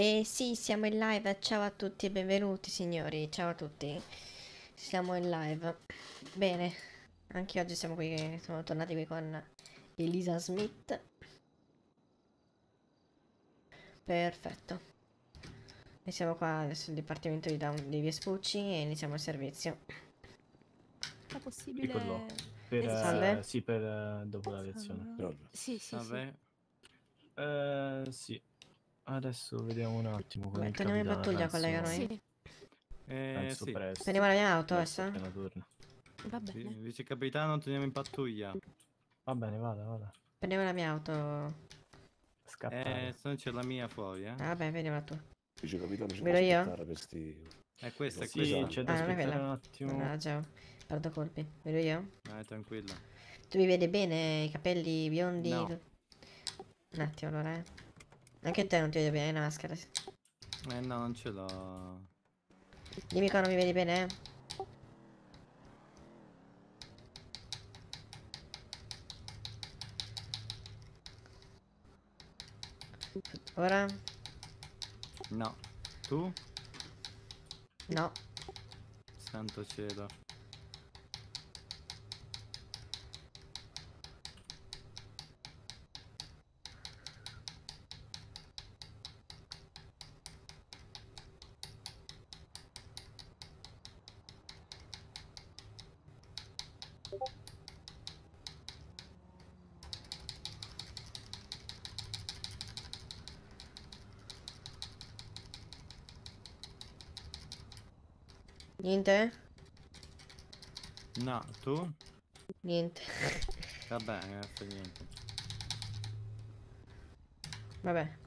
E sì, siamo in live. Ciao a tutti e benvenuti, signori. Ciao a tutti. Siamo in live. Bene, anche oggi siamo qui. Siamo tornati qui con Elisa Smith. Perfetto. E siamo qua adesso al dipartimento di down dei Vespucci e iniziamo il servizio. È possibile... Eccolo. Per, Salve. eh, sì, per eh, dopo la lezione. Salve. Sì, sì, sì. Eh, sì. Adesso vediamo un attimo il torniamo in penso- collega, noi. Sì, eh, sì. presto. Prendiamo la mia auto Adesso adesso? appena torna. va Sì, bene. Vice capitano, torniamo in pattuglia. Va bene, vada, vada. Prendiamo la mia auto. Scappare. Eh, se no c'è la mia fuori, eh. Ah, vabbè, vediamo la tua. Dice capitano ci Vedo può io? aspettare per sti... È questa, Sì, sì, questa. c'è da Ah, non aspettare quella. un attimo. Ah, già. Perdo colpi. Vedo io? Eh, tranquilla. Tu mi vedi bene? I capelli biondi? No. Un attimo allora, eh. Anche te non ti vedo bene, la maschera. Eh no, non ce l'ho. Dimmi quando mi vedi bene, eh. Ora? No. Tu? No. Santo cielo. Niente? No, tu? Niente. Vabbè, niente. Vabbè.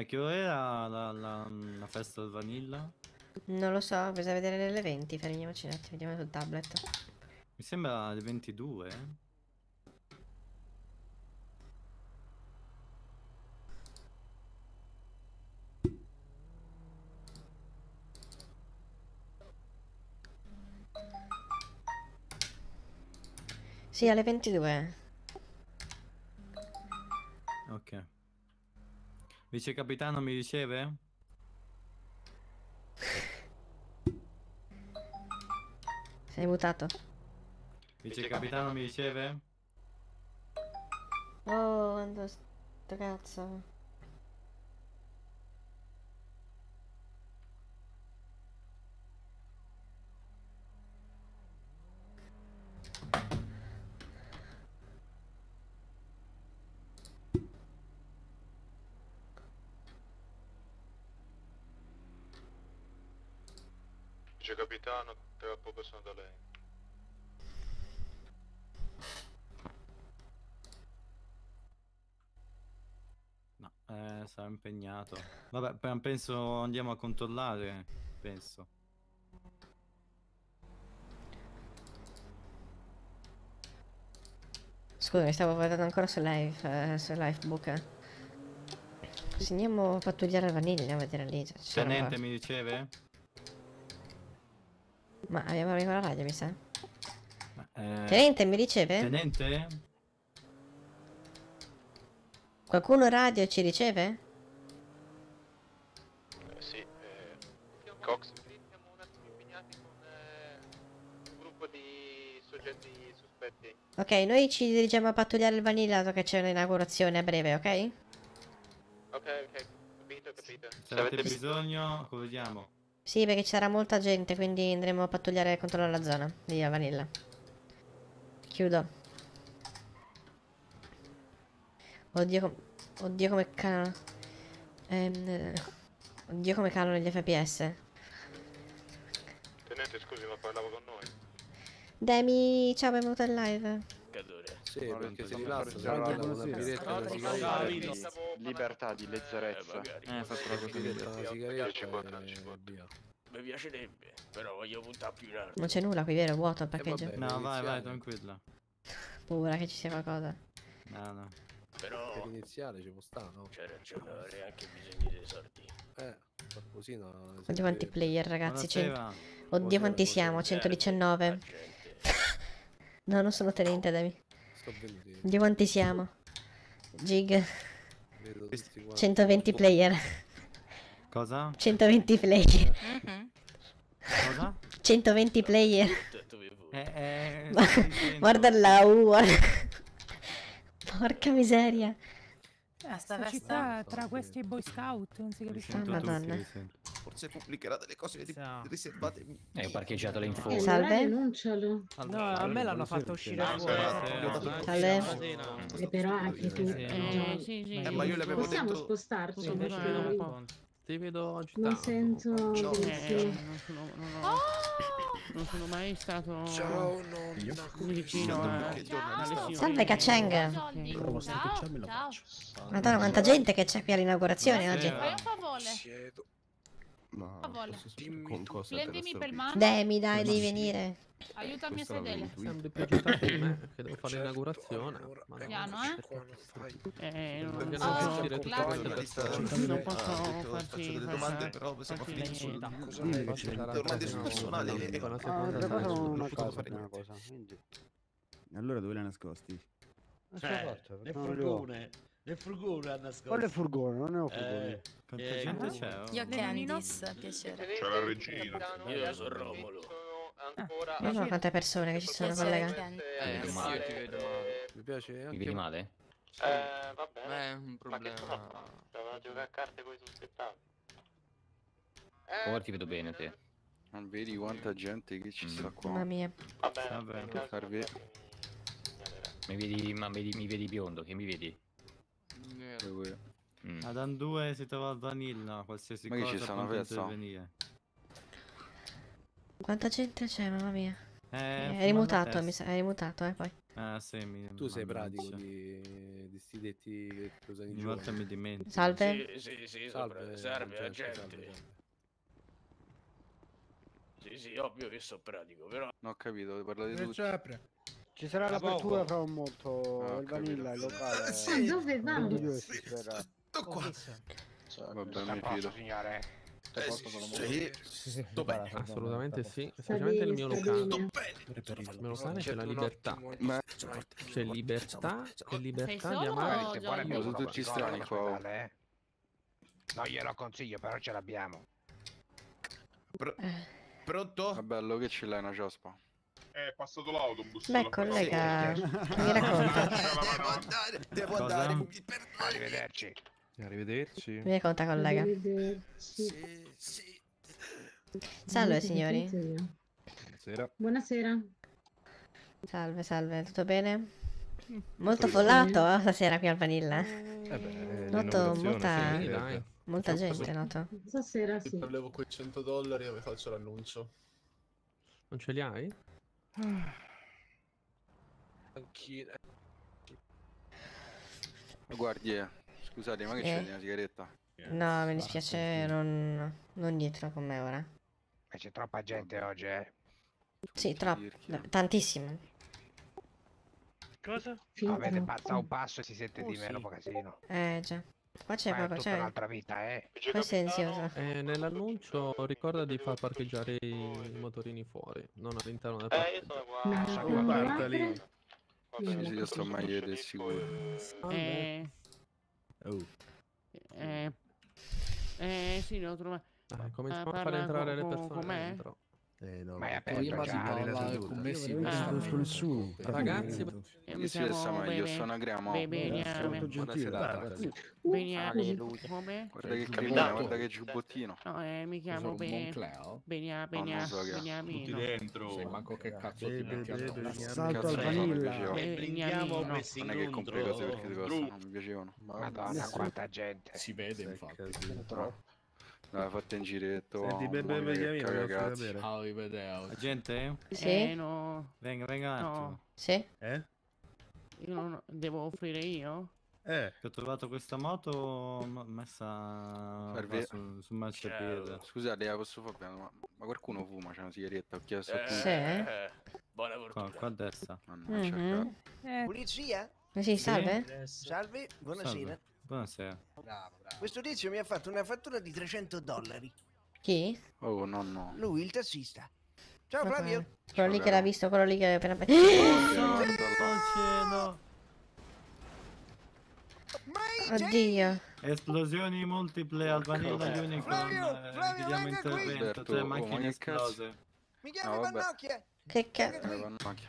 A che ora era la, la, vanilla? Non lo so, bisogna vedere nelle 20. Fermiamoci un attimo, vediamo sul tablet. Mi sembra alle 22, eh. Sì, alle 22. Ok. Vice capitano mi riceve? Sei mutato. Vice capitano mi riceve? Oh, quando sto cazzo. Dice capitano, tra poco sono da lei. No, eh, sarà impegnato. Vabbè, pe- penso andiamo a controllare, penso. Scusami, stavo guardando ancora su live, eh, su livebook. eh. Segniamo pattugliare la vaniglia, andiamo a vedere lì. cioè, Tenente po'. mi riceve? Ma abbiamo arrivato alla radio, mi sa. Eh, Tenente, mi riceve? Tenente? Qualcuno radio ci riceve? Eh, sì, eh, Cox. Siamo un attimo impegnati con eh, un gruppo di soggetti sospetti. Ok, noi ci dirigiamo a pattugliare il vanilla, dato che c'è un'inaugurazione a breve, ok? Ok, ok, capito, capito. Se avete bisogno, corriamo. Sì, perché ci sarà molta gente, quindi andremo a pattugliare e controllare la zona di Vanilla. Chiudo. Oddio, com- oddio come calano. Ehm, eh, oddio come calano gli FPS. Tenente, scusi, ma parlavo con noi. Demi, ciao, benvenuto in live. Cadore. Sì, Guarda, perché si non rilassa, si mangia Buonasera. una biretta, una sigaretta, libertà, di leggerezza. Eh, fa proprio biretta, una sigaretta e via. Mi piacerebbe, però voglio puntare più in alto. Non c'è nulla qui, vero? Vuoto il parcheggio. vabbè. No, vai, vai, tranquilla. Paura che ci sia qualcosa. No, no. Per Però iniziale ci può stare, no? c'è ragione, avrei anche bisogno dei soldi. Eh. Oddio quanti player ragazzi. cent- Buonasera. Oddio quanti siamo? 119. La gente. No, non sono tenente, venuti. Oddio quanti siamo? Gig. Vedo tutti quanti. 120 player. Cosa? 120 player. Cosa? 120 player. Eh, eh. Guarda la U. Porca miseria. Sta Questa festa. città tra questi e boy scout, non si capisce. Ah, Madonna. Forse pubblicherà delle cose Sa. riservate. Eh, ho parcheggiato là in Eh. Salve. allora denuncialo. No, a me l'hanno fatto uscire fuori. Salve. Eh, però anche tu. Sì. eh, sì, sì. Eh, ma io le avevo Possiamo detto- spostarci? Ti vedo agitato. Non sento Eh, benissimo. non sono, non ho- non sono mai stato Ciao, nonna. così vicino a alle Salve Kacheng. Ciao. Madonna quanta gente che c'è qui all'inaugurazione oggi. Fai un favore. Siedo. Ma favore. Dimmi con tu. cosa Prendimi per mano. Demi dai devi venire. Aiutami a sedere. Sembri più agitato di me, che devo fare Certo, l'inaugurazione. Piano, eh? Eh, non, Ah, so posso, non posso faccio delle fare- domande, però possiamo finire le- sarà Tornate sul personale e- Ah, non una potuto cosa, fare una cosa. Quindi... Allora dove li ha nascosti? Cioè, non li ho. furgone. Nel furgone hanno nascosto. Quale furgone? Non ne ho furgoni. Eh, Quanta Eh, gente c'è? oh? Io? Candice, piacere. C'è la regina. Io sono Romolo. Ancora Non so quante persone che ci sono Piacere, collega. Candice. Eh, sì, io ti vedo Mi piace Mi vedi male? Eh, va bene. Beh, è un Ma che cosa problema. fa? Stava a giocare a carte con i suspettati. Ora ti vedo bene te. Non vedi quanta gente che ci Mm. sta qua. Mamma mia. Va bene. Vabbè. mi segnalerà. Mi vedi, ma vedi, mi vedi biondo, che mi vedi? Dove- Mm. Ad An 2 si trova il vanilla, qualsiasi Ma che ci cosa sta una intervenire. Quanta gente c'è, mamma mia. Eh, Eh, fumando eri a mutato, testa. mi sa, eri mutato, eh, poi. Ah, sì, mi... Tu sei pratico di, di sti detti che usano i Ogni volta mi dimentico. Salve. Sì, sì, sì, Salve, salve, serve la Francesco, gente. salve, salve. Sì, sì, ovvio che so pratico, però Non ho capito, parlate Eh, tutti. Ci sarà Tra l'apertura fra un molto. Ah, il vanilla, il locale. Eh, sì. Dove va? Quindi due si spera. Sto qua. Vabbè, mi fido. signore? Eh, sì, sto bene. Assolutamente sì, specialmente bene, mio locale. bene. Nel mio locale c'è Certo, la un libertà. Ma C'è libertà e libertà di amare. sono tutti strani qua. oh. Non glielo consiglio, però ce l'abbiamo. Pronto? È bello che ce l'hai una ciospa. È passato l'autobus. Beh, collega, mi racconta? Devo andare, devo Cosa? andare. Arrivederci. Arrivederci. Mi racconta, collega. Sì, sì. Salve, signori. Buonasera. Buonasera. Salve, salve, tutto bene? Molto Sì. follato eh, stasera qui al Vanilla. Eh beh, Noto molta, Sì, dai. molta gente, noto. Stasera sì. Prelevo quei 100 dollari e vi faccio l'annuncio. Non ce li hai? Anch'io. Guardi, eh, scusate, ma che Eh? c'è una sigaretta? No, mi dispiace, non, non dietro con me ora. Ma c'è troppa gente oggi, eh. Sì, troppo, tantissimo. Cosa? Avete pazza un passo e si sente Oh, di meno sì. casino. Eh già, tutta c'è, un'altra vita, eh. qua è silenzioso. Eh, nell'annuncio ricorda di far parcheggiare i motorini fuori, non all'interno del Eh, parcheggio. io sono qua. Ma come qua. guarda lì. Sì, sì, io sto meglio del sicuro. Eh, Oh. eh, eh, sì, l'ho trovato. Dai, cominciamo a parla far entrare le persone dentro. Eh no. Ma è aperto ma già. si parla Parlare con con me me, sì, sì, non ah, nessuno. Ragazzi, Io Io mi si sta chiamo meglio, Bebe. sono Agramo. Molto gentile. Beniame. Come? Guarda che cremina, guarda che giubbottino. No, eh, mi chiamo Be... Benia, Benia, Non so che- Beniamino. dentro. manco che cazzo bebe, no. salto al vanilla. Beniamino. Non è che compri cose perché ti costano, non mi piacevano. Madonna, quanta gente. Si vede infatti. Dai, fate un giretto. Senti, offri da cagacazzi. bere? Ah, rivede. La gente? Sì? Eh, no. Venga, venga un attimo. No. Sì? Eh? Io non... Devo offrire io? Eh. Che ho trovato questa moto messa Serve- qua su, marciapiede. Scusate, la posso fare bene, ma, ma qualcuno fuma? C'è una sigaretta, ho chiesto a Eh, tutti. Sì. eh, buona Qua, fortuna. qua a destra. Mannaggia, cazzo. Pulizia? Eh sì, Sì? salve. Salve, buonasera. Salve. Buonasera. Bravo, bravo. Questo tizio mi ha fatto una fattura di 300 dollari. Chi? Oh, no, no. Lui, il tassista. Ciao Vabbè. Flavio. Quello lì che l'ha visto, quello lì che appena... cielo! Oddio. Esplosioni multiple al Vanilla Ecco. Unicorn. Flavio, eh, Flavio, qui. intervento. Tre oh, ma macchine che cazzo? esplose. Mi chiami No. Pannocchia. Che ca... Eh, Pannocchia.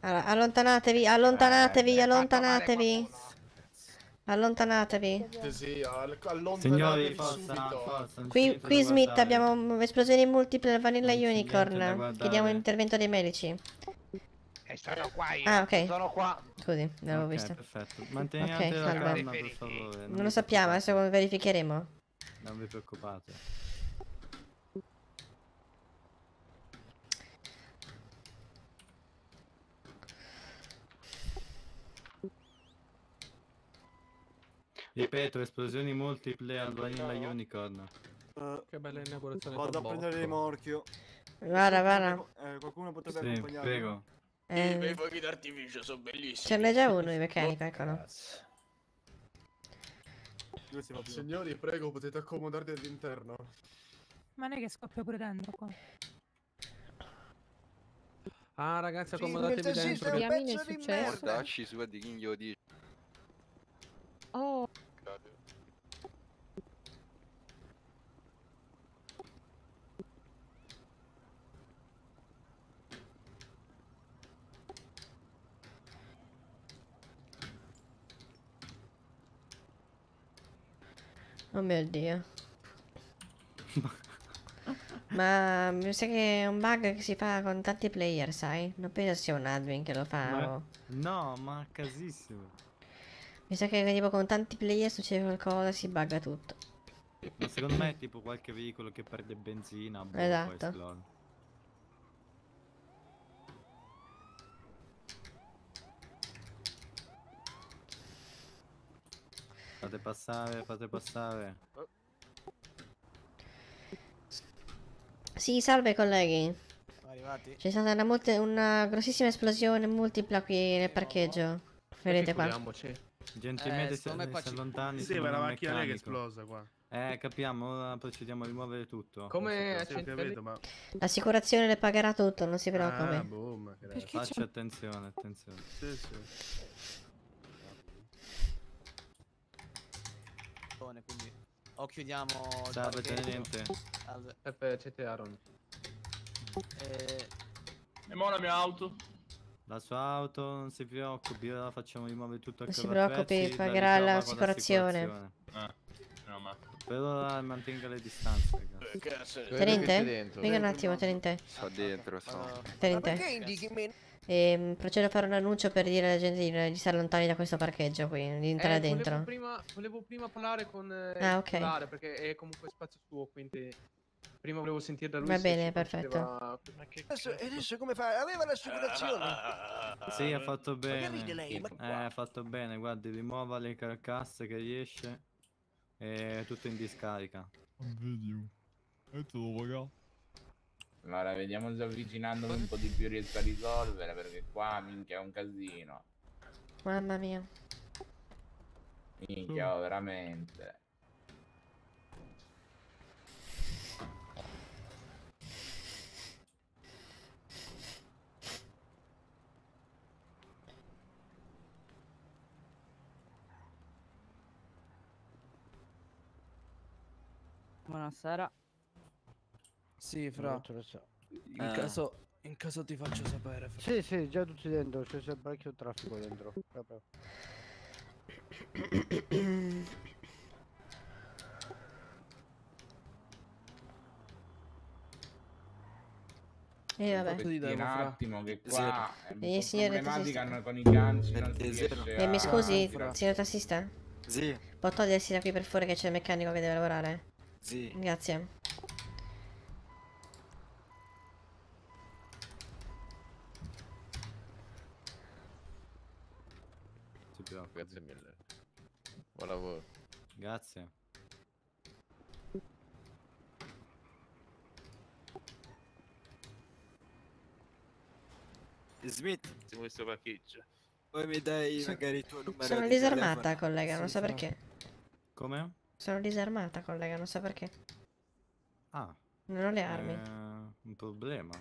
Allora, allontanatevi, allontanatevi, allontanatevi. Allontanatevi. Sì, all- allontanatevi Signori, forza, forza. Qui, qui Smith guardare. abbiamo esplosioni multiple Vanilla Non Unicorn. Chiediamo l'intervento dei medici. E sono qua io. Ah, ok. Sono qua. Scusi, non l'avevo Ok, visto. perfetto. Manteniate Ok, la salve. calma, per favore. Non lo sappiamo, adesso verificheremo. Non vi preoccupate. Ripeto, esplosioni multiple al Vanilla Unicorn. Che bella inaugurazione Vado a prendere il rimorchio. Guarda, guarda. Eh, qualcuno potrebbe Sì, accompagnarmi? prego. I Eh, miei fuochi d'artificio sono bellissimi. ce n'è già uno di meccanico, eccolo. Signori, prego, potete accomodarvi all'interno. Ma non è che scoppia pure dentro qua. Ah, ragazzi, Sì, accomodatevi dentro. è un Diamine è pezzo di successo? merda. Guardacci su di chi glielo dice. Oh, Oh mio dio. Ma mi sa che è un bug che si fa con tanti player, sai? Non penso sia un admin che lo fa. Ma- o- No, ma casissimo. Mi sa che tipo con tanti player succede qualcosa, si bugga tutto. Ma secondo me è tipo qualche veicolo che perde benzina. Boh, Esatto. Fate passare, fate passare. Sì, salve colleghi. Arrivati? C'è stata una, molte- una grossissima esplosione multipla qui nel parcheggio. Vedete qua. Gentilmente Eh, se ci- allontani. Sì, ma la macchina lei che è esplosa qua. Eh, capiamo, ora procediamo a rimuovere tutto. Come capito, ma... L'assicurazione le pagherà tutto, non si preoccupi. Ah, boom, che Perché Faccia attenzione, attenzione. Sì, sì. Quindi o chiudiamo Salve, tenente. Salve. Peppe, c'è te Aaron. Eh, E mo la mia auto? La sua auto, non si preoccupi, ora la facciamo rimuovere tutto il Non si preoccupi, la pagherà l'assicurazione. l'assicurazione. Eh, no, ma... Per ora mantenga le distanze, ragazzi. Eh, Tenente? Venga un attimo, tenente. Sta dentro. Ma Tenente. me? Ehm, procedo a fare un annuncio per dire alla gente di, di stare lontani da questo parcheggio qui, di entrare Eh, dentro. Volevo prima, volevo prima parlare con eh, Ah, il ok. titolare, perché è comunque spazio suo, quindi prima volevo sentire da lui Va bene, perfetto. concedeva- Adesso, e adesso come fa? Aveva l'assicurazione. Sì, ha fatto bene. lei? Ma Eh, ha fatto bene, guardi, rimuova le carcasse che riesce. E tutto in discarica. Allora, vediamo se avvicinandomi un po' di più riesco a risolvere, perché qua minchia è un casino. Mamma mia. Minchia, oh, veramente. Buonasera. Sì, fra. In, Eh. caso, in caso ti faccio sapere. Fra. Sì, sì, già tutti dentro, c'è c'è parecchio traffico dentro. proprio. E vabbè. Aspetti un attimo, che qua è un E po' signore problematica con i ganci, non si riesce E mi scusi, signor tassista? Sì. Può togliersi da qui per favore che c'è il meccanico che deve lavorare? Sì. Grazie. grazie mille. Buon lavoro. Grazie. Smith, se questo parcheggio. Poi mi dai magari il tuo numero Sono di disarmata, telefono? collega, non Sì, so fra- perché. Come? Sono disarmata, collega, non so perché. Ah. Non ho le armi. eh, un problema.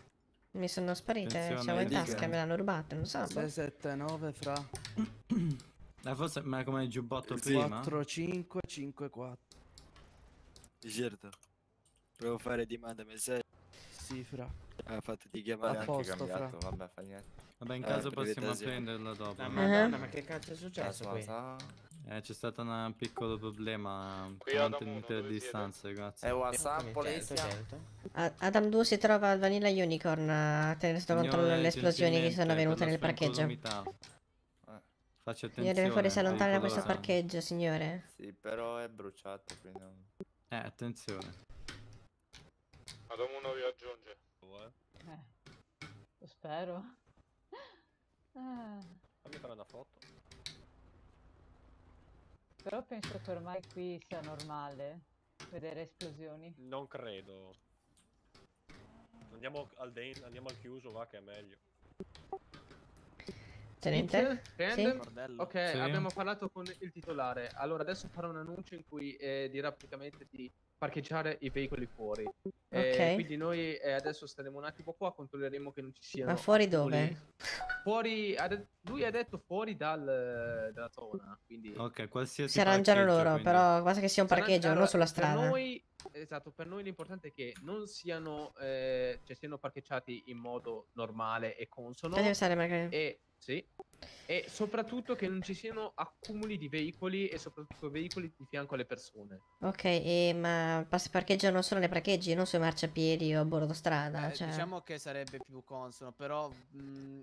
Mi sono sparite, siamo in dica. tasca, me l'hanno rubate, non so. boh. 679 fra Eh, forse, ma come il giubbotto prima? 4554. Certo. Provo a fare dimanda messaggio. Sì, fra. Ha fatto di chiamare A anche posto, cambiato, fra. vabbè, fa niente. Vabbè, in Eh, caso possiamo prenderlo dopo. La Madonna, ma che cazzo è successo qui? Eh, c'è stato un piccolo problema Qui Adam mantenute uno, le dove distanze, grazie. È WhatsApp, polizia? Adam 2 si trova al Vanilla Unicorn a tenere sotto controllo le esplosioni che sono avvenute per nel parcheggio. Faccia attenzione. Signore, deve fuori si allontana da questo parcheggio, signore. Sì, però è bruciato, quindi non... Eh, attenzione. Adam 1 vi raggiunge. Eh, lo spero. Ah, Fammi fare una foto. Però penso che ormai qui sia normale vedere esplosioni. Non credo. Andiamo al, andiamo al chiuso, va che è meglio. Tenente? Random? Sì? Ok, Sì. abbiamo parlato con il titolare. Allora adesso farò un annuncio in cui eh, dirà praticamente di parcheggiare i veicoli fuori. Eh, Ok. quindi noi eh, adesso staremo un attimo qua, controlleremo che non ci siano. Ma fuori dove? Fuori, lui ha detto fuori dal, dalla zona. Quindi Ok, qualsiasi Si arrangiano loro, quindi. però basta che sia un parcheggio, non sulla Per strada. noi, esatto, per noi l'importante è che non siano, eh, cioè siano parcheggiati in modo normale e consono. Dove deve stare magari? E, sì. E soprattutto che non ci siano accumuli di veicoli e soprattutto veicoli di fianco alle persone. Ok, e ma pas- parcheggiano solo nei parcheggi, non sui marciapiedi o a bordo strada, Eh, cioè... Diciamo che sarebbe più consono, però mh,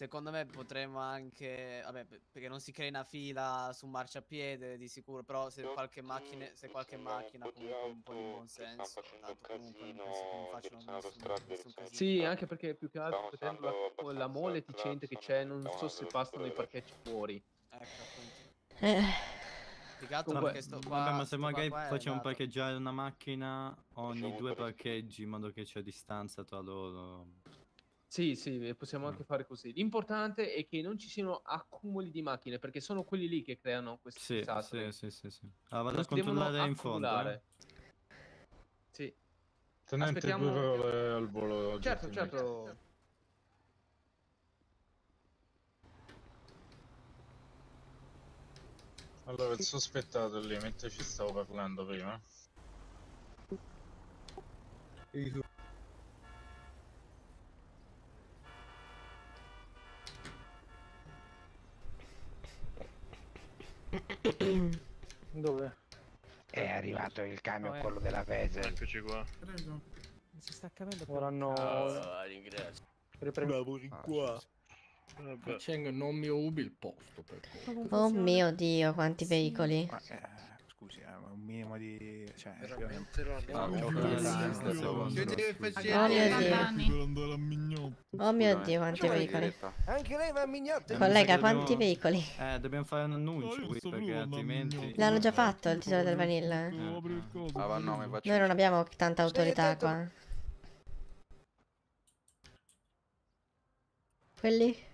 secondo me potremmo anche, vabbè, pe- perché non si crea una fila su un marciapiede di sicuro, però se qualche macchina, se qualche macchina comunque un po' di buon senso, tanto comunque non penso che non facciano nessun, nessun casino. Sì, anche perché più che altro vedendo la, la mole efficiente che c'è, non so se bastano i parcheggi fuori. Ecco, appunto. Eh, Comunque- sto Vabbè, qua, ma se magari qua facciamo parcheggiare una macchina ogni due parcheggi in modo che c'è distanza tra loro. Sì, sì, possiamo anche fare così. L'importante è che non ci siano accumuli di macchine, perché sono quelli lì che creano questi Sì, disastri. sì, sì, sì, sì. Allora vado Non a controllare in fondo. accumulare. eh. Sì. Tenente, Aspettiamo- due parole al volo. Certo, certo. Allora, il sospettato è lì, mentre ci stavo parlando prima. Dove? Arrivato il camion, No, eh. quello della Vesel. Eccoci qua. Si sta capendo Ora hanno... Ah, ringrazio. ripreso. qua. Cheng, non mi rubi il posto per. Oh mio dio, quanti veicoli. Ma, eh, scusi, eh, ma un minimo di... Cioè, Veramente lo sì, sì, Scusi. sì, Oh mio dio. Oh mio dio, quanti veicoli. Anche lei va a mignotte. Collega, quanti veicoli? Eh, dobbiamo fare un annuncio qui perché altrimenti... L'hanno già fatto il titolo del Vanilla. Ah, faccio... Noi non abbiamo tanta autorità qua. Quelli?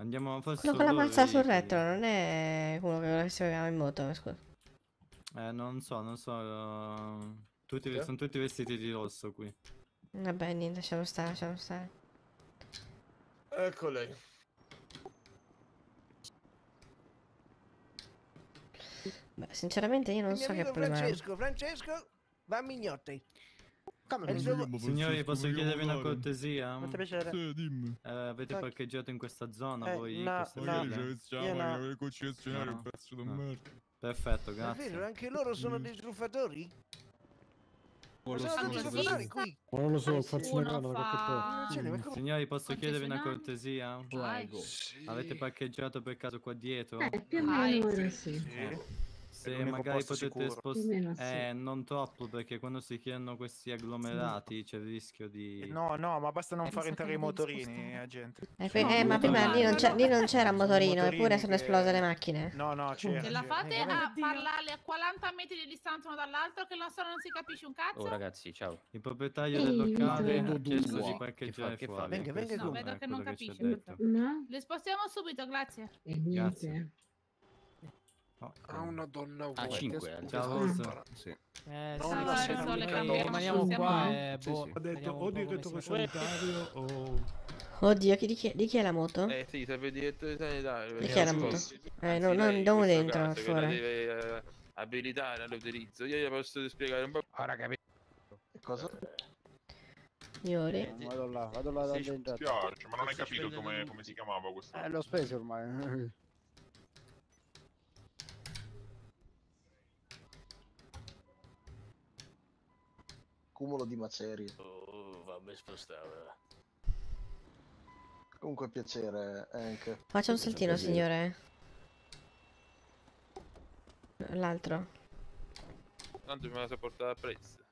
Andiamo forse Quello con la mazza sul retro, non è quello che si aveva in moto, scusa. Eh, non so, non so. uh, tutti, Sì? Sono tutti vestiti di rosso qui. Vabbè, niente, lasciamo stare, lasciamo stare. Ecco lei. Beh, sinceramente io non Il so che problema. Francesco, Francesco va a mignotte. Come il suo- Signori, posso chiedervi una cortesia? Molto piacere. Sì, dimmi. avete Ok. parcheggiato in questa zona Eh, voi? no, queste no. ville? Io no. il concessionario un pezzo di merda. Perfetto, grazie. Davvero, anche loro sono dei truffatori? Non lo so, ne Uno vanno da qualche parte. Signori, posso chiedervi una cortesia? Vai. Avete parcheggiato per caso qua dietro? Eh, più o meno sì. Eh, Se magari potete spostare... Eh, non troppo, perché quando si creano questi agglomerati c'è il rischio di... No, no, ma basta non Eh, far entrare i motorini, eh, gente. Eh, que- eh, ma prima lì non, c'è- lì non c'era motorino, Motorini eppure sono che- esplose le macchine. No, no, c'era. Ce la c'era. fate Eh, a parlare a 40 metri di distanza uno dall'altro che non, so, non si capisce un cazzo? Oh ragazzi, ciao. Il proprietario Ehi, del locale ha chiesto di Che fa? parcheggiare Che fa? fuori. Venga, venga No, vedo che non capisce. No? Le spostiamo subito, grazie. E niente. Ha una donna vuota. Ah, cinque, scusa. ciao, Rosso. Sì. Eh, Non sì, la sì, sento, noi le cambiamo, rimaniamo qua e Sì, boh, sì. Ha detto o direttore sanitario o... Oddio, chi, di, chi, di chi è la moto? Eh sì, serve il direttore sanitario. Di chi è la moto? Eh, no, non, non dentro, Che la fuori. deve eh, abilitare all'utilizzo. Io gli posso spiegare un po'. Ora capito. Cosa? Signori. Vado là, vado là da dentro. spiace, ma non hai capito come, come si chiamava questo? Eh, l'ho speso ormai. Cumulo di macerie. Oh, fammi spostare. Comunque piacere, Hank. Faccia un saltino, signore. L'altro. Tanto me la so portare appresso.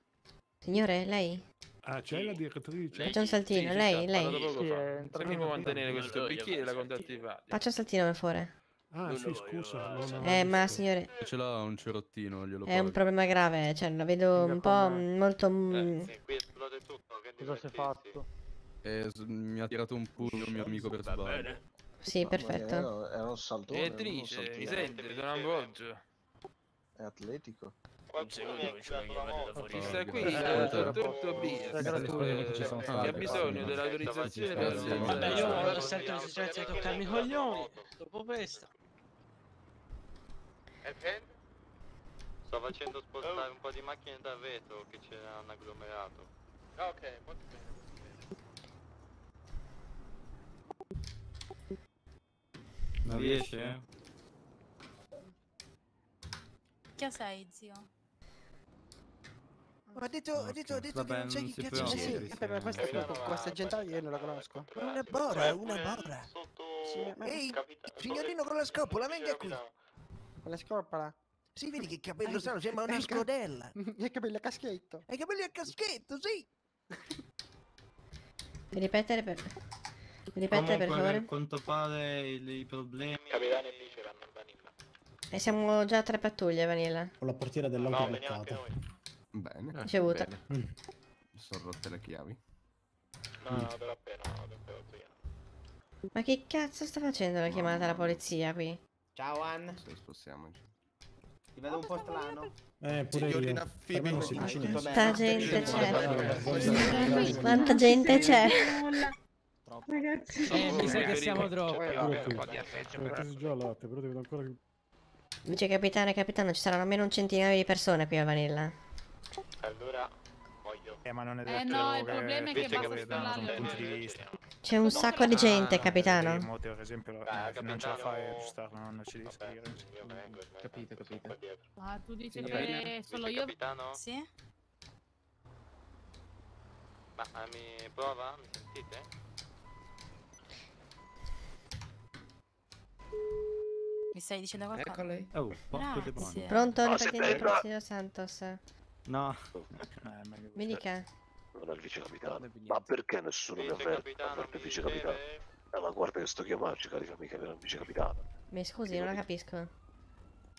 Signore, lei? Ah, c'è la direttrice? Faccia un saltino, Sì, lei, sì, lei. poco Sì, Se mi può mantenere questo bicchiere la voglio contatti fa. Faccia un saltino per favore. Ah, Non sì, scusa. eh, non Eh, ma visto. signore, Ce l'ha un cerottino, glielo è un pago. problema grave, cioè la vedo un po' molto... mm, qui esplode tutto. Che Cosa si è fatto? Eh, mi ha tirato un pugno il mio amico per sbaglio. Sì, mia, perfetto. Era, era un saltone. non un Direttrice, mi sente? Sono un poggio. È atletico. Un ci sta qui, Eh, eh, tutto via. È gratuito, che ci sono Che fatti. ha bisogno dell'autorizzazione Vabbè, Io ho sento l'esigenza di toccarmi i coglioni. Dopo questa. Sto facendo spostare un po' di macchine dal retro che c'era un agglomerato. Ok, molto bene. Non riesce? Che sei, zio? Ha detto, ha detto, ha detto Vabbè, che non non chi cazzo può. sia. Sì, Eh, ma questa, questa gente io non la conosco. Ma Una bora, una bora. Sì, ma- Ehi, signorino con la scopola, venga qui. Con la scopola? Sì, vedi che capello strano, sembra una scodella. I capelli a caschetto. Hai i capelli a caschetto, sì. Ripetere per... Ripetere per Comunque, favore. a quanto pare i problemi... Capitano e bici vanno in vanilla. E siamo già a tre pattuglie, Vanilla. Con la portiera dell'auto bloccata. Bene. Ricevuta. bene. Mi sono rotte le chiavi. No, no, per appena, per appena. Ma che cazzo sta facendo la chiamata alla polizia qui? Ciao Anna. Se spostiamoci. Ti vedo un po' strano. Eh, pure io. Me non si dice Quanta gente c'è? Quanta gente c'è? Ragazzi. Eh, mi sa che siamo più. Vice capitano e capitano, ci saranno almeno un centinaio di persone qui a Vanilla. Allora. Eh, ma non è Eh, detto no, il problema è che basta sono spallarle. punti di vista. C'è un sacco di gente, Eh, capitano. mo, per esempio, Ah, eh, non ce la fai a aggiustarlo, non ci devi scrivere. Capito, capito. Ah, tu dici che solo io... capitano? Sì? Ma ah, mi prova? Mi sentite? Mi stai dicendo qualcosa? Ecco lei. Oh, porco Grazie. demonio. Pronto, ripetendo se- il consiglio Santos. No. Mi dica. Non è il vice capitano. Ma perché nessuno mi avverte? Avverte il vice capitano. Eh, ma guarda che sto chiamando, cari mica era il vice capitano. Mi scusi, non la capisco.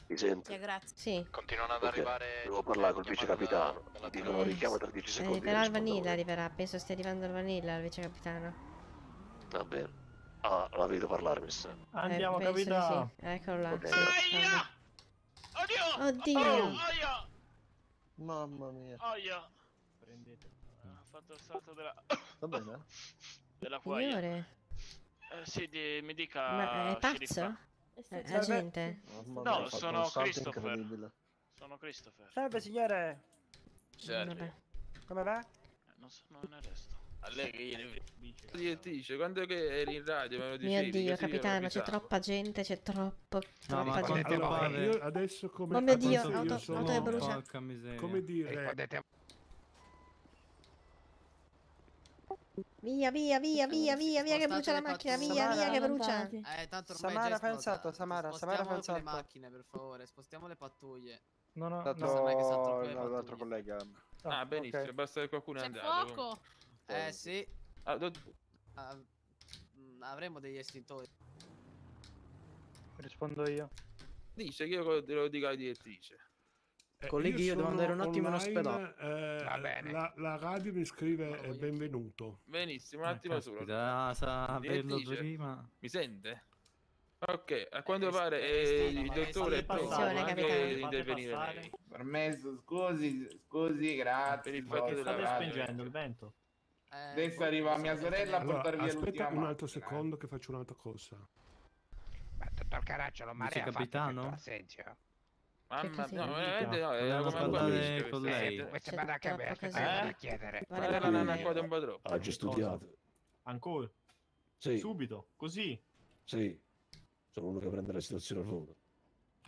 Mi senti? grazie. Sì. Continuano ad arrivare. Devo parlare col vice capitano. Mi dicono Eh, richiama tra 10 secondi. Arriverà il rispondo. Vanilla, arriverà. Penso stia arrivando il Vanilla, il vice capitano. Va bene. Ah, la vedo parlare, mi sa. Andiamo, Eh, capitano. Sì. Eccolo là. Ok, sì, grazie. salve. Oddio! Mamma mia. Aia! Ha fatto il salto della... Va bene? della cuoia. Signore, Eh, sì, di- mi dica... ma è pazzo? È agente? No, fatto sono Christopher. Sono Christopher. Salve signore. Vabbè. Come va? Eh, Non sono in arresto. A lei che gliene Direttrice, quando è che eri in radio me lo Mio dicevi? Dio, così io capitano, c'è troppa gente, c'è troppo, No, troppa gente. Allora, io adesso come... Oh mio Dio, auto- sono- auto che brucia. Come dire... Via, via, via, via, via, via che brucia la macchina, via, via che brucia. Eh, tanto ormai Samara esplosa. Samara, Samara un le macchine, per favore, spostiamo le pattuglie. No, no, no. le l'altro collega. Ah, benissimo, basta che qualcuno è andato. fuoco! Eh sì, Ah, do- ah, mm, avremo degli estintori. Rispondo io. Dice che io te lo dico alla direttrice. Eh, Colleghi, io devo sono andare un attimo in online, ospedale. eh, Va bene. La, la radio mi scrive eh, benvenuto. Benissimo, un attimo solo. Caspita, sa Direttrice, prima. Mi sente? Ok, a quanto pare eh, il dottore è pronto anche intervenire. Permesso, scusi, scusi, grazie. Per il fatto della spengendo il vento. Eh, Adesso arriva mia sorella a Allora, portare via aspetta un altro macchina. secondo che faccio un'altra cosa. Dottor Caracciolo, Dice capitano? Mamma Che mia, no, veramente no, era Volevamo come un parlare guardia, con lei. Eh, C'è troppo casino. Eh? Vale Ma la una quota un po' troppo. Ha già studiato. Ancora? Sì. Subito? Così? Sì. Sono uno che prende la situazione a volo.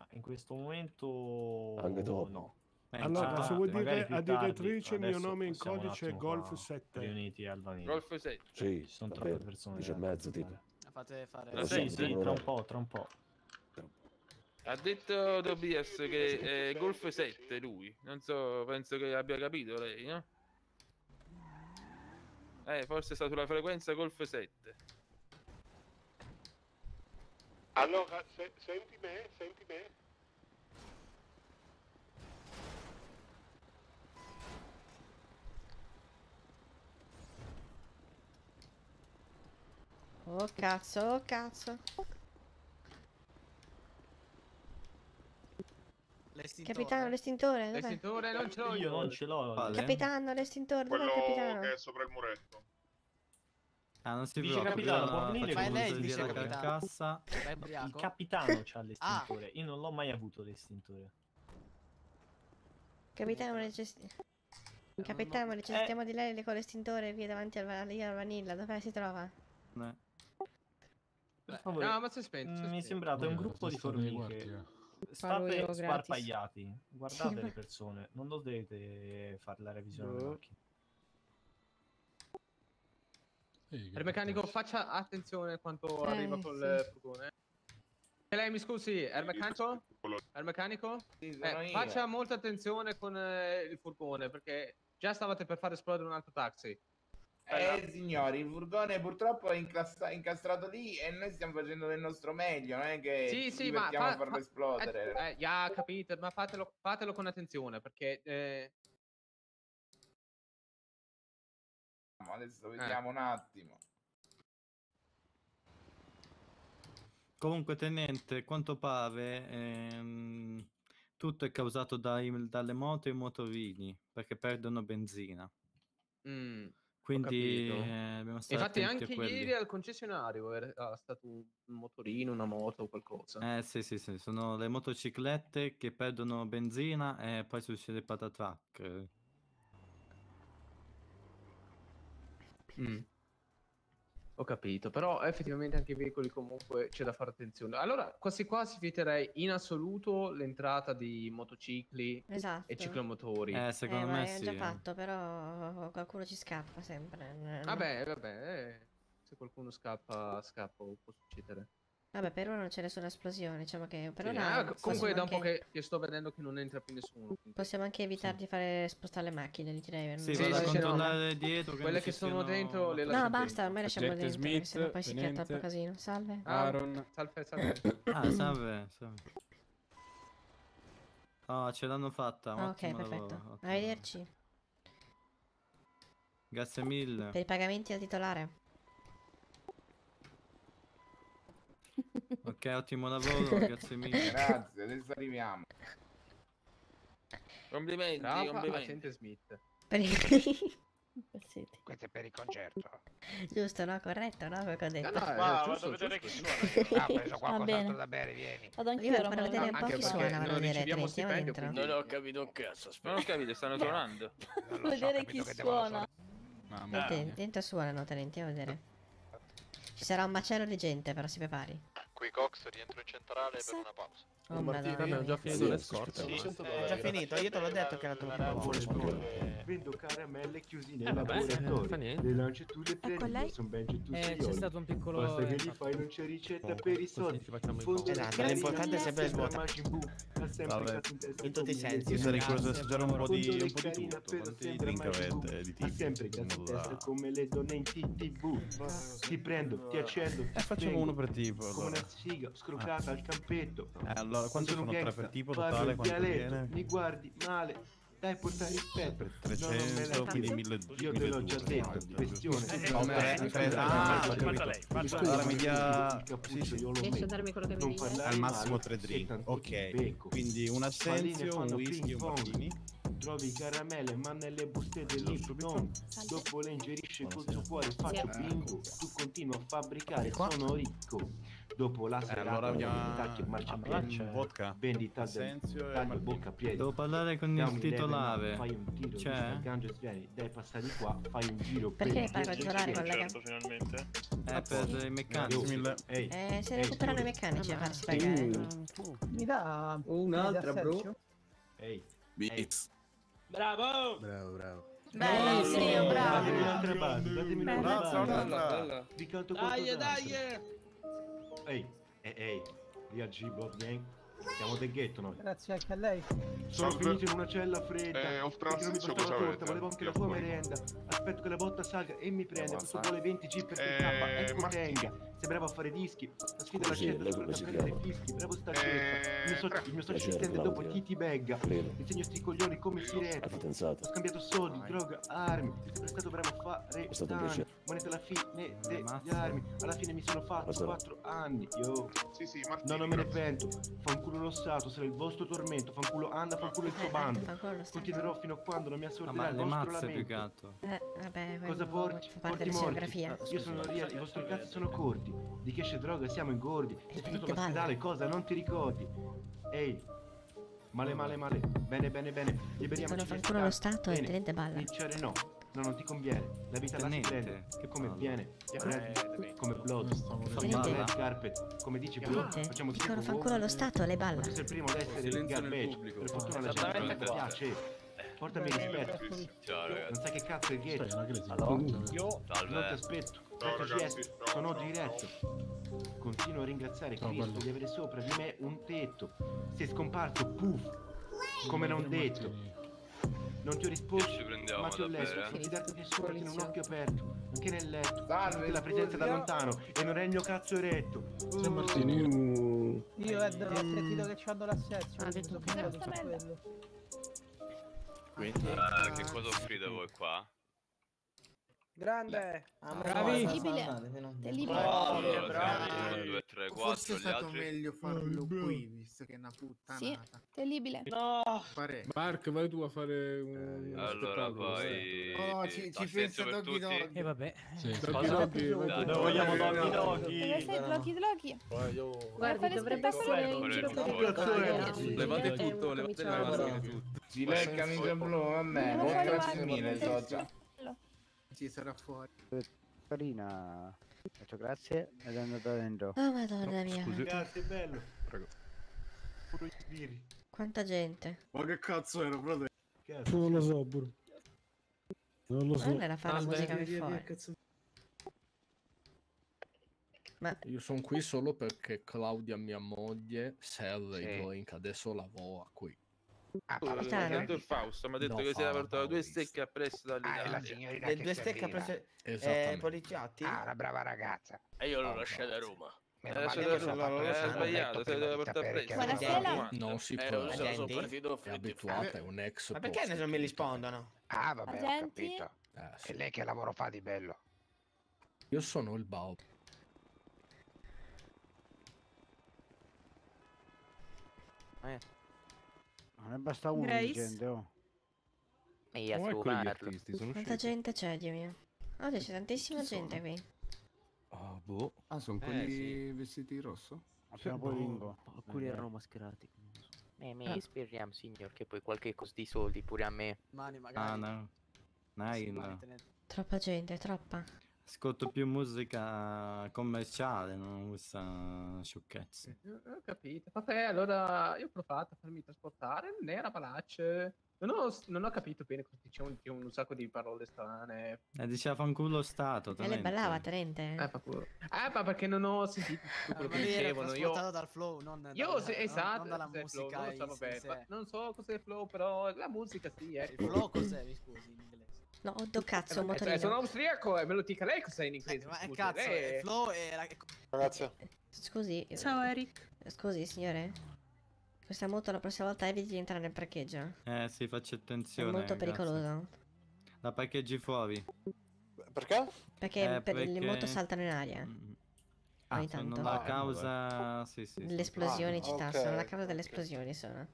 In questo momento... Anche dopo. No. Allora, se vuoi dire a direttrice il mio nome in codice è Golf qua 7. riuniti al vanilla. Golf 7. Sì, Ci sono va troppe bene. persone Dice e mezzo, tipo. Fate fare... Lo Sì, so, sì, devo tra un po', tra un po'. Ha detto Tobias che è Golf 7 lui. Non so, penso che abbia capito lei, no? Eh, forse sta sulla frequenza Golf 7. Allora, se- senti me, senti me. Oh cazzo, oh cazzo. L'estintore. Capitano, l'estintore, dov'è? L'estintore non ce l'ho Io non ce l'ho. Quale? Capitano, l'estintore, dov'è il capitano? è sopra il muretto. Ah, non si Dice preoccupi, capitano, può venire Fai lei, dice della capitano. carcassa. Vai Il capitano c'ha l'estintore. Io non l'ho mai avuto l'estintore. Capitano, necess- Capitano, necessitiamo di lei con l'estintore via davanti al, al vanilla. Dov'è si trova? Eh. Per favore, No, ma si è spento. si è mi è spento. sembrato un Guarda, gruppo di formiche. io State sparpagliati. Guardate Sì, le persone. Non dovete fare la revisione delle Boh. macchine. Il meccanico faccia attenzione quando Eh, arriva col sì. eh, furgone. E lei mi scusi, è il meccanico? È il meccanico? Sì, Eh, faccia molta attenzione con eh, il furgone perché già stavate per far esplodere un altro taxi. Eh signori, il furgone purtroppo è incassa- incastrato lì e noi stiamo facendo del nostro meglio, non è che Sì, ci sì, ma fa- a farlo fa- esplodere. Eh, eh, ya, capito, ma fatelo, fatelo con attenzione perché eh, Ma Adesso vediamo un attimo. Comunque, tenente, quanto pare, ehm, tutto è causato dai- dalle moto e i motorini perché perdono benzina. mm, Quindi capito. eh, stare Infatti anche ieri al concessionario era stato un motorino, una moto o qualcosa. Eh sì, sì, sì, sono le motociclette che perdono benzina e poi succede il patatrack. Mm. Ho capito, però effettivamente anche i veicoli comunque c'è da fare attenzione. Allora, quasi quasi vieterei in assoluto l'entrata di motocicli Esatto. e ciclomotori. Eh, Eh, secondo ma me è sì. già eh. fatto, però qualcuno ci scappa sempre. Vabbè, vabbè, eh, se qualcuno scappa, scappa, può succedere. Vabbè, per ora non c'è nessuna esplosione, diciamo che per Sì, ora ah, comunque da un po' anche, che, che sto vedendo che non entra più nessuno. quindi- possiamo anche evitare di fare spostare le macchine, li direi. Sì, Sì, vado sì, sì, no, controllare dietro. Quelle non che sono dentro le No, lascio basta, ormai lasciamolo Agente dentro, Smith, sennò poi si crea troppo casino. Salve. Ah, Aaron. Salve, salve. Ah, salve, salve. Oh, ce l'hanno fatta. Ah, ok, perfetto. lavoro. Arrivederci. Grazie mille. Per i pagamenti al titolare. Ok, ottimo lavoro, grazie mille. Grazie, adesso arriviamo. Complimenti, Brava complimenti. Smith. Per i... Questo è per il concerto. Giusto, no? Corretto, no? Quello che ho detto. No, no, Qua, giusto, vado a vedere giusto. chi suona. Ah, ho preso qualcos'altro bene. da bere, vieni. Vado Io anch'io per ora. far vedere un po' Anche chi suona, non vado a vedere. riceviamo Andiamo stipendio, dentro. Non ho capito un cazzo, Non ho capito, stanno suonando. Lo so, Vedere chi suona. suonare. Dentro, dentro suonano, tenenti, andiamo a vedere. Ci sarà un macello di gente, però si prepari. Qui Cox, rientro in centrale per una pausa. Oh, Martino, abbiamo già finito le scorte. Sì, ormai. È già finito, io te l'ho detto che era troppo Vendo caramelle chiusi nel Eh, vabbè, laboratorio. fa niente. Le lanci tu le prendi, lei? io son ben tu Eh, c'è stato un piccolo- Basta che gli esatto. fai non c'è ricetta per i soldi. Esatto, l'importante è sempre svuotare. Vabbè. in tutti i sensi, Io sarei curioso di assaggiare un po' di, un po' di tutto. Quanti drink avete di Ha tipi? sempre caso in testa come le donne in TTV. Ti prendo, ti accendo. Eh, facciamo uno per tipo, Come una siga scrocata al campetto. Eh, allora, quanti Non sono tre per tipo totale? Quanto viene? Mi guardi male. Dai, porta rispetto. No, non me 300, la quindi tiro. 1200. Io te l'ho già detto. Questione. Eh, oh, tre- tre- ah, ho capito. Allora mi dia... Sì, sì. Riesci a darmi quello che mi parlare Al massimo male, tre drink. tanto ti Ok, quindi un assenzio, un whisky, un martini. Trovi caramelle ma nelle buste del Lipton Dopo le ingerisci col tuo cuore faccio bingo Tu continui a fabbricare, sono ricco Dopo la Eh, serata allora allora abbiamo- e Ah, c'è. Vodka, Vendita del assenzio e taglio bocca piedi Devo parlare con il titolare. Fai un tiro, svieni Dai passare di qua, fai un giro Perché fai ragionare, collega? finalmente. Eh, per i meccanici. Ehi, Eh, se recuperano i meccanici a farsi pagare. Mi dà Un'altra, bro. Ehi, Beats. Bravo! Bravo, bravo. Bello, Leo, bravo. Datemi un'altra base, datemi un'altra base Vi canto Dai, qualcos'altro. dai! Ehi, ehi, ehi, via G, Blood Gang. Siamo del ghetto noi. Grazie anche a lei. Sono Salve. finito in una cella fredda. Eh, ho bastava cosa la torta, volevo anche la Io tua fuori. merenda. Aspetto che la botta salga e mi prende. Questo vuole 20 G per Eh, 3K. Ecco Martini. tenga. Sembrava fare dischi. La sfida per come si prendere fischi. Bravo sta Eh, scelta. Il mio socio, il mio socio Piacere, assistente dopo chi ti begga. Insegno sti coglioni come si La retta. Ho scambiato soldi, droga, armi. Sei sempre stato bravo a fare danni. Monete alla fine degli armi. Alla fine mi sono fatto Buonasera. 4 anni. Yo. Sì, sì, Martini. No, non me ne pento. Fanculo lo Stato, sarà il vostro tormento. Fanculo Anna, fanculo il suo Eh, bando. Continuerò fino a quando non mi assorberà il vostro lamento. Eh, vabbè, Cosa porti? Porti morti. Io sono reale, i vostri cazzi sono corti. Di che esce droga siamo ingordi. Sei finito all'ospedale, cosa non ti ricordi? Ehi. Male, male, male. Bene, bene, bene. Liberiamoci Dicono di fanculo lo sta- Stato e Bene. tenente balla. Iniziare no. No, non ti conviene. La vita la si prende. che come palle. viene. Red, come blood. Tenente. Red carpet. Come dice blood. Facciamo dicono tipo fanculo wow. lo Stato, lei balla. Voglio essere il primo ad essere il garbage. Per fortuna la gente qua. piace. Portami rispetto. Ciao Non sai che cazzo è il ghetto. Io Non ti aspetto. Ragazzi. gesto, sono diretto. Continuo a ringraziare Cristo di avere sopra di me un tetto. Sei scomparso, puff. Come non detto. Non ti ho risposto, Ci prendiamo ma ti ho letto. Non fidarti di nessuno, tieni un occhio aperto. Anche nel letto. Senti la presenza da lontano e non è il mio cazzo eretto. Martini. Io Ed ho sentito che c'hanno l'assetio. Ha detto che sono era su quello. Quindi... Eh, che cosa offrite voi qua? Grande! Bravi. Terribile. Allora, bravi. uno, due, tre, Forse quattro, è stato altri. meglio farlo qui, visto che è una puttanata. Sì, terribile. No! Mark, vai tu a fare un Allora spettacolo, poi... Oh, no, ci, ci Pazienza pensa Doggy tutti. Dogg. E vabbè. Sì? Doggy Doggy, noi vogliamo Doggy Dove sei, Loki? Guardi, fare dovrebbe essere. Levate tutto, levate le maschere tutto. Blu, vabbè, Non non voglio grazie mille, non Socia. Ci sarà fuori. Carina. Faccio grazie ed è andata dentro. Oh madonna mia. Grazie, bello. Prego. Pure i. Quanta gente. Ma che cazzo era, frate? Cazzo. Non lo so, pure. Non lo so. Non era fare la musica per fuori. Ma Io sono qui solo perché Claudia, mia moglie, serve Sì. i drink, adesso lavora qui. Ah, Oh, Capitano? il Fausto mi ha detto No, che si era portato due stecche appresso Ah, la dall'Italia. signorina Le che due stecche preso eh, poliziotti? Ah, una brava ragazza. E io l'ho Oh, lasciata a. Roma. Meno Eh, male che lo- sono sbagliato, se deve portare andava Buonasera. Non si Eh, può, so, sono partito è abituata, è un ex Ma perché non mi rispondono? Ah, vabbè, ho capito. Eh. E lei che lavoro fa di bello? Io sono il Bao. Non ne basta uno di Grace? gente, oh. Ehi, a Come quegli sfumarlo. artisti sono quanta gente c'è, Dio mio. Oggi c'è tantissima Chi sono? gente qui. Ah, boh. Ah, sono quelli vestiti di rosso? Ma sono poi bingo. Alcuni erano mascherati. Eh, me speriamo, signor, che poi qualche cosa di soldi pure a me. Mani Ah, magari. no. Nine. Tenete. Troppa gente, troppa. Ascolto più musica commerciale, non questa sciocchezza. Eh, Ho capito. Vabbè, allora io ho provato a farmi trasportare, non era palacce. Non ho, non ho capito bene cosa dicevano, dicevano un sacco di parole strane. E diceva fanculo stato, E lei talento. ballava, Tenente. Eh, fa culo. Eh, ma perché non ho sentito tutto quello Ma che dicevano. Io, dal flow, non io dalla- sì, non- esatto, non dalla il flow, musica non lo so, vabbè, non so cos'è il flow, però la musica sì, ecco. Il flow cos'è, mi scusi, in inglese? No, do cazzo, un Eh, motorino. sono austriaco e me lo dica lei cos'è in inglese. Ma è scusi, cazzo, lei- il flow era... Ragazzi, Scusi. Ciao Eric. Scusi, signore. Questa moto la prossima volta eviti di entrare nel parcheggio. Eh sì, faccio È attenzione. molto ragazzi. pericoloso. La parcheggi fuori. perché? Perché, Eh, per- le perché- moto saltano in aria. Ah, Ogni sono la causa... Sì, sì. Le esplosioni Ah, città ok, sono la causa delle esplosioni sono.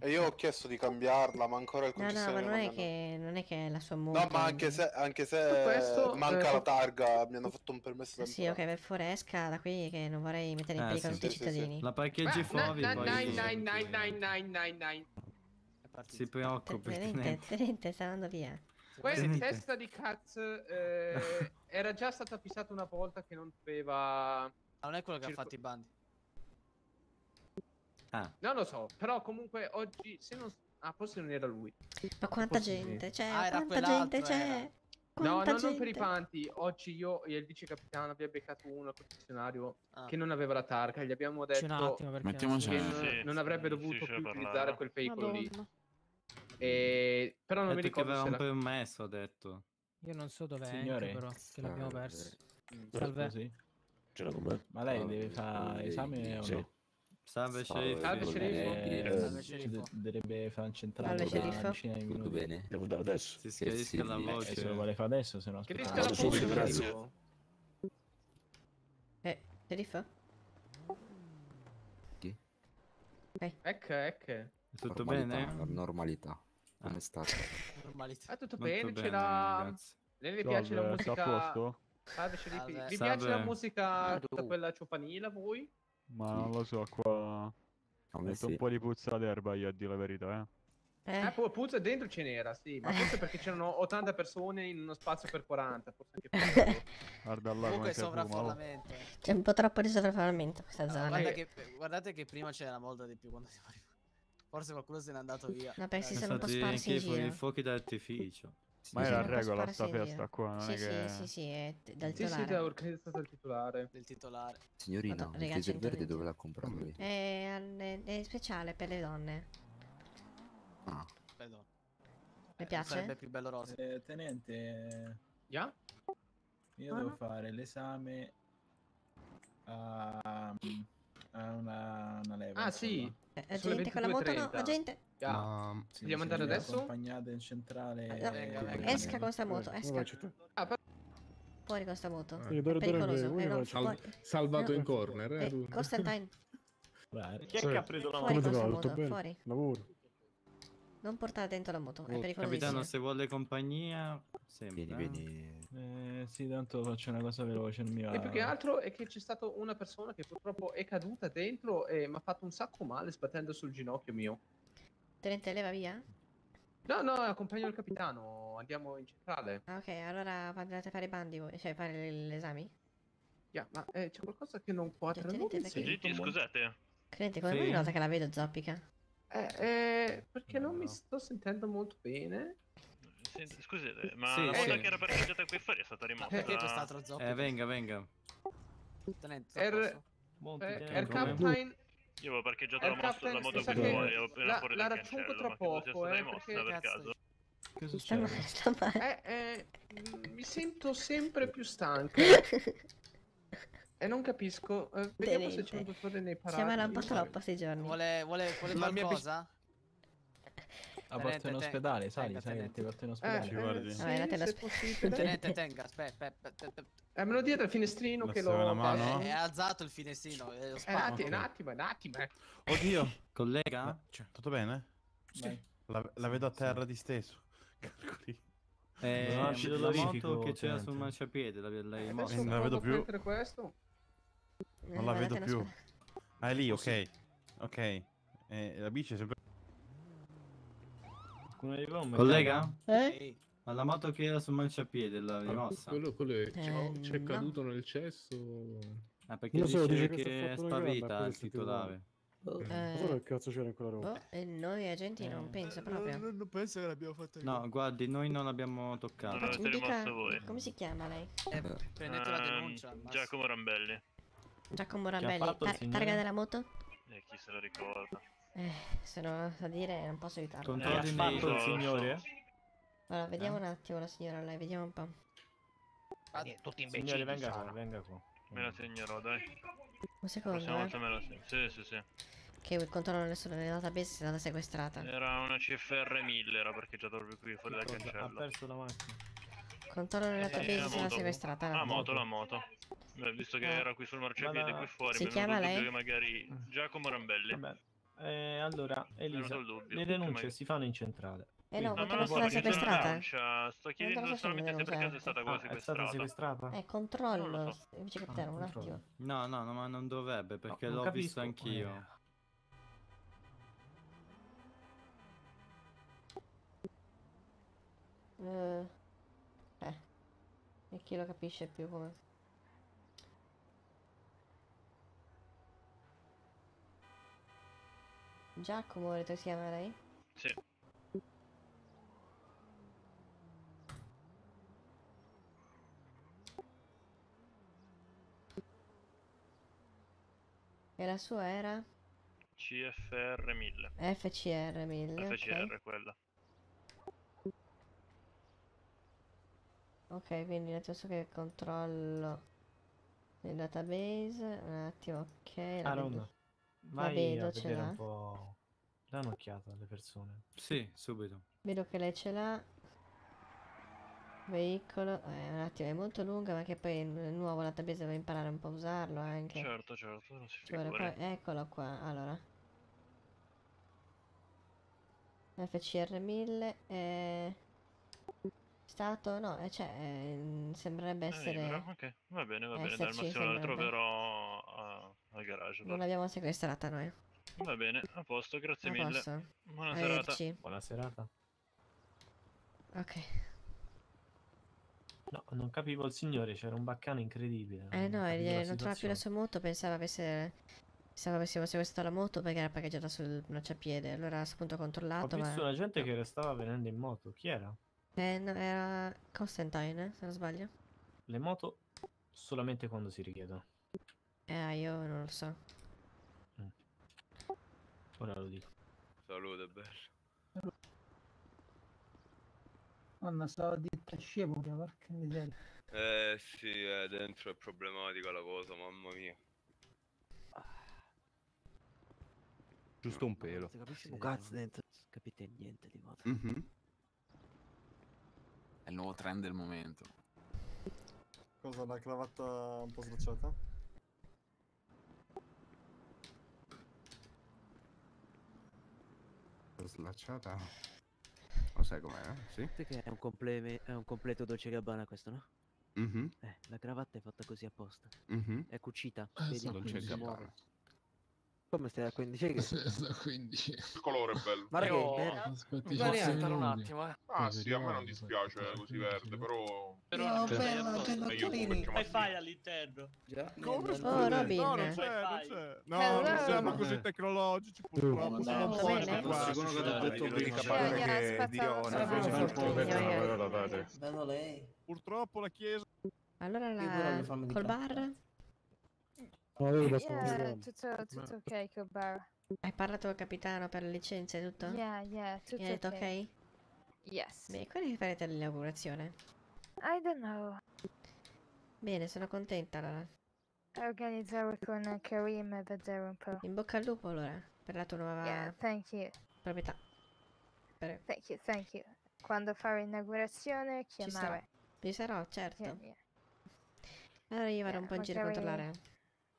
E io ho chiesto di cambiarla, ma ancora il No, no, ma concessionario non è che non è che è la sua moto. No, ma anche se, anche se questo, manca eh, la targa, mi hanno fatto un permesso Sì, temporaneo. ok, per favore esca da qui che non vorrei mettere in Eh, pericolo sì, tutti i sì, sì, cittadini. La parcheggi Ma- fuori, na- poi... nine, nine, nine, nine, nine, nine, nine. Si preoccupi, Tenente, tenente. tenente, sta andando via. Quella Tenente. testa di cazzo eh, era già stata fissata una volta che non doveva... Non è quello che ha Circo- fatto i bandi. Ah. Non lo so, però comunque oggi se non... Ah, forse non era lui. Ma quanta Forse sì. gente c'è? Ah, era quanta gente c'è? era. No, no, non per i panti. Oggi io e il vice capitano abbiamo beccato uno al concessionario Ah. che non aveva la targa. Gli abbiamo detto un attimo, che non, Sì, non avrebbe sì, dovuto sì, più parlare. utilizzare quel veicolo lì. E... Però non mi detto che ricordo aveva un la... permesso, ha detto. Io non so dov'è Signore. Enzo, però, che l'abbiamo perso. Salve. Salve. Ce l'ha con me? Ma lei deve fare esame o Sì. no? Salve, Salve, sceriffo. Salve, sceriffo. Eh, dovrebbe fare un centrale una decina di minuti. bene? Devo andare adesso. Si schiarisca la Eh, voce. se lo vuole fare adesso, se no Che aspetta. dice la Vado subito, voce, grazie. Eh, sceriffo? Ecco, ecco. Tutto Normalità, bene? la normalità. Come state? Normalità. Ah, tutto bene, bene, l'ha... ragazzi. Lei le piace la Salve, sta a musica... posto? Salve. Salve. Vi piace la Salve. musica tutta quella ciufanila a voi? Ma non lo so, qua... Me Metto un sì. po' di puzza d'erba, io a dire la verità, eh. Eh, Eh, pu- puzza dentro ce n'era, sì, ma forse perché c'erano 80 persone in uno spazio per 40, forse anche più. Guarda là Comunque è sovraffollamento. c'è un po' troppo di sovraffollamento questa Ah, zona. guarda che- guardate che prima c'era molto di più quando siamo arrivati. Forse qualcuno se n'è andato via. Perché si sono un po' sparsi in anche i giro. fuochi d'artificio. Ma Sì, era a sono un po' regola sta festa giro. qua, non Sì, è che... sì, sì, sì, è dal Sì, sì, titolare. organizzato il titolare. Del titolare. Signorina, Guarda, il 120. verde dove l'ha comprato lei? È, al- è speciale per le donne. Ah, Vedo. Le Eh, piace? Sarebbe più bello rosa. Eh, tenente, Yeah? io Ah, devo no. fare l'esame a, a una, una leva. Ah, insomma. sì. Eh, Sulle Agente con la moto no, 22.30. agente. Yeah. ma... Sì, Dobbiamo sì, andare adesso? accompagnate in centrale. No, venga, venga. Esca con sta moto, Eh, esca. Ah, per- Fuori con sta moto. Sì, È pericoloso. Eh, no, fuori. Salvato No. in corner, eh, Eh. Constantine, Chi è che ha preso la moto, fuori. Lavoro. Non portare dentro la moto, è Oh, pericolosissimo. Capitano, se vuole compagnia, sempre. Vieni, eh. vieni. Eh, sì, tanto faccio una cosa veloce. Il mio E più che altro è che c'è stata una persona che purtroppo è caduta dentro e mi ha fatto un sacco male sbattendo sul ginocchio mio. Tenente, leva via? No, no, accompagno il capitano, andiamo in centrale. Ah, ok, allora andate a fare i bandi voi, cioè fare gli esami. Yeah, ma eh, c'è qualcosa che non perché- sento Gigi, molto- scusate. Credete, come Sì. mai nota che la vedo zoppica? Eh, eh, perché non mi No. sto sentendo molto bene. Senti, Scusate, ma Sì, la sì. moto che era parcheggiata qui fuori è stata rimossa. Perché c'è stato zoppo? Eh, venga, venga. Tenente, Er- Eh, bene. Air? Captain, Io avevo parcheggiato Air la, mossa, Captain, la moto qui che fuori, ho appena la, fuori la raggiungo tra poco, eh, perché... per Cazzo, caso. Male, succede? Eh, eh, mi sento sempre più stanca. E non capisco. eh, vediamo se c'è un dottore nei Si paraggi. ammala un po' troppo sti giorni. Vuole, vuole, vuole La mia qualcosa? La porto in ospedale, che tenente. ti porto in Eh, ospedale. eh, guardi. sì, Vabbè, andate se all'osp- possibile. Tenente, tenga, aspetta, aspetta. Eh, me lo dia dal finestrino che lo... una mano? È alzato il finestrino, Eh, un spazio. attimo, un attimo, un attimo. eh. Oddio, collega? Cioè, Tutto bene? Vai. La, la vedo a terra disteso. Calcoli. Eh, Non ci la moto che c'era sul marciapiede, la, Eh. Adesso non la vedo più. questo. Non la Eh, vedo andate più. Ah, è lì, ok. Ok. Eh, la bici è sempre... Qualcuno di voi Collega? Eh? Ma la moto che era sul marciapiede l'ha rimossa? Quello, quello è, Eh, c'è no. caduto nel cesso. Ah, perché so, dice dice che è sparita il titolare. So eh, che cazzo c'era in quella roba. boh, e noi agenti non penso proprio. Non penso che l'abbiamo fatta No, guardi, noi non l'abbiamo avete dica, rimosso voi. come si chiama lei? Eh, prendete la Ehm, denuncia. Giacomo Rambelli. Giacomo il Tar- targa della moto? E chi se lo ricorda? Eh, se non lo sa dire non posso aiutarlo. Controlli Eh, nei- fatto il signore? Allora, vediamo un attimo la signora lei, vediamo un po'. Ah, tutti imbecilli Signore, venga qua, venga qua. Me la segnerò, dai. Un secondo, Prossima volta eh. me la segno. Sì, sì, sì. Che il controllo adesso nelle database è stata sequestrata. Era una CFR 1000, era parcheggiata proprio qui fuori dal Cosa? Ha cancello. perso la macchina. Controllo nelle Eh, database la è stata sequestrata. La la moto, la moto. Beh, visto che Ah, era qui sul marciapiede, ma la- qui fuori, Si chiama lei? che magari Giacomo Rambelli. Vabbè. Eh, allora, Elisa, dubbio, le denunce magari- si fanno in centrale. Eh no, perché ma non non è stata so perché c'è una sequestrata. Sto chiedendo sono solamente se per caso è stata Ah, cosa è stata sequestrata. sequestrata? Eh, controllo. lo so. Vice capitano, un controllo. attimo. No, no, no, ma non dovrebbe perché l'ho visto anch'io. Eh. eh. E chi lo capisce più come... Giacomo, detto si chiama lei? Sì. E la sua era? CFR 1000. FCR 1000. FCR ok. quella. Ok, quindi nel senso che controllo il database. Un attimo, ok. la Aaron, vai vedo, a ce vedere l'ha. un po'. Da un'occhiata alle persone. Sì, subito. Vedo che lei ce l'ha. Veicolo. Eh, un attimo, è molto lunga, ma che poi è nuovo il database deve imparare un po' a usarlo anche. Certo, certo, non si figuri. poi- eccolo qua, allora. FCR 1000 eh... Stato? No, eh, cioè, eh, sembrerebbe Eh, essere... libero, ok, va bene, va bene, dal massimo la troverò a- al garage. Non l'abbiamo sequestrata noi. Va bene, a posto, grazie A mille. posto. Buona serata. Arrivederci. Buona serata. Ok. No, non capivo il signore, c'era un baccano incredibile. Eh no, non non trova più la sua moto, pensava avesse... Pensava avessimo sequestrato la moto perché era parcheggiata sul marciapiede. Allora ha appunto Ho controllato, visto ma... una gente che stava venendo in moto. Chi era? Eh, no, era Constantine, eh, se non sbaglio. Le moto solamente quando si richiedono. Eh, io non lo so. Ora lo dico. Salute, bello. Anna stava di scemo, porca miseria. Eh sì, eh, dentro è problematica la cosa, mamma mia. Giusto un pelo. Capisce un cazzo dentro, non capite niente di moto. Mhm. È il nuovo trend del momento. Cosa, la cravatta un po' slacciata? Slacciata. Lo sai com'è? eh? Sì? Che è un, compleme- è un completo Dolce Gabbana questo, no? Mhm. Eh, la cravatta è fatta così apposta. Mhm. È cucita. Eh, vedi? Dolce Gabbana. Come stai a 15? Che... quindi. Il colore è bello. Che Io-. Aspetti Guarda, 10 aspettalo un attimo, eh. Ah sì, a me non dispiace così verde, però... Però c'è- bello, bello, Come fai all'interno? Come Oh? Robin. No, non c'è, non c'è. No, non siamo così tecnologici, purtroppo. Qua. Secondo che ha detto prima Padre che Dio non fece un po' Bello lei. Purtroppo la chiesa... Allora la... col bar? No, avevo abbastanza Yeah, tutto, tutto ok col bar. Hai parlato col capitano per le licenze e tutto? Yeah, yeah, tutto Mi ha detto ok. ok? Yes. Beh, quando che farete l'inaugurazione? I don't know. Bene, sono contenta allora. Organizzare con Karim e vedere un po'. In bocca al lupo allora, per la tua nuova Yeah, thank you. proprietà. Per... Thank you, thank you. Quando fare l'inaugurazione, Ci sarò. chiamare. Ci sarò, certo. Yeah, yeah. Allora io vado Yeah, un po' in giro a controllare.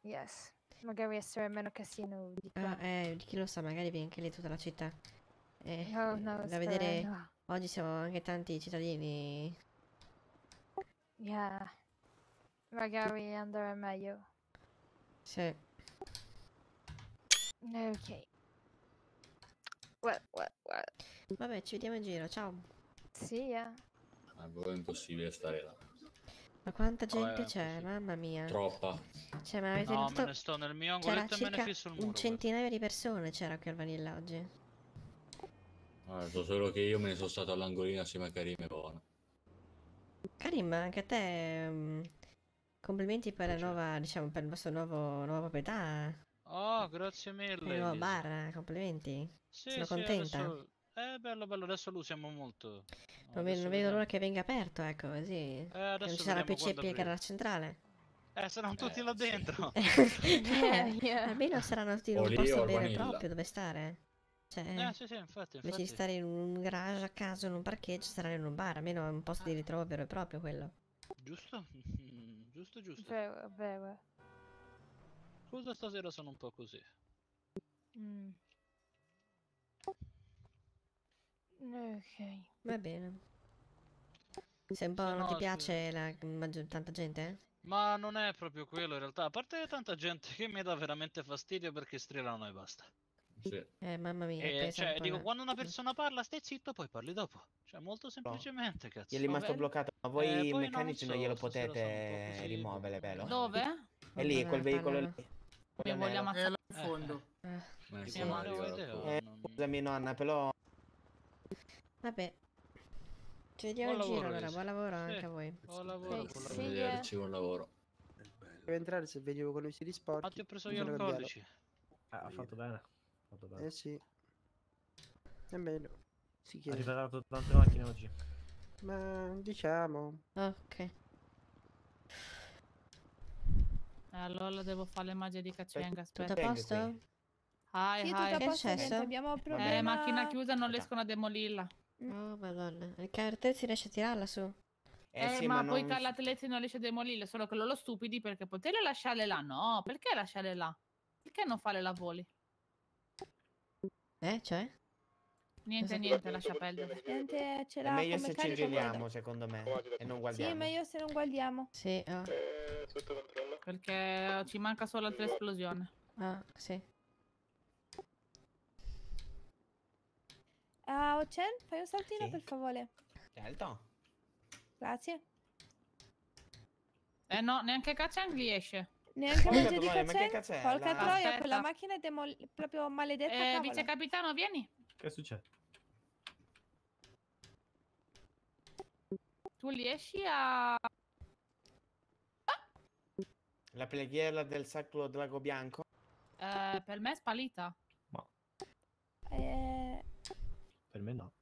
Yes. Magari essere meno casino di qua. Ah, eh, chi lo sa, magari viene anche lì tutta la città. Eh, No, no, da vedere, no. oggi siamo anche tanti cittadini. Yeah. Magari andare meglio. Sì. Ok. Well, well, well. Vabbè, ci vediamo in giro, ciao. See ya. È proprio impossibile stare là. Ma quanta gente eh, c'è, mamma mia. Troppa. Cioè, ma avete No, detto- me ne sto nel mio angoletto e me ne fisso il muro. un centinaio di persone c'era qui al Vanilla oggi. Ah, so solo che io me ne sono stato all'angolino assieme a Karim e Bona. Karim, anche a te mm, complimenti per la nuova, diciamo, per il vostro nuovo, nuova proprietà. Oh, grazie mille. Per il nuovo Elisa. bar, complimenti. Sì, Sono sì, contenta. adesso- Eh, bello, bello, adesso lo usiamo molto. Non, ve- non vedo l'ora che venga aperto, ecco, così. che non ci sarà più ceppi che alla centrale. Eh, saranno tutti là dentro. Eh, Almeno saranno tutti in un posto vero e proprio dove stare. Cioè, Eh, sì, sì, infatti, invece di infatti. stare in un garage a caso, in un parcheggio, saranno in un bar, almeno è un posto di ritrovo vero e proprio quello. Giusto? giusto, giusto. Vero, vero. Scusa, stasera sono un po' così. Mm. Ok. Va bene. Se un po' Se non no, ti piace la maggior- tanta gente? Ma non è proprio quello in realtà. A parte tanta gente che mi dà veramente fastidio perché strillano e basta. Eh, mamma mia, E, un cioè, dico, la- quando una persona parla, stai zitto, poi parli dopo. Cioè, molto semplicemente, cazzo. Gli è rimasto Vabbè. bloccato, ma voi Eh, meccanici non so, glielo un po' potete così. rimuovere, vero? Dove? È lì, quel Vabbè, veicolo parlano. lì. Voglio nero. ammazzare. in fondo. Ma Sì, insomma, ma non arrivato- vedevo, Eh, non- scusami nonna, però... Vabbè. Ci vediamo Buon in giro allora, buon lavoro Sì, anche a voi. Buon lavoro, Ok, buon sì, lavoro. Arrivederci, buon lavoro. Deve entrare se venivo con i vestiti sporchi. Ma ti ho preso io il codice. Eh, ha fatto bene. Ha fatto bene. Eh sì. Nemmeno. Si Ha chiede. riparato tante macchine oggi. Ma diciamo. Ok. Allora devo fare le magie di Kacenga, Tutto aspetta. a posto? Hi, Sì, hi. tutto a Che è posto, abbiamo un problema. Eh, macchina chiusa, non riescono a demolirla. Oh, madonna. Il cartel si riesce a tirarla su? Eh, ma, poi Carla Telezzi non riesce a demolirle, solo che loro stupidi perché poterle lasciarle là. No, perché lasciarle là? Perché non fare lavori? Eh, cioè? Niente, niente, lascia perdere. Niente, ce È l'ha meglio come se ci giriamo, secondo me, e non Sì, guardiamo. è meglio se non guardiamo. Sì, oh. Perché ci manca solo l'altra esplosione. Ah, sì. Ah, Ocen, fai un saltino Sì. per favore. Certo. Grazie. Eh no, neanche Kacang riesce. Neanche magia di è? Porca La- troia, Aspetta. quella macchina è demol- proprio maledetta. Eh, cavola. vice capitano, vieni. Che succede? Tu riesci a... La preghiera del Sacro Drago Bianco? eh, per me è spalita. Eh, Per me no.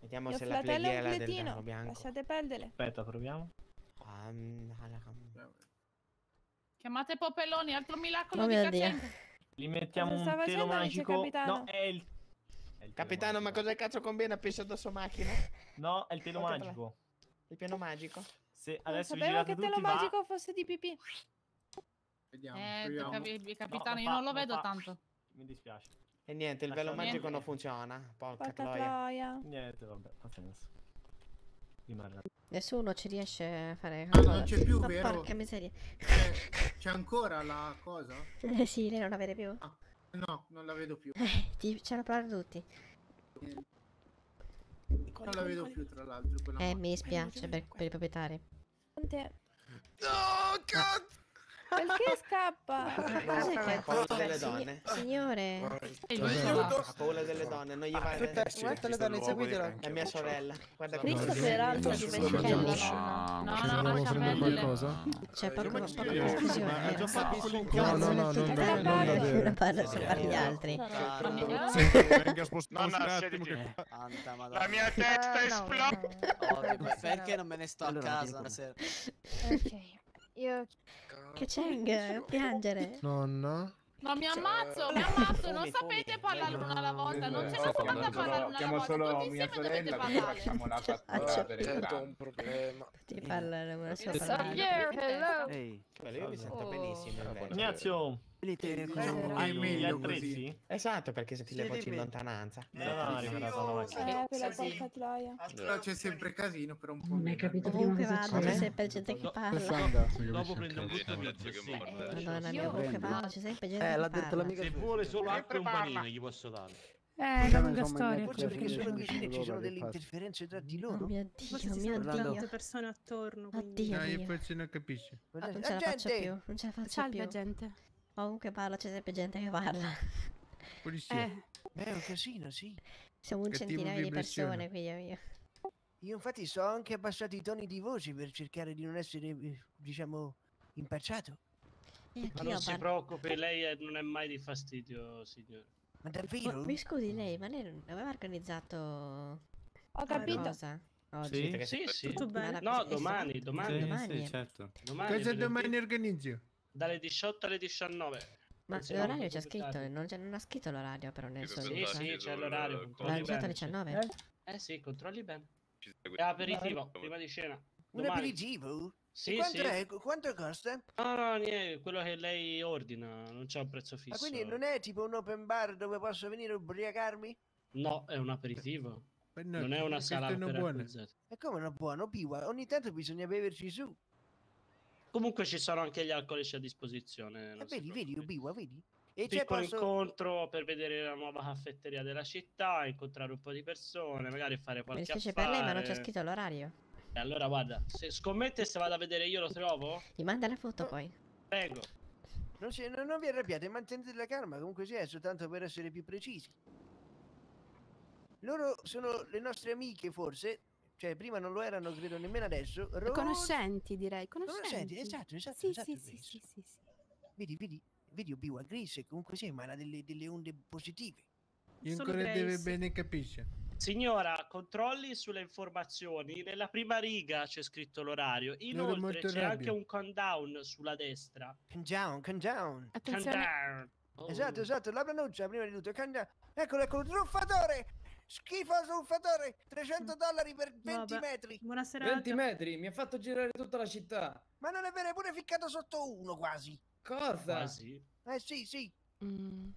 Vediamo mio se la è preghiera un del cretino. Bianco. Lasciate perdere. Aspetta, proviamo. Alla- Chiamate Popeloni, altro miracolo Oh di. Kacang. Gli mettiamo Cosa un telo magico. capitano? No, è il. è il telo Capitano, ma cosa cazzo conviene appeso addosso macchina? No, è il telo magico. Il piano magico? Se Non adesso vi sapevo che tutti, va. magico fosse di pipì. Vediamo. Eh, proviamo. capi- capitano, No, io fa- non lo non vedo fa. tanto. Mi dispiace. E niente, il velo magico Niente. non funziona. Porca, Porca troia. troia. Niente, vabbè, pazienza. Rimarrà. Nessuno ci riesce a fare Ah, non c'è più, Ma vero? porca miseria. C'è, ancora la cosa? Eh sì, lei non la vede più. No, non la vedo più. Eh, ti, ce la provare tutti. Non la vedo più, tra l'altro. Eh, mi dispiace per, per i proprietari. No, cazzo! Perché scappa? Cos'è che Ha paura delle donne. Signore, Ha paura delle donne, non gli va Aspetta, aspetta le donne, seguitela. È mia sorella. Guarda Cristo che peraltro di Vecchielli. No, no, Volevo lascia prendere perdere. qualcosa? C'è poco, poca confusione. ha già fatto in No, no, no, non, se parli gli altri. Venga, spostiamoci un attimo. Che... La mia testa esplode! no. Per- perché non me ne sto a casa? Ok. Io Che c'è? Piangere. Nonna? No, mi ammazzo, mi ammazzo, non sapete parlare l'una alla volta, non ce ne fate parlare l'una alla volta, tutti insieme dovete parlare. Faccio un problema. Ti parlare una So sola. here, hello. Ehi, io mi sento benissimo. Ignazio, vedete cosa È hai gli meglio così. Esatto, perché senti le voci in lontananza. Me l'avevano riparato la macchina. Eh, quella porca c'è sempre casino, però un po' Non hai capito cosa vado c'è succede? sempre gente che parla. Dopo prendo un sì. morte. Madonna mia, ovunque vado c'è sempre gente Eh, che l'ha detto parla. l'amica Se vuole solo acqua e un panino gli posso dare. Eh, una lunga storia. Forse perché sono vicini e ci sono delle interferenze tra di loro. Oh mio Forse dio, ci mio dio. tante persone attorno. quindi- Oddio Dai, mio. forse non capisci. Ah, non ce la faccio più, non ce la faccio Salve, più. gente. Ovunque parlo c'è sempre gente che parla. Polizia. Eh, È un casino, sì. Siamo un Cattiva centinaio di persone qui, io, io. Infatti sto anche abbassato i toni di voce per cercare di non essere, eh, diciamo, impacciato. Ma non si preoccupi, lei è- non è mai di fastidio, signore. Ma Ma- davvero? Mi scusi lei, ma lei non aveva organizzato Ho capito. cosa oggi? Sì? Sì, sì. Tutto bene? Ma la- No, domani, domani. Sì, domani? sì, certo. Domani, Cosa domani organizzo? Dalle 18 alle 19. Ma no, l'orario c'è scritto, non, c'è- non ha scritto l'orario però nel suo Sì, sì, c'è l'orario. Dalle controlli 18 alle bene. 19? Eh sì, controlli bene. È aperitivo, prima di cena. Un Domani. aperitivo? Sì, quanto, sì. è? Quanto costa? No, no, niente, quello che lei ordina, non c'è un prezzo fisso. Ma quindi non è tipo un open bar dove posso venire a ubriacarmi? No, è un aperitivo. Ma no, non è una sala per alcolizzati. E come no buono, Piwa? Ogni tanto bisogna beverci su. Comunque ci sono anche gli alcolici a disposizione. E si vedi, vedi. Piwa, vedi? E Piccolo posso... incontro per vedere la nuova caffetteria della città, incontrare un po' di persone, magari fare Mi qualche dispiace per lei ma non c'è affare. scritto l'orario. E allora guarda, se scommette se vado a vedere io lo trovo? Gli manda la foto poi. Prego. Non, si- non- non vi arrabbiate, mantenete la calma, comunque sia, è soltanto per essere più precisi. Loro sono le nostre amiche, forse. Cioè, prima non lo erano, credo nemmeno adesso. Ro- Conoscenti, direi. Conoscenti. Conoscenti, esatto, esatto, Sì, esatto, sì, sì, questo. sì, sì, sì. Vedi, vedi, vedi Obi-Wan Grace, comunque sia, emana delle, delle onde positive. Io Solo ancora deve Grace. bene capisce. Signora, controlli sulle informazioni. Nella prima riga c'è scritto l'orario. Inoltre c'è anche rabbia. un countdown sulla destra. Countdown, countdown. Countdown. Oh. Esatto, esatto, la pronuncia prima di tutto. countdown. Eccolo, eccolo, truffatore! Schifo truffatore! 300 dollari per 20 Vabbè. metri! Buonasera. 20 metri, mi ha fatto girare tutta la città. Ma non è vero, è pure ficcato sotto uno quasi. Cosa? Quasi. Eh sì, sì. Mm.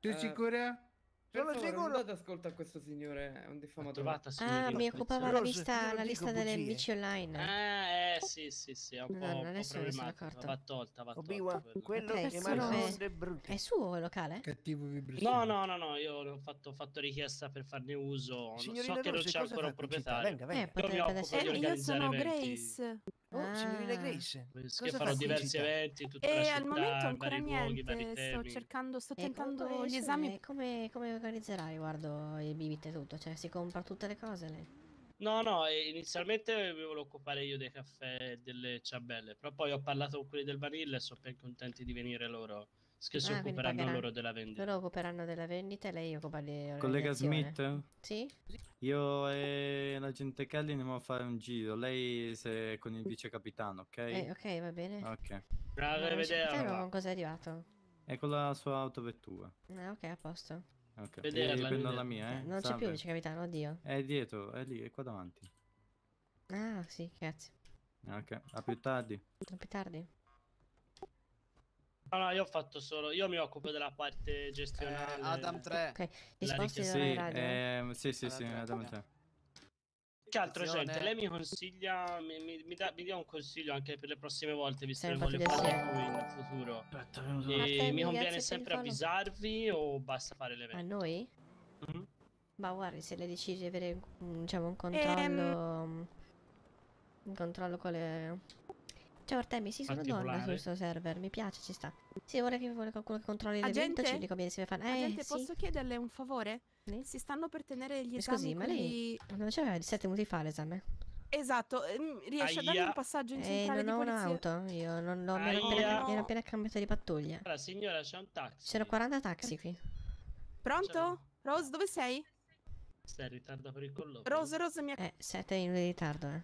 Tu Eh, sicura? Sono sicuro. non date ascolto a questo signore, è un diffamatore. trovata, Ah, mi occupava la lista, la lista delle bici online. Eh, eh, sì, sì, sì, è un po', po' adesso mi sono accorto. Va tolta, va tolta. Quello Ok, che sono- emana è- onde brutte. È suo il locale? Cattivo vibrazione. No, no, no, no, io ho fatto, fatto richiesta per farne uso. non- Signorina so che non c'è ancora un proprietario. Venga, venga. Eh, Io sono. Grace. Oh, signorina Ah. Grace. Che Cosa farò diversi città? eventi in tutta la E città, al momento ancora vari luoghi, vari niente. Sto temi. cercando, sto E tentando come, gli esami. Come, come organizzerà riguardo i bibit e tutto? Cioè, si compra tutte le cose lei? No, no, inizialmente mi volevo occupare io dei caffè e delle ciambelle, però poi ho parlato con quelli del vanilla e sono ben contenti di venire loro, che si Ah, occuperanno pagheranno. loro della vendita. Loro occuperanno della vendita e lei occupa di Collega. Smith? Sì? Io e l'agente Kelly andiamo a fare un giro. Lei se con il vice capitano, ok? Eh, ok, va bene. Ok. Bravo, capitano con cosa è arrivato? È con la sua autovettura. Ah, ok, a posto. Ok. Vederla, prendo la mia, eh. Non c'è più il vice capitano, oddio. È dietro, è lì, è qua davanti. Ah, sì, grazie. Ok, a più tardi. A più tardi. No, no, io ho fatto solo, io mi occupo della parte gestionale. Eh, Adam 3. Ok, gli La sposti richiesta- della Sì, ehm, sì, sì, sì, Adam ok. tre. Che altro, Attenzione. gente? Lei mi consiglia, mi, mi- mi dà, mi dia un consiglio anche per le prossime volte, visto che voglio fare lui in futuro. Aspetta, E mi conviene sempre avvisarvi o basta fare A l'evento? noi? Mhm. Ma guardi, se lei decide di avere un, diciamo, un Ehm. controllo... Un controllo con le... Ciao Artemi, sì, sono donna su questo server, mi piace, ci sta. Sì, vuole che vuole qualcuno che controlli l'evento, ci dico bene se fare... Eh, Agente, sì. posso chiederle un favore? Sì? Si stanno per tenere gli Mi esami Scusi, ma lei quelli- non c'aveva 7 minuti fa l'esame? Esatto, ehm, riesce a darmi un passaggio in Eh, centrale non ho un'auto, io non l'ho... Mi hanno Aia. appena, hanno appena cambiato di pattuglia. Allora, signora, c'è un taxi. C'erano 40 taxi qui. Pronto? Rose, dove sei? Stai in ritardo per il colloquio? Rose, Rose mi ha... Eh, 7 minuti di ritardo, eh.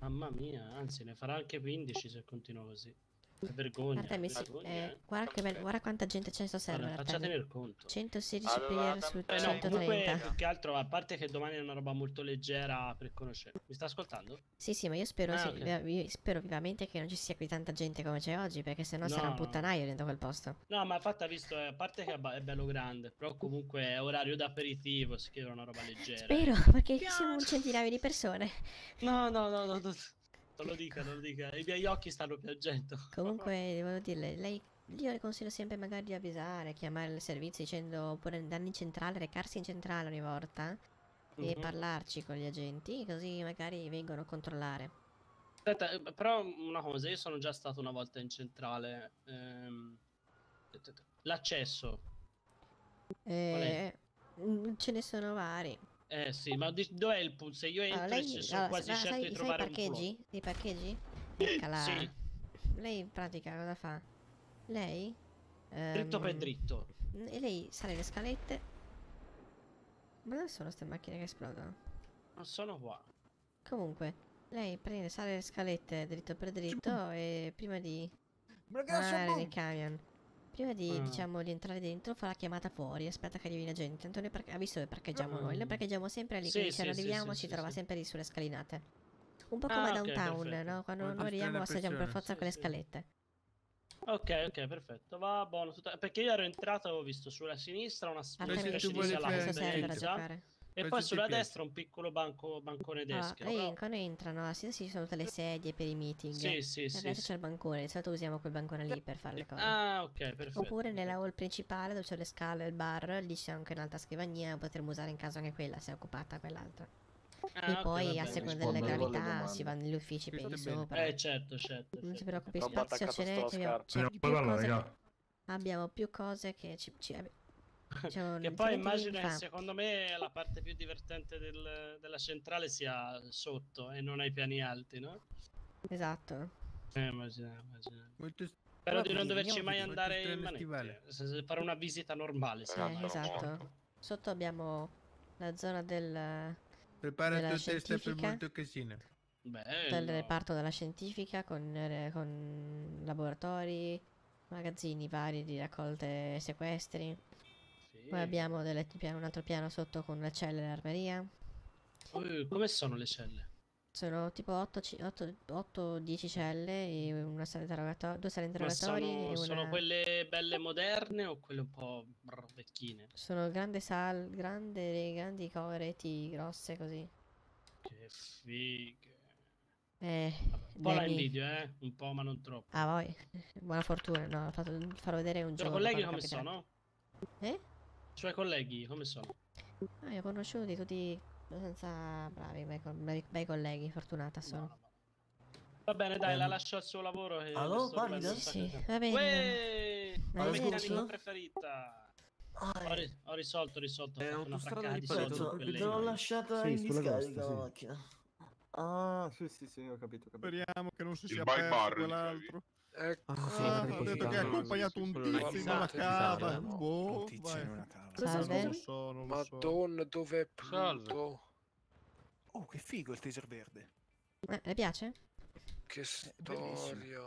Mamma mia, anzi, ne farà anche 15 se continua così. Che vergogna. Artemi, sì, vergogna, eh, eh. guarda, che bello, guarda quanta gente c'è in sto server, Guarda, faccia tener conto. 116 Allora, player su Eh no, comunque, 130. più che altro, a parte che domani è una roba molto leggera per conoscere. Mi sta ascoltando? Sì, sì, ma io spero, Ah, sì, ok. viva- io spero vivamente che non ci sia qui tanta gente come c'è oggi, perché sennò sarà No, un no. puttanaio dentro quel posto. No, ma fatta ha visto, eh, a parte che è bello grande, però comunque è orario d'aperitivo, si chiede una roba leggera. Spero, perché siamo un centinaio di persone. No, no, no, no, no, non lo dica, non lo dica. I miei occhi stanno piangendo. Comunque, devo dirle, lei io le consiglio sempre magari di avvisare, chiamare il servizio dicendo oppure andare in centrale, recarsi in centrale ogni volta e Mhm. parlarci con gli agenti, così magari vengono a controllare. Aspetta, eh, però una cosa, io sono già stato una volta in centrale. ehm, L'accesso. Eh, mm, ce ne sono vari. Eh sì, ma di- dov'è il punto? Se io entro Allora, e lei, se- sono allora, quasi certo sai, di sai trovare un parcheggi? I parcheggi? Beccala. Sì. Lei in pratica cosa fa? Lei? Dritto per ehm, dritto. E lei sale le scalette. Ma dove sono queste macchine che esplodono? Non sono qua. Comunque, lei prende, sale le scalette dritto per dritto e prima di Ragazzi, andare boom. nel camion, prima di, Ah. diciamo, di entrare dentro, fa la chiamata fuori, aspetta che arrivi la gente. Tanto noi parche- ha visto dove parcheggiamo noi? Noi parcheggiamo sempre lì, Sì, quindi sì, quando sì, arriviamo sì, ci trova sempre lì sulle scalinate. Un po' Ah, come ok, downtown, perfetto. no? Quando noi arriviamo assaggiamo per forza quelle scalette. Ok, ok, perfetto. Va buono. tutta- Perché io ero entrato e avevo visto sulla sinistra una specie di questo e poi sulla destra un piccolo banco, bancone deschio. lei però- quando entrano, a sinistra ci sono tutte le sedie per i meeting. Sì, sì, e sì, adesso sì. c'è il bancone, di solito usiamo quel bancone lì per fare le cose. Ah, ok, perfetto. Oppure nella hall principale dove c'è le scale e il bar, lì c'è anche un'altra scrivania, potremmo usare in caso anche quella se è occupata quell'altra. Ah, e poi a seconda delle gravità si va negli uffici per di sopra. Eh, certo, certo. Non ti certo. preoccupi, spazio ce n'è, abbiamo, abbiamo più cose che ci... ci diciamo, Che poi immagino che secondo me la parte più divertente del- della centrale sia sotto e non ai piani alti, no? Esatto. Eh, immaginavo, immaginavo. Molto- Spero di non doverci mai andare in manette. Se Fare una visita normale. sì. Eh, esatto. Sotto abbiamo la zona del... Prepara tu testa per molto casino. del reparto della scientifica con, eh, con laboratori, magazzini vari di raccolte e sequestri. Poi abbiamo delle- un altro piano sotto con le celle e l'armeria. Uh, come sono le celle? Sono tipo 8-10 celle e una sala interrogato- due sale interrogatori sono, e sono una... quelle belle moderne o quelle un po' vecchine? Sono grande sal, grande, grandi co- reti grosse così. Che fighe. Eh, Un po' la Demi- invidio, eh? Un po', ma non troppo. Ah, voi. Buona fortuna, no, fatto, farò vedere un giorno. tuoi colleghi come capiterà. sono? Eh? I suoi colleghi come sono? Ah, io ho conosciuti tutti abbastanza bravi, bei, co- bei- bei colleghi, fortunata sono. Va bene, dai, la Ehm. lascio al suo lavoro e Allo, le sto Pallida? rubando un Sì, sì, va bene. Uè, la meccanica scusa? preferita. Ho, ri- ho risolto, ho risolto. È una fraccata di soldi Te l'ho lasciata Sì, in discarica la sì. macchina. Ah, sì, sì, sì, ho capito, ho capito. Speriamo che non si Il sia perso quell'altro. Ecco. Ah, perché detto che ha accompagnato un tizio in una cava. esatto. Boh, Un tizio vai. in una cava. Salve. Non lo so, non lo so. Madonna, dov'è Salve. Pluto? Oh, che figo il taser verde. Eh, le piace? Che bellissimo. storia.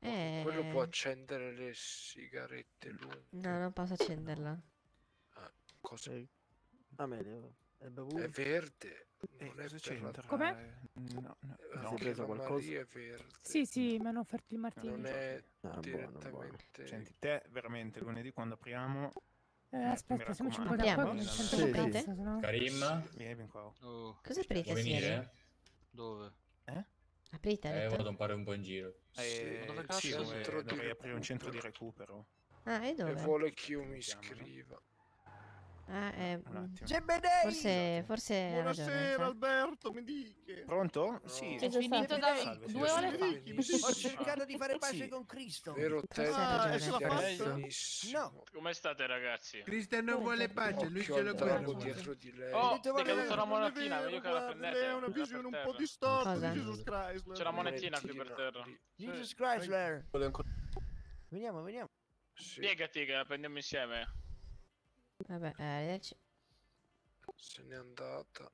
Eh... Quello può accendere le sigarette lunghe. No, non posso accenderla. Cosa? Amelio, è bevuto? È verde. È cosa c'entra? Come? No, no, Eh, no. è verde. Sì, sì, mi hanno offerto il martini. Non è Ah, buono, direttamente... Senti, te veramente lunedì quando apriamo... Eh, aspetta, ci raccomando. da qua mi sento Sì, persa, sì. sennò- Karim? Vieni qua. Oh, Cosa aprite, venire? dove? Aprite, ha Eh, vado a fare un po' in giro. Eh, dove sì, cazzo dove-? Centro di dovrei aprire un centro di recupero. Ah, e E dove? vuole che io mi iscriva. Ah, eh, Un attimo. Zebedei! forse, forse ragione. Buonasera sa? Alberto, mi dica. Pronto? Sì. È finito da Salve, due ore fa. Ho cercato di fare pace Sì. con Cristo. Vero ha Ah, e ce l'ha fatta? No. Come state ragazzi? Cristian non vuole pace, lui ce drago guarda. dietro di lei. Oh, è caduta una è monetina, vero, meglio che la prendete. ha una visione un po' distorta di Jesus Chrysler. C'è una monetina qui per terra. Jesus Chrysler. Veniamo, veniamo. Spiegati che la prendiamo insieme. Vabbè, eh, arrivederci. se n'è andata.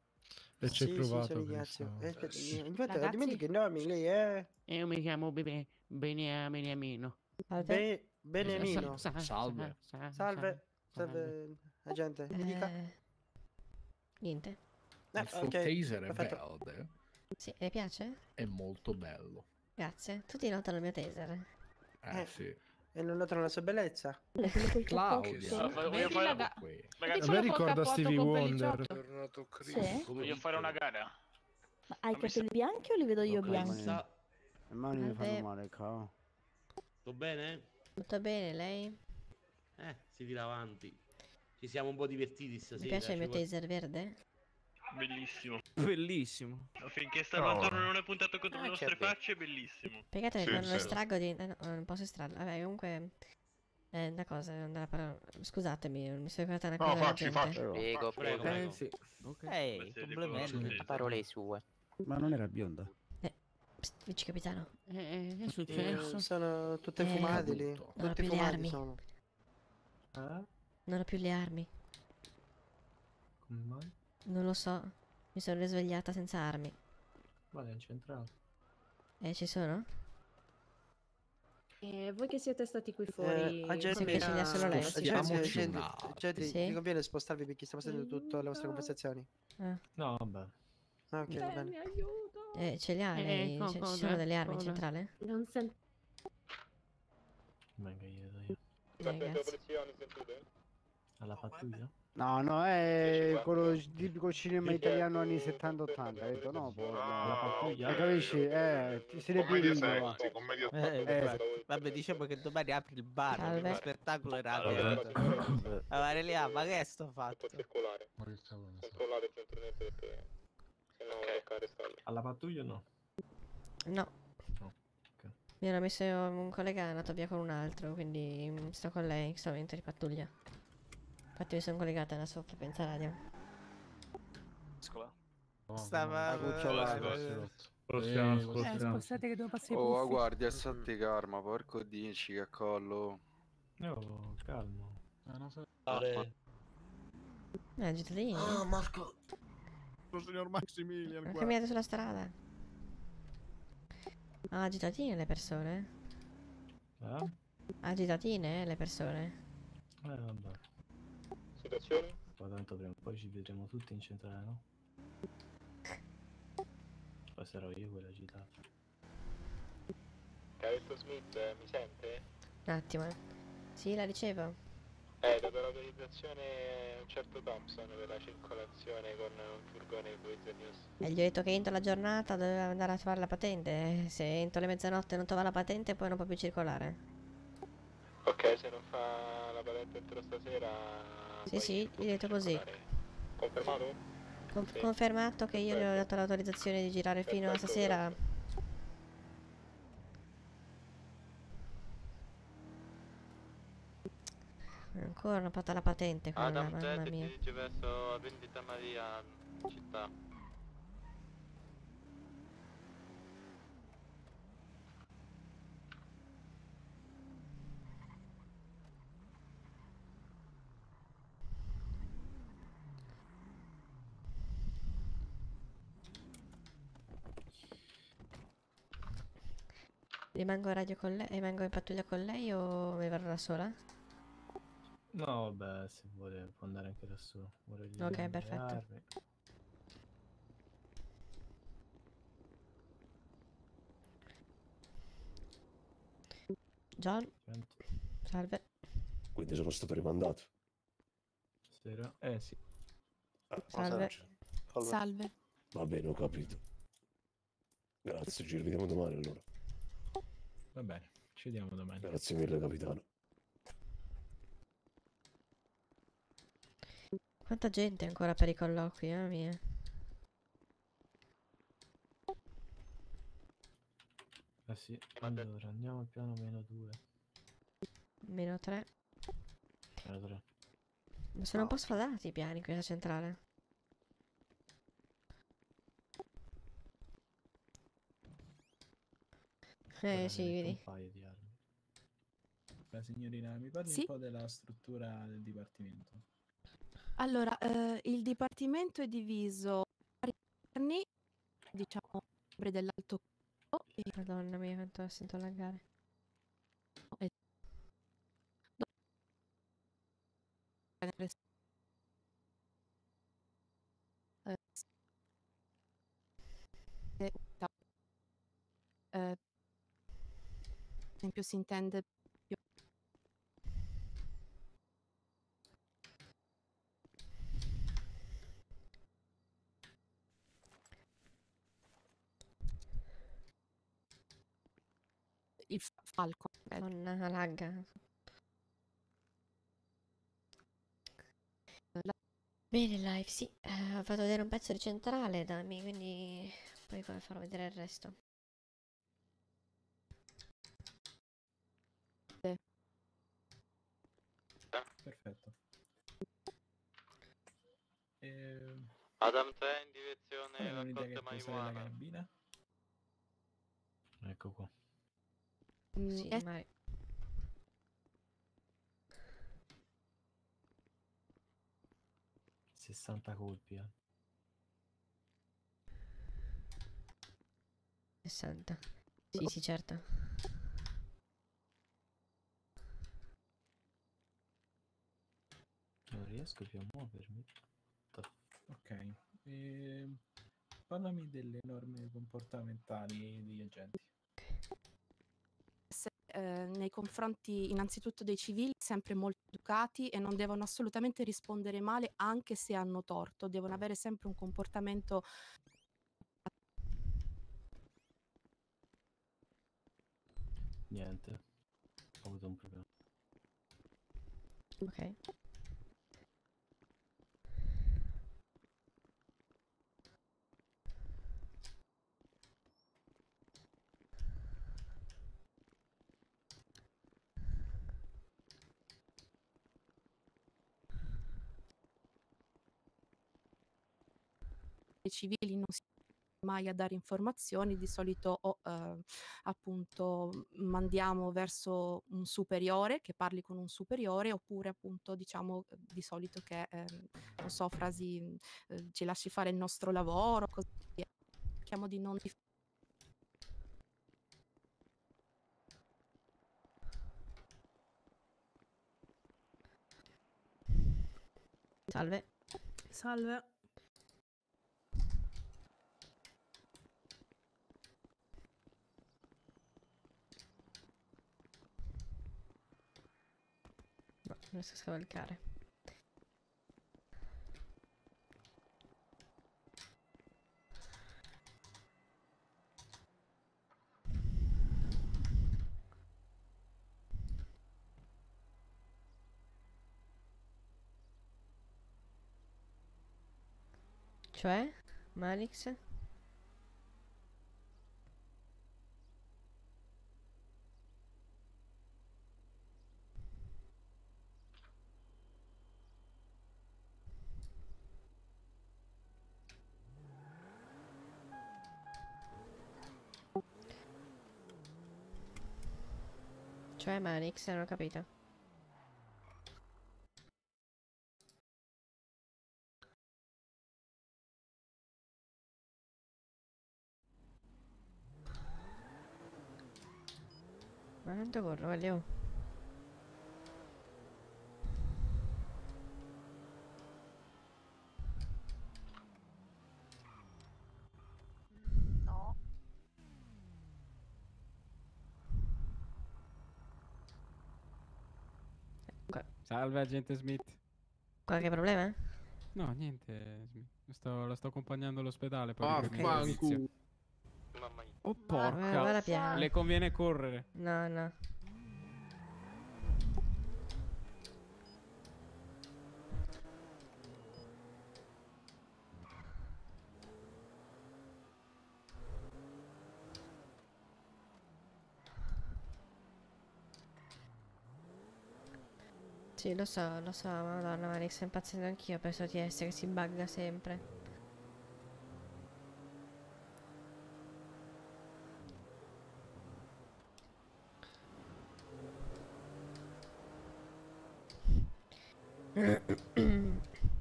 E ci hai provato. Eh, Eh, sì. Infatti, Ragazzi? dimentica i nomi, lei è... Io mi chiamo Bene- Bene- Beniamino. Salve. Be- sa- Salve. sa- Salve, salve, agente, mi dica. Eh, niente. Eh, Il suo ok, taser è perfetto. verde, Sì, le piace? è molto bello. Grazie. Tutti notano il mio taser. Eh, Eh. sì. E non notano la sua bellezza. Claudia. Allora, fa- voglio fare... la Ragazzi, quello voglio- col cappotto con pellicciotto? Tornato. Sì. voglio fare una gara. Ma hai i capelli bianchi o li vedo io bianchi? Ma- Le mani mi fanno male, cavolo. Sto bene? Tutto bene, lei? Eh, si tira avanti. Ci siamo un po' divertiti stasera. Mi piace il mio taser verde? Bellissimo. Bellissimo. Finché sta mantorno non è puntato contro le Ah, nostre certo. facce, è bellissimo. Peccato che Sì, quando lo estraggo di... eh, no, non posso estrarlo. Vabbè, comunque... Eh, una cosa, una parola- scusatemi, mi sono ricordata una No, cosa della facci, facci. Prego, prego. Eh, prego. sì. Ehi, complimenti. Parole sue. Ma non era bionda? Psst, vice capitano. Eh, che è Eh, successo? sono tutte Eh, fumate lì. non ho più le armi. sono. Non ho più le armi. Come mai? Non lo so. Mi sono risvegliata senza armi. Vale, in centrale. Eh, ci sono? E voi che siete stati qui fuori... Eh, Perché ce li ha solo lei? una- agenti, Sì? vi conviene spostarvi perché stiamo sentendo tutte le vostre conversazioni. Ah. No, vabbè. Ah, ok, va bene. Eh, ce li ha Eh, lei? co- Ci- ci cosa? sono delle armi in centrale? Non sento... Venga, io do io. Eh, grazie. Alla pattuglia? No, no, è quello tipico cinema italiano anni 70-80. Hai detto no, poi. La pattuglia? Eh, capisci? Eh, ti se ne più lingua. Eh, Eh, va- vabbè, diciamo che domani apri il bar, Salve. lo spettacolo era aperto. Allora, ah, ma che è sto fatto? So. Controllate il centro perché se no toccare stalle. Alla pattuglia o no? No. No, Mi hanno messo un collega è andato via con un altro, quindi mm, sto con lei in momento di pattuglia. Infatti mi sono collegata da sopra, pensa radio. Stava... Eh, scusate che devo passare Oh, guardia, state calma, porco dici che collo. No, calmo. Eh, agitadini. Ah, Marco. Lo signor Maximilian camminate sulla strada. Ah, agitatine le persone? Eh? Agitatine eh, le persone? Eh, vabbè. Situazione? Poi tanto prima o poi ci vedremo tutti in centrale, no? Poi sarò io quello agitato. Caretto Smith, mi sente? Un attimo. eh. Sì, la ricevo. Eh, dato l'autorizzazione un certo Thompson per la circolazione con un furgone di Polizia News. E gli ho detto che entro la giornata doveva andare a trovare la patente. eh. Se entro le mezzanotte non trova la patente poi non può più circolare. Ok, se non fa la patente entro stasera... Sì, sì, gli ho detto così. Confermato? Con- Sì. Confermato che io gli ho dato l'autorizzazione di girare fino a Perfetto, stasera. Ancora non ho fatto la patente quella, Adam mamma mia. dirige verso Vendita Maria città. Rimango in radio con lei, rimango in pattuglia con lei o mi verrò da sola? No, vabbè, se vuole può andare anche da gli Ok, perfetto. armi. John? Salve. Quindi sono stato rimandato. Stasera? Eh sì. Salve. Salve. Va bene, ho capito. Grazie, ci rivediamo domani allora. Va bene, ci vediamo domani. Grazie mille, capitano. Quanta gente ancora per i colloqui, mamma mia. Eh sì, allora andiamo al piano meno 2. Meno 3. Meno 3. Ma sono un po' sfasati i piani qui alla centrale. Eh sì, vedi. Un paio di armi. La signorina, mi parli Sì? un po' della struttura del dipartimento? Allora, eh, il dipartimento è diviso in interni, diciamo, membri dell'alto corpo e Madonna mia, quanto sento laggare. e- Eh, s- eh, ta- eh, per esempio si intende più il fa- falco. Con la lagga. Bene, live, sì. eh, vado a vedere un pezzo di centrale, dammi, quindi poi farò vedere il resto. Perfetto. Ehm, Adam 3 in direzione la marijuana. carabina? Ecco qua. mm, Sì, è- ma 60 colpi, eh. 60. Sì, sì, certo. Non riesco più a muovermi. Ok. Ehm, parlami delle norme comportamentali degli agenti. se- eh, nei confronti innanzitutto dei civili sempre molto educati e non devono assolutamente rispondere male anche se hanno torto, devono avere sempre un comportamento Niente. Ho avuto un problema. Ok. i civili non si mai a dare informazioni, di solito o eh, appunto mandiamo verso un superiore che parli con un superiore oppure appunto diciamo eh, di solito che eh, non so frasi eh, ci lasci fare il nostro lavoro così via. cerchiamo di non Salve. Salve. Non riesco a scavalcare. Cioè? Malix? Cioè Manix, non ho capito. Ma quanto corro, voglio? No. Salve agente Smith. Qualche problema? No, niente. Sto, la sto accompagnando all'ospedale. Ah, poi ok. per servizio. Oh porca, le conviene correre. No, no. Sì, lo so, lo so, madonna, ma sto impazzendo anch'io per questo TS che si bugga sempre.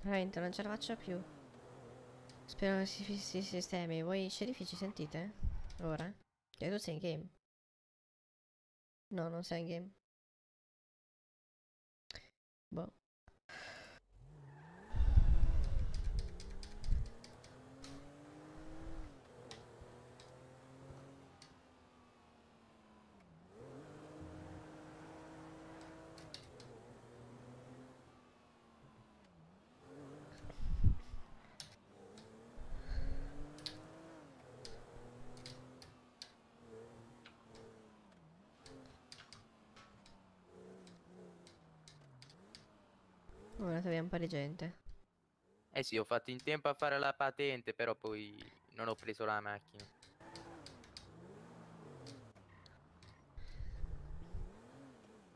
Veramente non ce la faccio più. Spero che si, si sistemi. Voi scerifi ci sentite? Ora? Cioè tu sei in game? No, non sei in game. Boh. Gente. Eh sì, ho fatto in tempo a fare la patente, però poi non ho preso la macchina.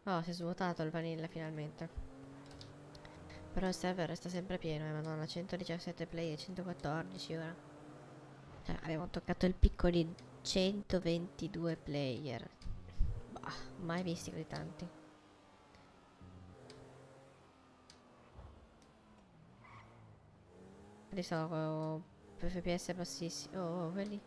Oh, si è svuotato il vanilla finalmente. Però il server resta sempre pieno, eh, madonna, 117 play e 114 ora. Cioè, abbiamo toccato il picco di 122 player. Bah, mai visti così tanti. Adesso con FPS bassissimi. Oh, oh, quelli.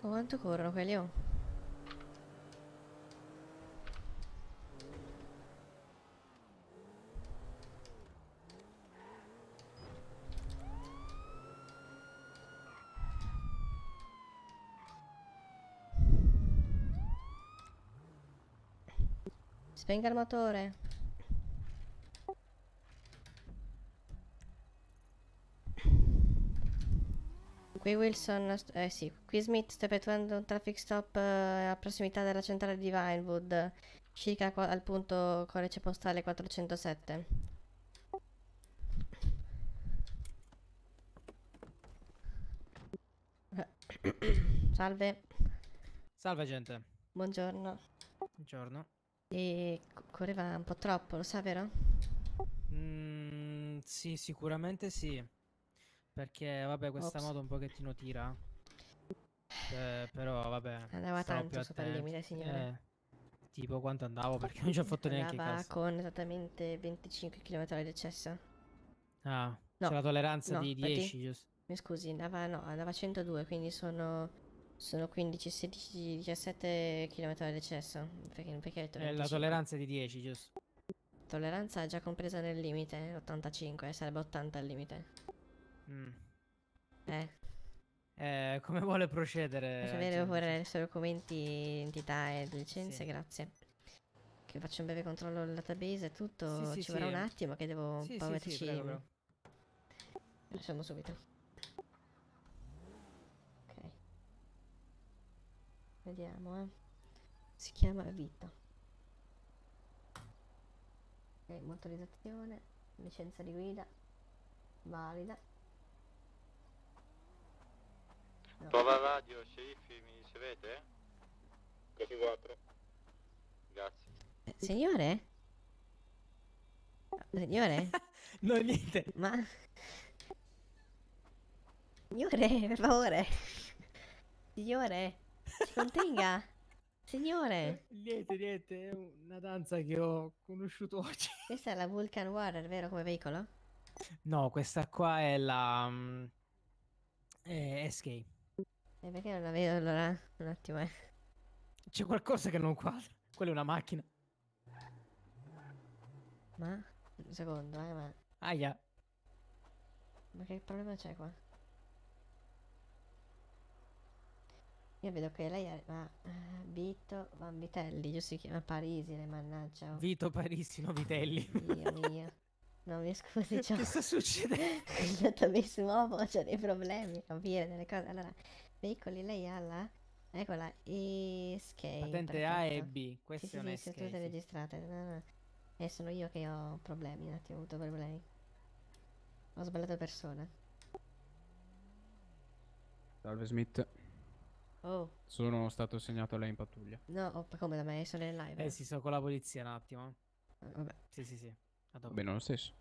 Quanto corrono quelli? Oh. Spenga il motore. Qui Wilson, eh sì, qui Smith sta effettuando un traffic stop eh, a prossimità della centrale di Vinewood, circa al punto codice postale 407. Salve, Salve gente. buongiorno. Buongiorno. E co- correva un po' troppo, lo sa, vero? Mm, sì, sicuramente sì. Perché vabbè, questa Ops. moto un pochettino tira. Eh, però vabbè. Andava tanto sopra il limite, signore. Eh, tipo quanto andavo perché non ci ho fatto neanche Andava caso. con esattamente 25 km di eccesso. Ah, No, c'è la tolleranza no, di aspetti. 10, giusto? Mi scusi, andava, no, andava a 102, quindi sono, sono 15, 16, 17 km di eccesso. Perché, perché Eh, la 25? tolleranza è di 10, giusto? Tolleranza è già compresa nel limite, 85, sarebbe 80 il limite. Mm. Eh, Eh, come vuole procedere? vedere agente? pure i suoi documenti, identità e licenze, Sì. grazie. Che faccio un breve controllo del database e tutto, Sì, sì, ci vorrà un attimo che devo un po' metterci... prego, prego. Facciamo subito. Ok. Vediamo, eh. Si chiama Vita. Ok, motorizzazione, licenza di guida, valida. No. Prova radio, sceriffi, mi ricevete? Così 4. Grazie. Eh, Signore? Signore? no, niente. Ma... Signore, per favore. Signore, ci contenga. Signore, Niente, niente, è una danza che ho conosciuto oggi. questa è la Vulcan Warrior, vero, come veicolo? No, questa qua è la... mm, è SK. E Eh, perché non la vedo allora? Un attimo, eh. C'è qualcosa che non quadra. Quella è una macchina. Ma? Un secondo, eh, ma... Aia. Ma che problema c'è qua? Io vedo che lei è... Ma... eh, Vito Vanvitelli, giusto si chiama Parisi, le mannaggia. oh. Vito Parisi, no Vitelli. Dio mio. No, mi scusi, c'ho... Che sta succedendo? Il database nuovo c'ha dei problemi a capire delle cose. Allora, veicoli, lei ha la... Eccola, ESK. Patente A e. B, queste sì, sì, sono sì, SK, sono tutte sì. registrate. No, no. E sono io che ho problemi, un attimo, ho avuto problemi. Ho sbagliato persona. Salve Smith. Oh, Sono stato assegnato a lei in pattuglia. no, oh, come da me, sono in live. Eh sì, sto con la polizia un attimo. Eh, Vabbè. Sì, sì, sì. A Va dopo. bene lo stesso.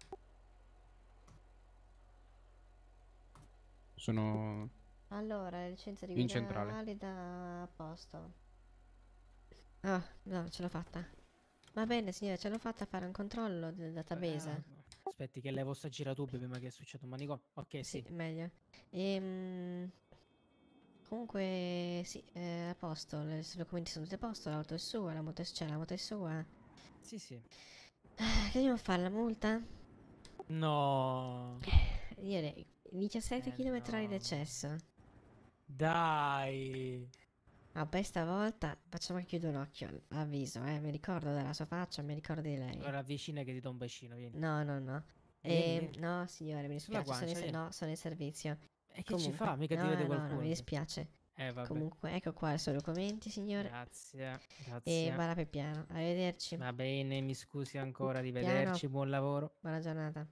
Sono Allora, licenza di In guida centrale. valida a posto. Ah, no, ce l'ho fatta. Va bene, signore, ce l'ho fatta a fare un controllo del database. Ah, Aspetti che levo sta giratube prima che succeda un manicomio. Ok, sì. Sì, meglio. Ehm, comunque, sì, è a posto. le- I documenti sono tutti a posto. L'auto è sua, la moto è, cioè, la moto è sua. Sì, sì. Ah, Che dobbiamo fare? La multa? No. Io ne- 17 Eh, km no. di eccesso. Dai. Vabbè, stavolta facciamo che chiudo un occhio. Avviso, eh. Mi ricordo della sua faccia, mi ricordo di lei. Allora avvicina che ti do un bacino, vieni. No, no, no. Vieni, Ehm, vieni. no, signore, mi dispiace, sono in, no, sono in servizio. E che ci fa? Mica ti no, vede no, qualcuno. No, mi dispiace. Eh, vabbè. Comunque, ecco qua i suoi documenti, signore. Grazie, E grazie. vada per piano. Arrivederci. Va bene, mi scusi ancora di Piano. vederci, buon lavoro. Buona giornata.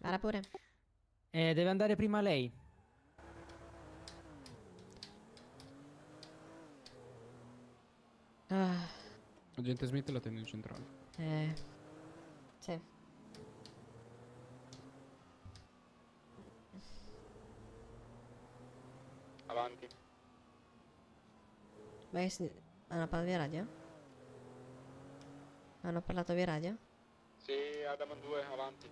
Vada pure. Eh, deve andare prima lei. Ah, Agente Smith la tengo in centrale. eh. Sì. Avanti. Ma che si- Hanno parlato via radio? Hanno parlato via radio? Sì, Adam 2, avanti.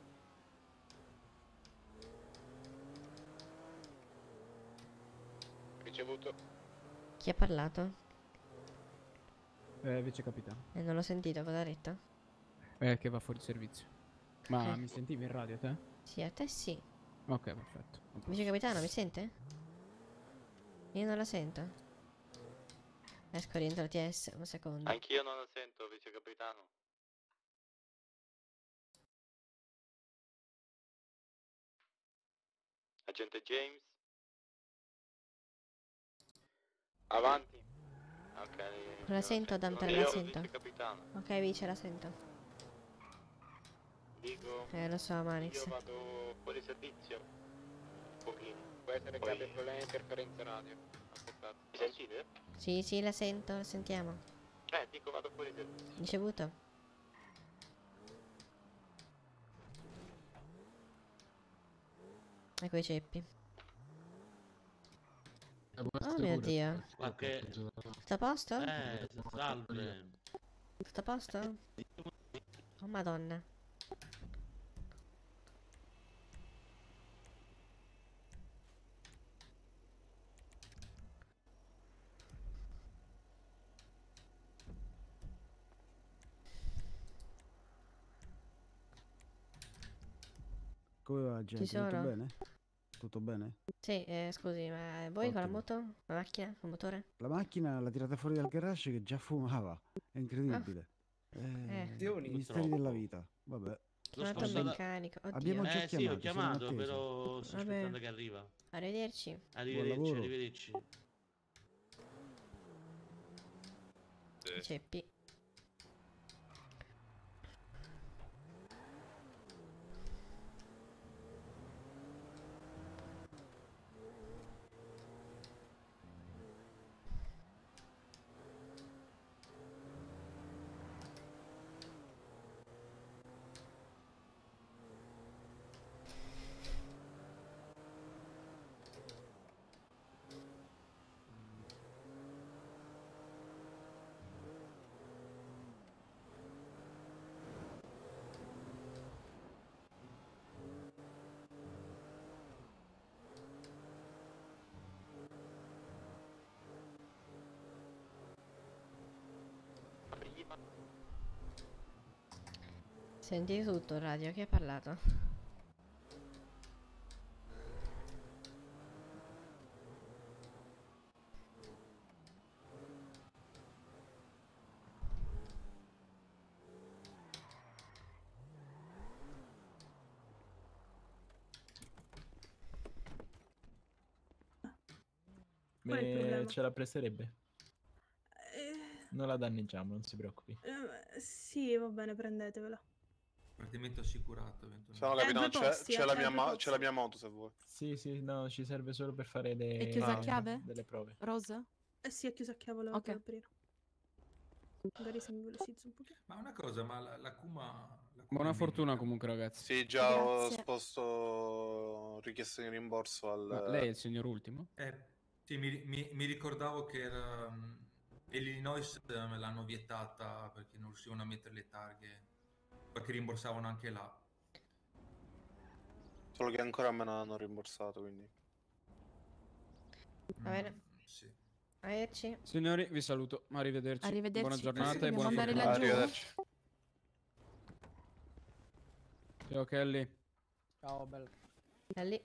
Ricevuto. Chi ha parlato? Eh, vice capitano. E non l'ho sentito, cosa ha detto? Eh, che va fuori servizio. Ma Eh. mi sentivi in radio te? Sì, a te sì. Ok, perfetto. Vice capitano, mi sente? Io non la sento. Esco rientro TS, un secondo. Anch'io non lo sento, vice capitano. Agente James. Avanti. Ok. Non la sento, Dante, la sento. vice capitano. Ok, vice, la sento. Dico. Eh, lo so, Manix. Io vado fuori servizio. Un pochino. Può essere che Poi- abbia problemi di interferenza radio. Aspettate. Mi sentite? Sì, sì, la sento, la sentiamo. Eh, dico vado fuori servizio. Ricevuto? Ecco i ceppi. Oh mio dio. Qualche... Tutto a posto? Eh, salve. Tutto a posto? Oh madonna. Come va, gente? Tutto sono? bene? Tutto bene? Sì, eh, scusi, ma voi con la moto? La macchina? Col motore? La macchina l'ha tirata fuori dal garage che già fumava. È incredibile. Eh, Eh. misteri della vita. Vabbè. Chiamato sposta il da- meccanico. Oddio. Abbiamo già Eh sì, ho chiamato, chiamato, però sto Vabbè. aspettando che arriva. Arrivederci. Arrivederci, arrivederci. Ceppi. Senti tutto, radio, chi ha parlato? Me- ce la presterebbe? Eh, Non la danneggiamo, non si preoccupi. eh, sì, va bene, prendetevela. Appartamento assicurato eventualmente. Se no, Eh, capitano, due c'è, c'è eh, la mia ma- c'è la mia moto se vuoi. Sì, sì, no, ci serve solo per fare le... È chiusa a ah, chiave? delle prove. Rosa? Eh sì, è chiusa a chiave, la Ok. devo aprire. Magari se mi velocizzo un pochino. Ma una cosa, ma la, la Kuma... la Kuma Buona fortuna comunque, ragazzi. Sì, già ho Grazie. sposto richiesta di rimborso al... Ma lei è il signor ultimo? Eh, sì, mi, mi- mi ricordavo che era, mm, Illinois eh, me l'hanno vietata perché non riuscivano a mettere le targhe, perché rimborsavano anche là. Solo che ancora me l'hanno rimborsato, quindi... Va bene. Mm, Sì. Arrivederci. Signori, vi saluto. Arrivederci. Arrivederci. Buona giornata e buona andare fortuna. laggiù? Arrivederci. Ciao Kelly. Ciao, bello. Lì.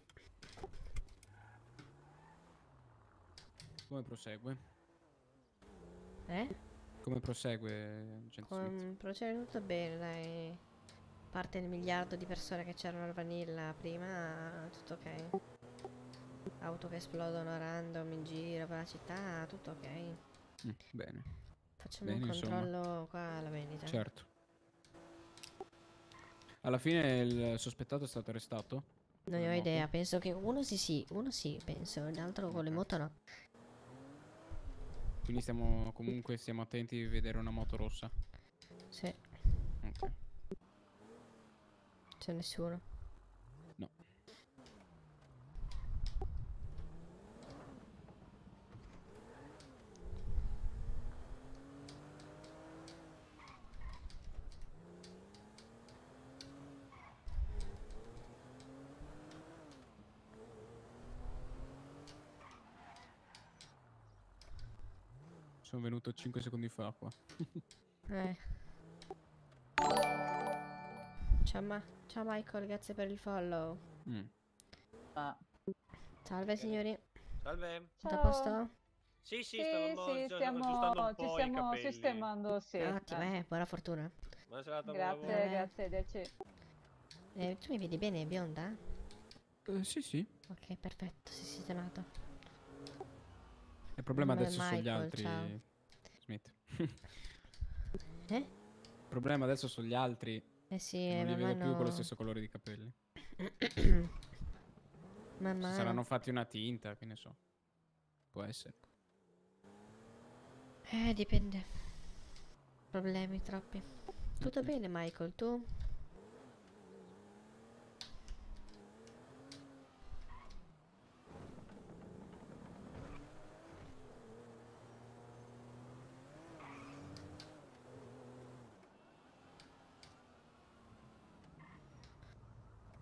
Come prosegue? Eh? Come prosegue? Con... Procede tutto bene, dai. parte il miliardo di persone che c'erano al vanilla prima, tutto ok. Auto che esplodono random in giro per la città, tutto ok. Mm, bene. Facciamo un Bene, insomma. controllo qua alla vendita. Certo. Alla fine il sospettato è stato arrestato? Non ne ho idea, penso che uno sì sì, uno sì, penso, l'altro con le moto no. Quindi stiamo comunque stiamo attenti a vedere una moto rossa. Sì, Ok. c'è nessuno. Sono venuto 5 secondi fa qua. Eh. Ciao, Ma- ciao Michael, grazie per il follow. Mm. Salve signori. Salve. Tutto a posto? Sì, sì, Sì, stavamo sì, stiamo, ci stiamo sistemando, sì. Ottimo, eh. eh, buona fortuna. Buona serata, buon lavoro. Grazie, grazie, grazie. Eh, tu mi vedi bene, bionda? Eh, sì, sì. Ok, perfetto, sei sistemato. Il problema Nome adesso Michael, altri. ciao. Smith. Eh? Il problema adesso sono gli altri. Eh sì, eh, non li vedo più con lo mano- stesso colore di capelli. Man mano. saranno fatti una tinta, che ne so. Può essere. Eh, dipende. Problemi troppi. Tutto bene, Michael, tu?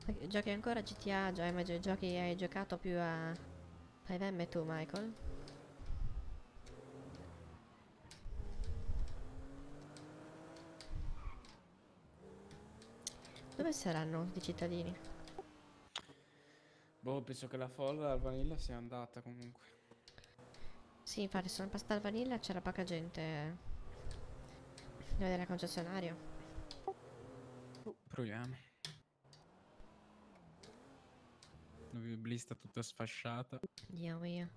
Ma Giochi ancora GTA? Gio- ma gio- giochi hai giocato più a 5M tu, Michael? Dove saranno i cittadini? Boh, penso che la folla al vanilla sia andata comunque. Sì, infatti sono passata al vanilla c'era poca gente. eh. Devo vedere al concessionario. Proviamo. Blista tutta sfasciata. Dio mio.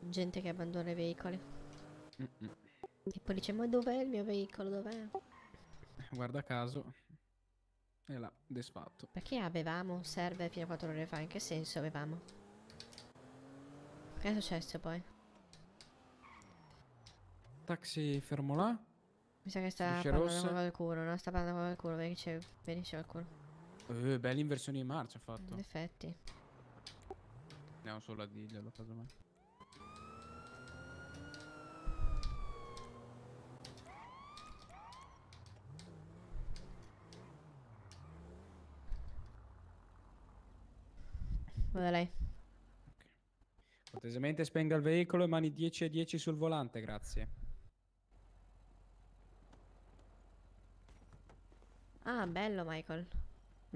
Gente che abbandona i veicoli. Mm-mm. E poi dice, ma dov'è il mio veicolo? Dov'è? Guarda caso. E là, desfatto. Perché avevamo serve fino a 4 ore fa? In che senso avevamo? Che è successo poi? Taxi fermo là. Mi sa che sta Luce parlando rosse. con qualcuno, no? Sta parlando con qualcuno, vedi c'è qualcuno. Eh, bella inversione in marcia ha fatto. In effetti. Andiamo solo a dirglielo, casomai. Guarda lei. Cortesemente spenga il veicolo e mani 10 e 10 sul volante, grazie. Ah, bello Michael.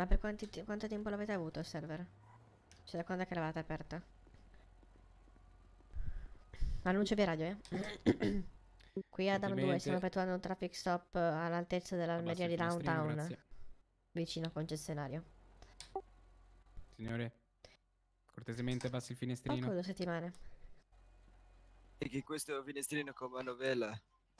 Ma per quanto tempo l'avete avuto il server? Cioè da quando è che l'avete aperta? Annuncio via radio, eh? Qui Adam 2, stiamo effettuando un traffic stop all'altezza dell'almeria Abbassi di downtown. grazie. Vicino al concessionario. Signore, cortesemente abbassi il finestrino. Poco due settimane. E che questo è un finestrino con manovella.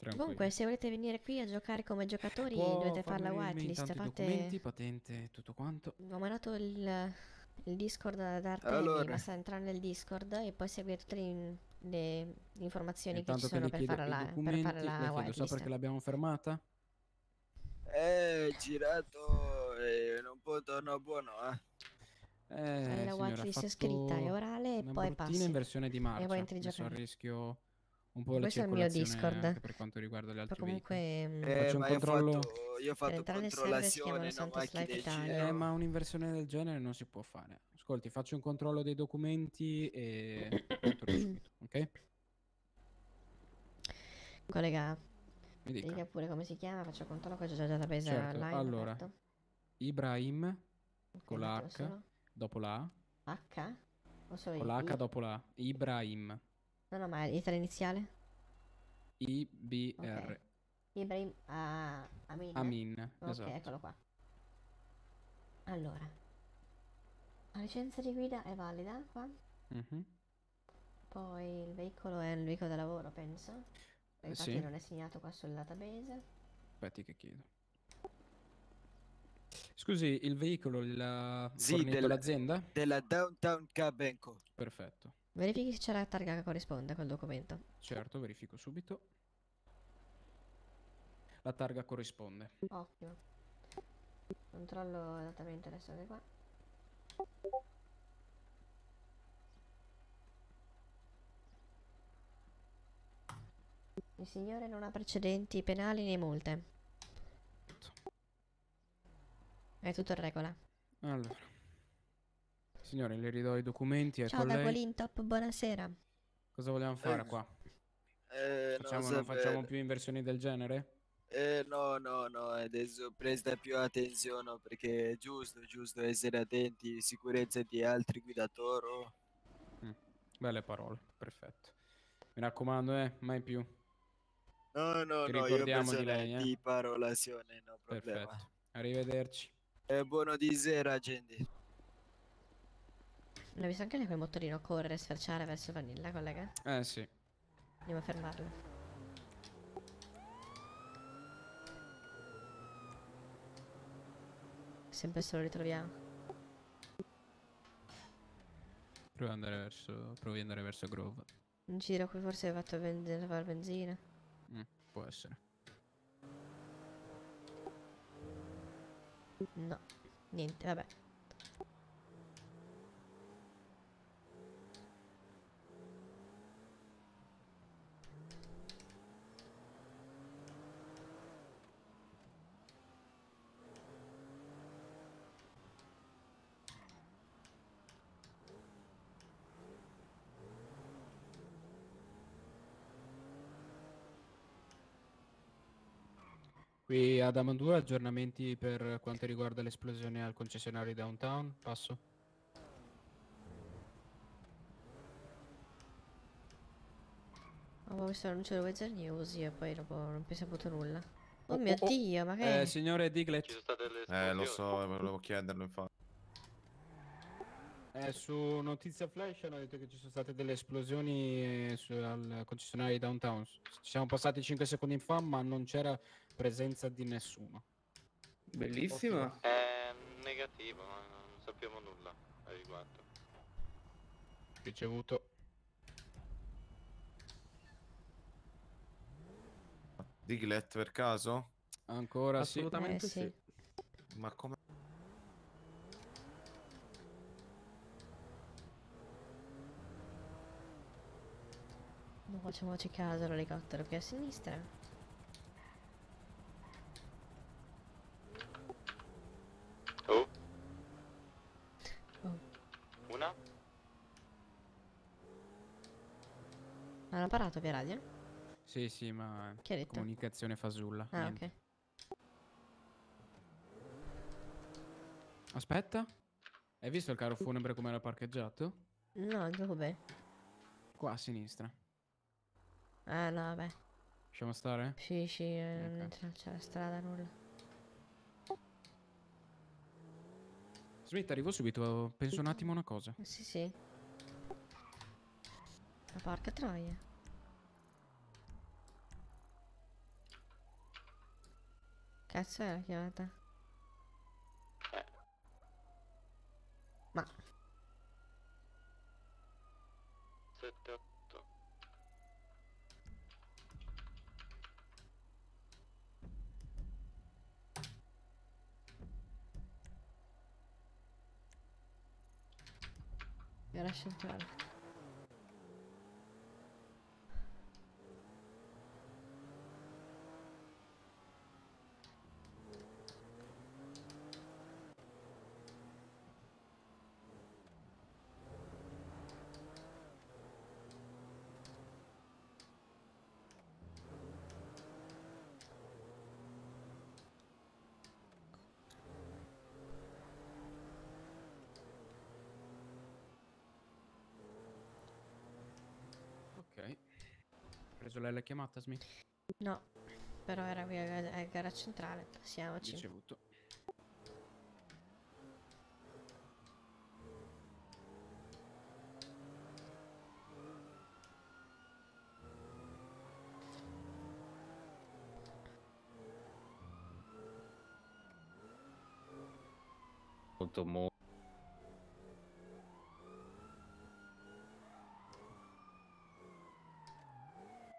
Comunque, se volete venire qui a giocare come giocatori, Può dovete fare la whitelist. Fate... documenti, patente, tutto quanto. Ho mandato il, il Discord da darti, Allora. basta entrare nel Discord e poi seguire tutte le, le informazioni che ci Intanto che sono le per fare la, per fare la chiedo, whitelist. perché l'abbiamo fermata? Eh, girato e non può tornare buono, eh. Eh, la whitelist scritta, è orale e poi passi. in versione di marcia. E poi entri Messo a giocare. rischio un po' la Questo è il mio circolazione Discord. anche per quanto riguarda gli Però altri comunque veicoli. mm, Eh, Faccio un ma io controllo. fatto, io ho fatto controllazione, Italia. Eh, ma un'inversione del genere non si può fare. Ascolti, faccio un controllo dei documenti e ok? collega, Mi dica. dica pure come si chiama, faccio controllo che ho già già presa Certo, live. allora, aperto. Ibrahim con un la attimo H solo. dopo la A, H? O solo con la I? H dopo la A. Ibrahim. No, no, ma è lettera iniziale? I B R. Ibrahim ah, Amin. Amin, Ok, esatto. eccolo qua. Allora. La licenza di guida è valida qua. Mhm. Poi il veicolo è un veicolo da lavoro, penso. Infatti sì. non è segnato qua sul database. Aspetti che chiedo. Scusi, il veicolo l'ha Sì, fornito del- l'azienda? Della Downtown Cabenco. Perfetto. Verifichi se c'è la targa che corrisponde col documento. Certo, verifico subito. La targa corrisponde. Ottimo. Controllo esattamente adesso che qua. Il signore non ha precedenti penali né multe. È tutto in regola. Allora. Signore, le ridò i documenti, ecco Ciao da lei. Golintop, buonasera. Cosa vogliamo fare Eh, qua? Eh, Facciamo, non non facciamo più inversioni del genere? Eh, no, no, no, adesso presta più attenzione perché è giusto, giusto essere attenti, sicurezza di altri guidatori. oh. Belle parole, perfetto. Mi raccomando, eh, mai più. No, no, Che no, io ricordiamo di lei, eh. di parolazione, no problema. Perfetto. Arrivederci. Eh, buono di sera, gente. L'ho visto anche lei quel motorino correre e sferciare verso Vanilla, collega? Eh sì. Andiamo a fermarlo. Sempre se lo ritroviamo. Provi ad andare verso, provi ad andare verso Grove. Un giro qui forse hai fatto benzina, fare benzina. Mm, può essere. No, niente, vabbè. Qui ad Amandura aggiornamenti per quanto riguarda l'esplosione al concessionario downtown. Passo. Avevo visto l'annuncio del Weather News io poi dopo non mi è saputo nulla. Oh, Oh, mio oh, oh. dio, ma che Eh, signore Diglett. Eh, lo so, volevo chiederlo infatti. Eh, su Notizia Flash hanno detto che ci sono state delle esplosioni eh, su- al concessionario di downtown. Ci siamo passati 5 secondi fa, ma non c'era presenza di nessuno. Bellissima. È negativo, ma non sappiamo nulla a riguardo. Ricevuto. Diglett per caso? Ancora sì. Assolutamente Eh, sì. Ma come? Non facciamoci caso all'elicottero qui a sinistra. Oh. Oh. Una? Parato via radio? Sì, sì, ma Chi ha detto? comunicazione fasulla. Ah, niente. ok. Aspetta. Hai visto il carro funebre come era parcheggiato? No, dove? Qua a sinistra. Ah, no, vabbè. Lasciamo stare? Sì, sì, eh, non Ok. c'è- la strada, nulla. Smith, arrivo subito. Penso un attimo una cosa. Sì, sì. Ma porca troia. Cazzo è la chiamata? Ma 7, 8. era centrale. Preso lei la chiamata, Smith? No. Però era qui a, a gara centrale, passiamoci. Ricevuto. Molto molto.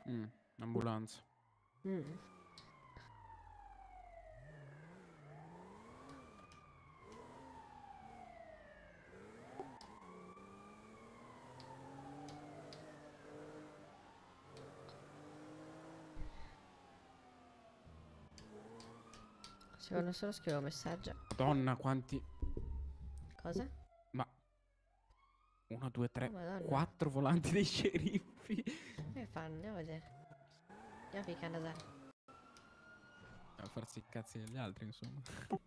Mm, ambulanza. Mm. Secondo solo scrivo un messaggio. Madonna, quanti... Cosa? Ma... Uno, due, tre, Oh, Madonna. quattro volanti dei sceriffi. Che fanno? Andiamo a vedere. Andiamo a picca Nazar. A farsi i cazzi degli altri, insomma.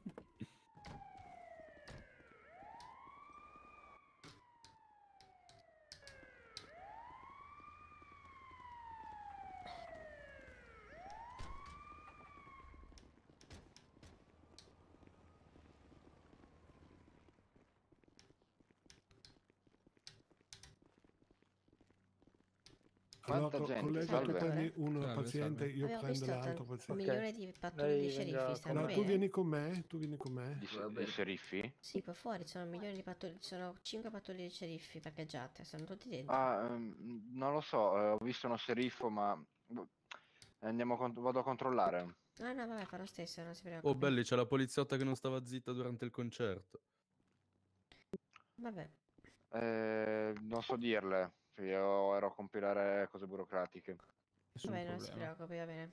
Allora, Quanta co- gente? Collega, tu prendi un Salve, paziente, salve. io Abbiamo prendo l'altro tan- un paziente. milione di pattuglie di stanno No, tu vieni con me, tu vieni con me. Di, di seriffi? Sì, qua fuori ci sono milioni di pattuglie, ci sono 5 pattuglie di scerifi parcheggiate, sono tutti dentro. Ah, ehm, non lo so, eh, ho visto uno seriffo, ma andiamo a cont- vado a controllare. Ah no, vabbè, fa lo stesso, non si preoccupi. Oh, belli, c'è la poliziotta che non stava zitta durante il concerto. Vabbè. Eh, non so dirle, io ero a compilare cose burocratiche. Vabbè, non si preoccupi, va bene.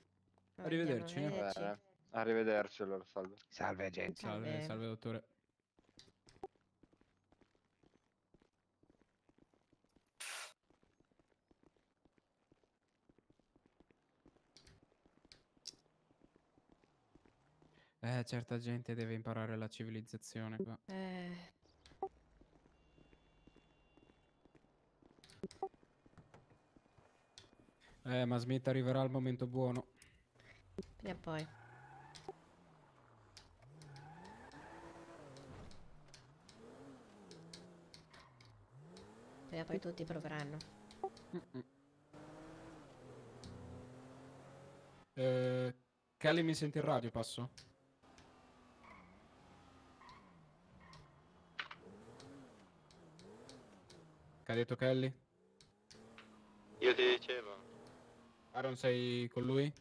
Arrivederci. andiamo, arrivederci. Bene, arrivederci allora, salve. Salve agenti. Salve, Salve. salve dottore. Eh, certa gente deve imparare la civilizzazione qua. Eh, Eh, ma Smith arriverà al momento buono. prima poi. Prima poi tutti proveranno. Eh, Kelly mi sente in radio, passo? Che ha detto Kelly? Io ti dicevo, Aaron sei con lui?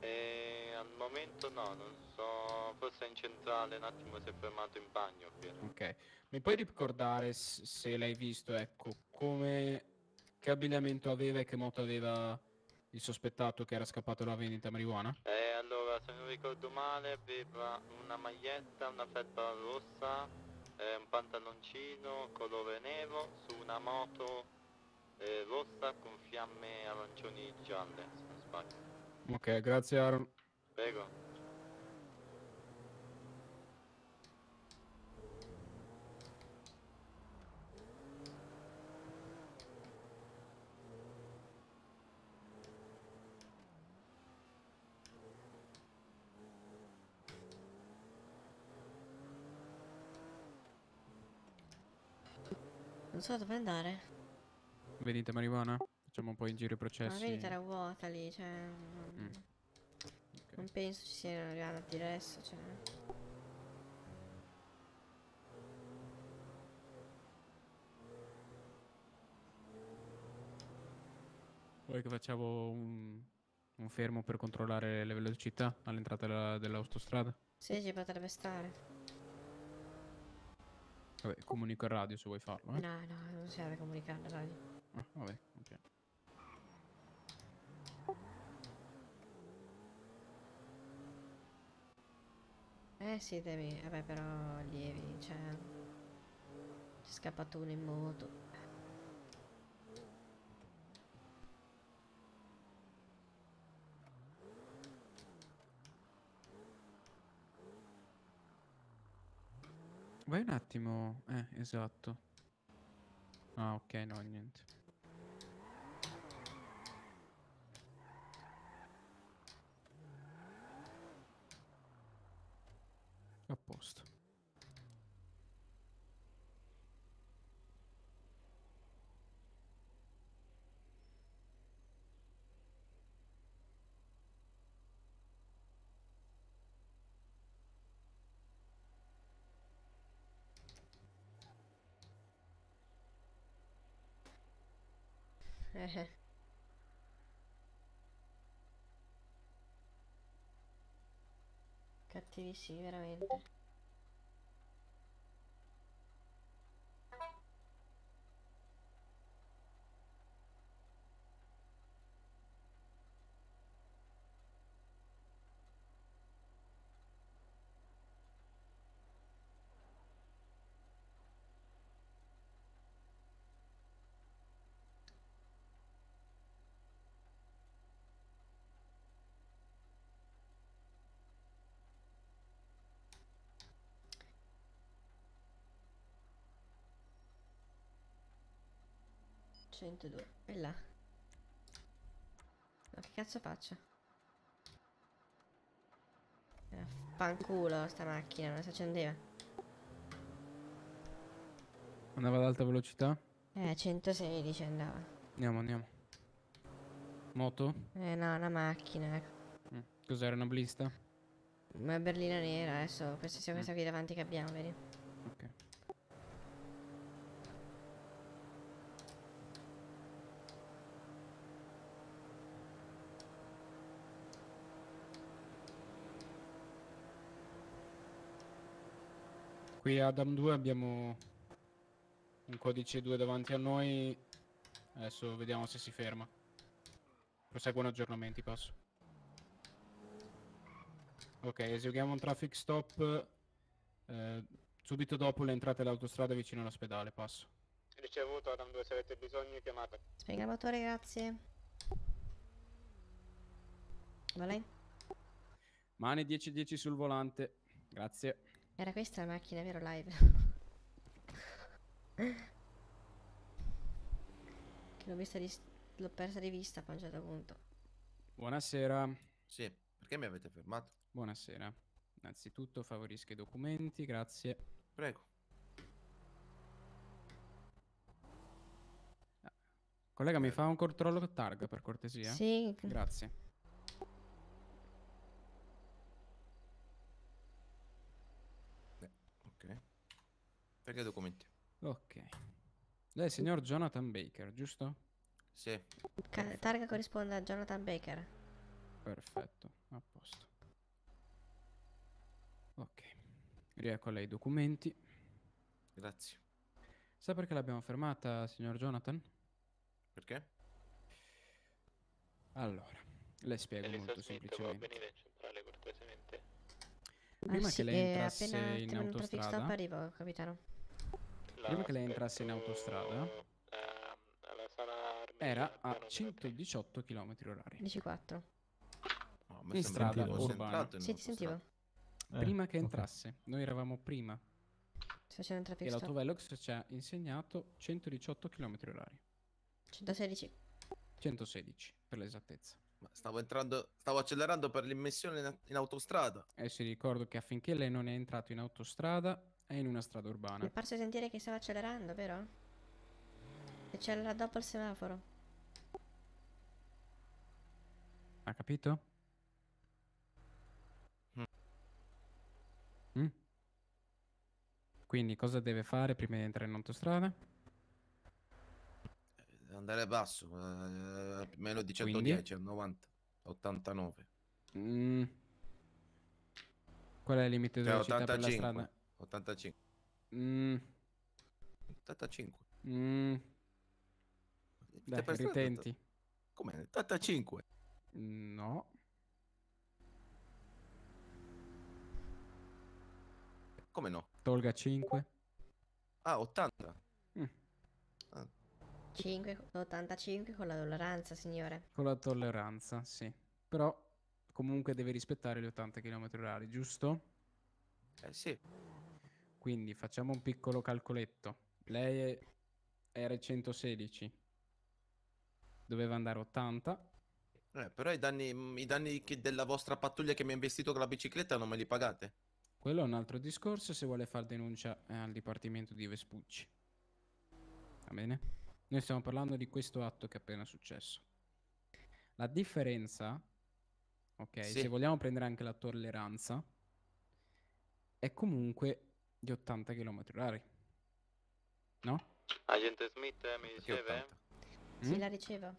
eh, al momento no, non so, forse è in centrale, un attimo si è fermato in bagno qui. Ok. Mi puoi ricordare se l'hai visto, ecco, come... Che abbigliamento aveva e che moto aveva il sospettato che era scappato dalla vendita marijuana? Eh, allora, se non ricordo male, aveva una maglietta, una felpa rossa, eh, un pantaloncino colore nero su una moto eh, rossa con fiamme arancioni gialle, se non sbaglio. Ok, grazie Aaron. Prego. Non so dove andare. Vendita marijuana? Facciamo un po' in giro i Ma la processi. vendita era vuota lì, cioè... Non, Mm. non penso ci siano arrivati adesso, cioè... Vuoi che facciamo un, un fermo per controllare le velocità all'entrata della- dell'autostrada? Sì, ci potrebbe stare. Vabbè, comunico al radio se vuoi farlo, eh? No, no, non serve comunicare, dai. Ah, vabbè, ok. Eh sì, devi... Vabbè, però lievi, cioè... C'è scappato uno in moto. Vai un attimo. Eh, esatto. Ah, ok, no, niente. A posto. Eh. Cattivissimi, veramente. Centodue. E là. Ma che cazzo faccio? Eh, fanculo sta macchina, non si accendeva. Andava ad alta velocità? Eh, 116 andava. Andiamo, andiamo. Moto? Eh no, una macchina. ecco. Mm. Cos'era una blista? Una berlina nera, adesso penso sia questa qui davanti che abbiamo, vedi? Ok. Qui a Adam 2 abbiamo un codice 2 davanti a noi. Adesso vediamo se si ferma. Proseguono aggiornamenti, passo. Ok, eseguiamo un traffic stop eh, subito dopo l'entrata dell'autostrada vicino all'ospedale, passo. Ricevuto, Adam 2, se avete bisogno chiamate. Spiega il motore, grazie. Lei? Mani 10-10 sul volante, grazie. Era questa la macchina, vero live? che l'ho vista di... l'ho persa di vista a un certo punto. Buonasera. Sì, perché mi avete fermato? Buonasera. Innanzitutto favorisca i documenti, grazie. Prego. Collega, mi fa un controllo targa per cortesia? Sì. Grazie. Ok. Perché documenti? Ok. Lei è il signor Jonathan Baker, giusto? Sì. Ca- targa corrisponde a Jonathan Baker. Perfetto, a posto. Ok. Riecco a lei i documenti. Grazie. Sa perché l'abbiamo fermata, signor Jonathan? Perché? Allora, le spiego Elisa molto Smith, può semplicemente. venire in centrale cortesemente? Prima ah, che sì, lei eh, entrasse appena in traffic stop autostrada, arrivo, capitano. Prima che lei entrasse in autostrada, ehm, era a piano 118 km orari. Dici 4. No, In strada urbana. in Sì, ti sentivo. autostrada. Prima che entrasse, noi eravamo prima e l'autovelox ci ha insegnato 118 km orari. 116. 116 per l'esattezza. Ma stavo entrando, stavo accelerando per l'immissione in, in autostrada. E si ricordo che affinché lei non è entrato in autostrada, è in una strada Mi è urbana. parso di sentire che stava accelerando, vero? Accelera dopo il semaforo. Ha capito? Mm? Quindi cosa deve fare prima di entrare in autostrada? Andare basso, eh, meno di 110, a 90, 89. Mm. Qual è il limite Cioè, velocità per la 85. strada? 85. Mm. 85. Mm. Dai, ritenti. Com'è? 85. No. Come no? Tolga 5. Ah, 80. 5, 85 con la tolleranza, signore. Con la tolleranza, sì. Però comunque deve rispettare gli 80 km orari, giusto? Eh sì. Quindi facciamo un piccolo calcoletto. Lei era ai 116. Doveva andare a 80. Eh, però i danni, i danni della vostra pattuglia che mi ha investito con la bicicletta non me li pagate? Quello è un altro discorso se vuole fare denuncia eh, al Dipartimento di Vespucci. Va bene? Noi stiamo parlando di questo atto che è appena successo. La differenza, ok, Sì. se vogliamo prendere anche la tolleranza, è comunque di 80 km orari. No? Agente Smith eh, mi riceve? Sì, Mm? la ricevo.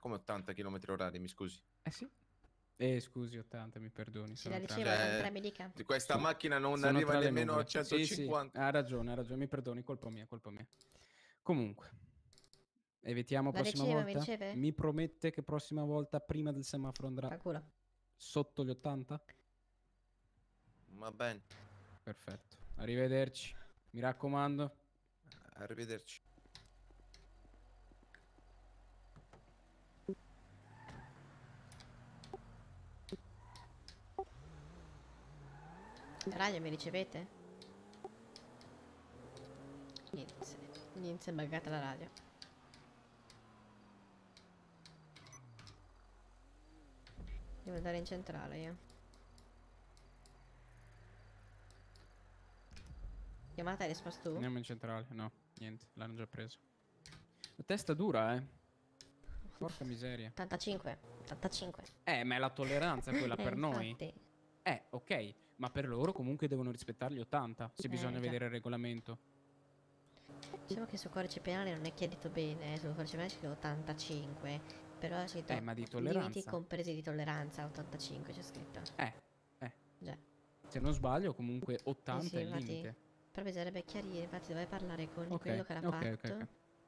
Come 80 km orari, mi scusi? Eh sì. Eh, scusi, 80, mi perdoni. Sì, la tra- Cioè, dica. Di questa Sono- macchina non sono arriva tra nemmeno a nuvole. Sì, sì, 150. ha ragione, ha ragione, mi perdoni, colpa mia, colpa mia. Comunque, evitiamo La prossima riceve, mi volta. riceve? Mi promette che prossima volta prima del semaforo andrà sotto gli 80? Va bene, Perfetto. Arrivederci. Mi raccomando. arrivederci. La radio mi ricevete? Niente, niente, è buggata la radio. Devo andare in centrale io. Chiamata hai risposto tu? Andiamo in centrale. No, niente, l'hanno già preso. La testa dura, eh. Porca miseria. 85, 85. Eh, ma è la tolleranza quella Eh, per noi. Eh, ok. Ma per loro comunque devono rispettare gli 80. Se Eh, bisogna già. vedere il regolamento. Diciamo che sul codice penale non è chiarito bene, eh, sul codice penale c'è scritto 85, però c'è scritto Eh, ma di limiti tolleranza. compresi di tolleranza, 85 c'è scritto. Eh, eh. Già. Se non sbaglio, comunque 80 Eh sì, è il limite. Però bisognerebbe chiarire, infatti dovrei parlare con Ok, quello che l'ha ok, ok, fatto ok.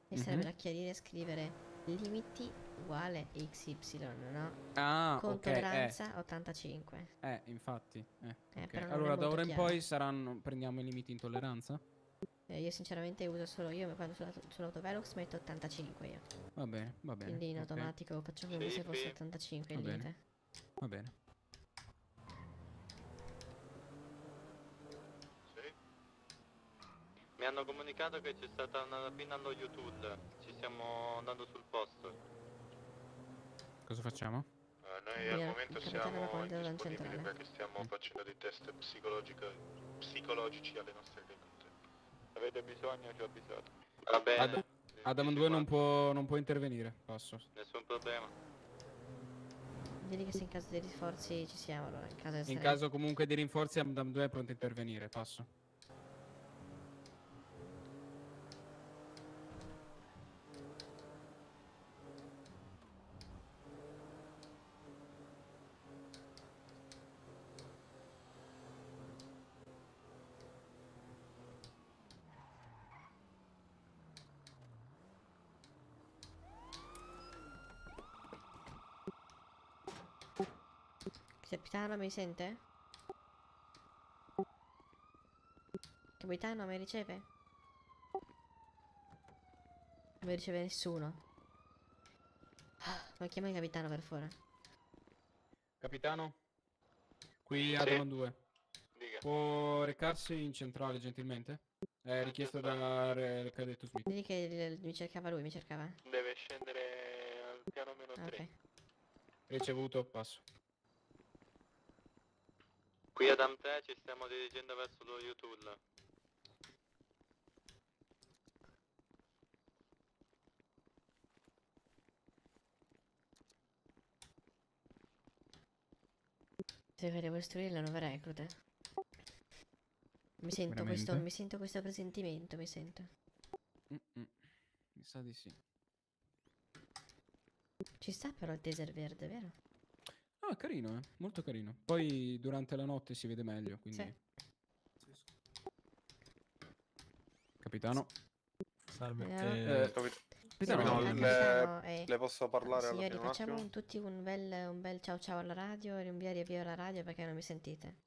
e sarebbe Mhm. da chiarire e scrivere limiti uguale XY, no? Ah, con ok, tolleranza 85. Eh, infatti. Eh, Eh, Allora, da ora in chiaro. poi saranno. Prendiamo i limiti in tolleranza? Eh, io sinceramente uso solo io, quando sulla- sull'autovelox metto 85 io. Va bene, va bene. Quindi in automatico faccio come se fosse sì. 85 il limite. Va bene. Mi hanno comunicato che c'è stata una rapina allo YouTube. Ci stiamo andando sul posto. Cosa facciamo? Eh, noi Via, al momento il capitano siamo comanda della indisponibili centrale. perché stiamo facendo dei test psicologico- psicologici alle nostre cadute. Avete bisogno? Ci ho avvisato. Va bene. Ad- Adam 2 non può, non può intervenire. Passo. Nessun problema. Direi che se in caso di rinforzi ci siamo allora, in caso di In essere- caso comunque di rinforzi, Adam 2 è pronto a intervenire. Passo. Capitano mi sente? Capitano mi riceve? Non mi riceve nessuno. Ah, Ma chiama il capitano per favore. Capitano? Qui Sì. Adam 2. Dica. Può recarsi in centrale gentilmente? È richiesto da re- cadetto Smith. Digli che mi cercava lui, mi cercava. Deve scendere al piano meno Ah, 3. ok. Ricevuto, passo. Qui Adam 3 ci stiamo dirigendo verso lo YouTube. Se devo istruire le nuove reclute. Mi sento, questo, mi sento questo presentimento, mi sento. Mm-mm. Mi sa di sì. Ci sta però il taser verde, vero? Ah, carino, eh. Molto carino. Poi durante la notte si vede meglio, quindi... Sì. Capitano. Salve. Eh, eh, Capit- Capitano, no, le, capitano è- le posso parlare alla Signori, facciamo attimo? un- tutti un bel, un bel ciao ciao alla radio e un via alla radio perché non mi sentite.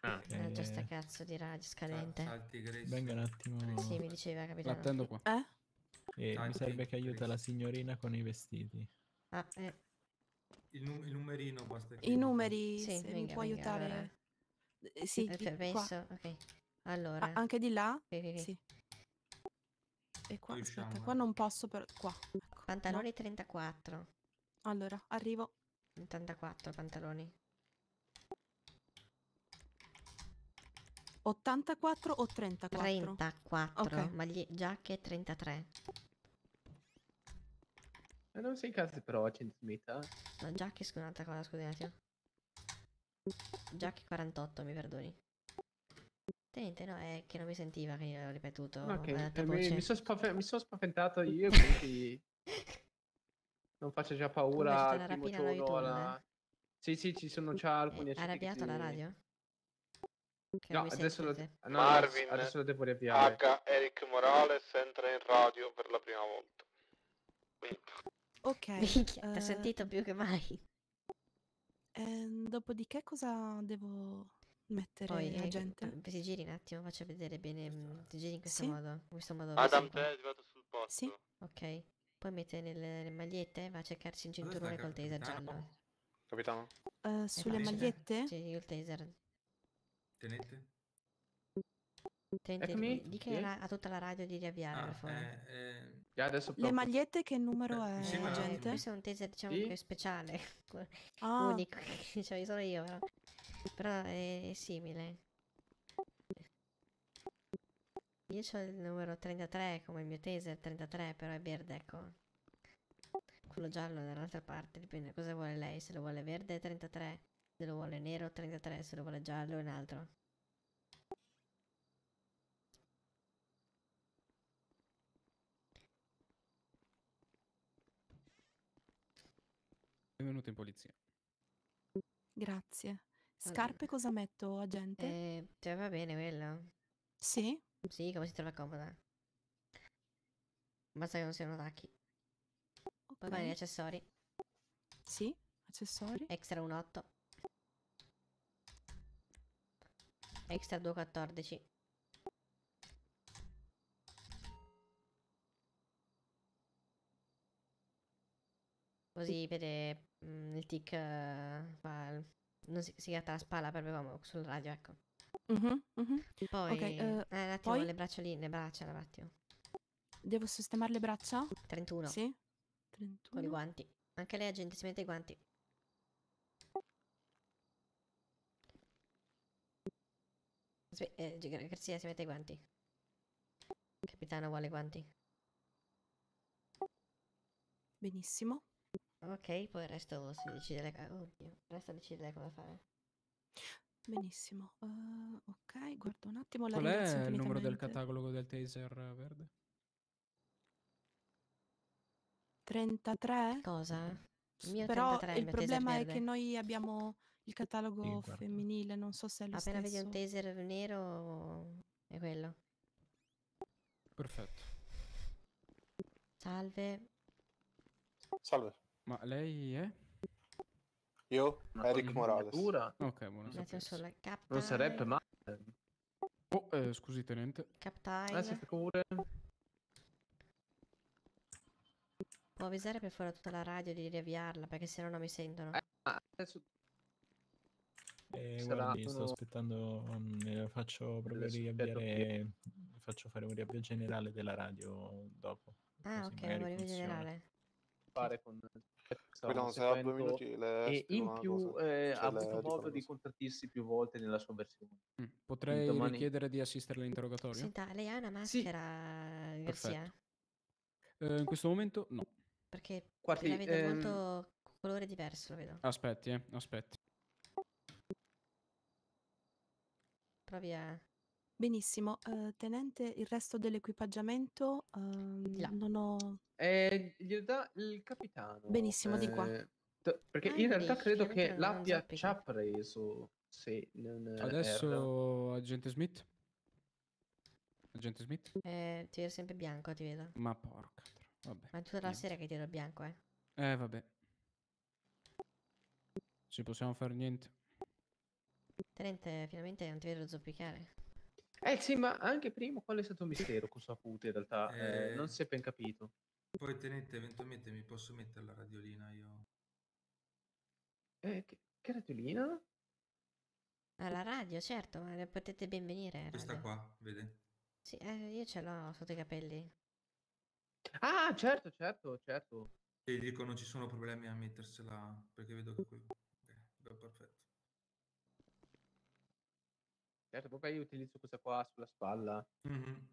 Ah, Eh, già sta eh, cazzo di radio scadente. Salti venga un attimo. Sì, mi diceva capitano. L'attendo qua. Eh? Eh, mi serve che aiuta la signorina con i vestiti. Ah, eh, Il, nu- il numerino basta che... I numeri, Sì, se mi venga, può venga, aiutare. allora. Eh, Sì, di- permesso? qua. Ok. Allora. Ah, anche di là? Sì, sì, sì. E qua, Riusciamo, aspetta, eh. qua non posso per... Qua. ecco, Pantaloni 34. no. Allora, arrivo. 84 pantaloni. 84 o 34? 34, Ok. maglie- giacche 33. Ma non sei in casa però, Agent Smith, eh? No, giacche scusa un'altra cosa, attimo. Giacche 48, mi perdoni. Tenente, no, è che non mi sentiva che io ho ripetuto Ok, ad alta eh, mi, mi sono mi sono spaventato io, quindi non faccio già paura primo rapina turni, alla... Sì, sì, ci sono già alcuni Hai arrabbiato la radio? Che No, adesso lo, no, no, Marvin, adesso lo devo riavviare. H. Eric Morales entra in radio per la prima volta. Ok. Minchia, ti ho eh, sentito più che mai. ehm, dopodiché cosa devo mettere, Poi eh, agente? f- si giri un attimo, faccia vedere bene, mm, si giri in questo Sì. modo, in questo modo. Adam, te è arrivato sul posto. Sì. Ok, poi mette nelle, le magliette, va a cercarsi un cinturone col taser giallo. Capitano? Eh, sulle magliette? Sì, il taser. Tenete? Tenente, Eccomi, di ra- a tutta la radio di riavviare, Ah, per favore. eh, eh, Le magliette che numero è, mi sembra- Eh, agente? questo è un taser, diciamo Sì? speciale, Ah, unico, l'ho solo io, però. Però è, è simile. Io ho il numero 33 come il mio taser 33, però è verde, ecco. Quello giallo è dall'altra parte, dipende cosa vuole lei, se lo vuole verde è 33, se lo vuole nero 33, se lo vuole giallo è un altro. Benvenuto in polizia. grazie. Scarpe cosa metto, agente? Eh, cioè va bene quello? Sì? Sì, come si trova comoda. Basta che non siano tacchi. Poi vai negli Ok. accessori. Sì? Accessori? Extra 1.8. Extra 2.14. Così vede mm, il tic il- non si, si gratta la spalla proprio come sul radio, ecco. Mhm, mhm. Poi Ok, eh, eh, un attimo poi le braccia lì, le braccia un attimo. devo sistemare le braccia? 31 Sì? con i 31. guanti. Anche lei agente si mette i guanti. Aspe- eh, Garzia si mette i guanti. Capitano vuole i guanti. Benissimo. Ok, poi il resto si decide ah, Oddio, il resto decide lei come fare. Benissimo. Eh, ok, guardo un attimo. La Qual è il numero del catalogo del taser verde? 33? Cosa? Il mio è Però 33, il taser problema è verde. che noi abbiamo il catalogo guarda. femminile, non so se è lo Appena vedi un stesso. taser nero è quello. Perfetto. Salve. Salve. Ma lei è? Io, Una Eric Morales. inquadratura. Ok, solo. Cap Non sarebbe male. Oh, eh, scusi tenente. Cap Ah, time. siete pure. Può avvisare per a tutta la radio di riavviarla perché sennò non mi sentono. Ah, adesso Eh, guardi, sto aspettando, eh, faccio proprio Adesso riavviare, faccio fare un riavvio generale della radio dopo. Ah, ok, un funziona. generale. fare con Se ha due minuti le e in più eh, ha avuto modo di cosa. contraddirsi più volte nella sua versione. Mm, Potrei Domani- richiedere di assistere all'interrogatorio? Senta, lei ha una maschera, Garzia? Perfetto. Eh, in questo momento no. Perché Guardi, la vedo ehm, molto colore diverso, lo vedo. Aspetti, eh, aspetti. Provi a... Benissimo. eh, tenente, il resto dell'equipaggiamento là. non ho... Eh, gli dà il capitano. Benissimo, di qua. eh, t- perché Ah, in realtà lì, credo che l'abbia già preso. Se non erro. Adesso agente Smith? Agente Smith? Eh, ti vedo sempre bianco, ti vedo. Ma porca. Vabbè. Ma è tutta la niente. sera che ti vedo bianco, eh. Eh, vabbè. Ci possiamo fare niente. Tenente, finalmente non ti vedo zoppicare. Eh sì, ma anche prima quello è stato un mistero con sua pute in realtà. eh, Eh, non si è ben capito. Poi tenente, eventualmente mi posso mettere la radiolina io. Eh, che, che radiolina? Alla radio, certo, ma ne potete ben venire. alla Questa radio. qua, vede? Sì, eh, io ce l'ho sotto i capelli. Ah, certo, certo, certo. E gli dico non ci sono problemi a mettersela perché vedo che qui. Ok, beh, perfetto. Certo, poi io utilizzo questa qua sulla spalla. Mhm.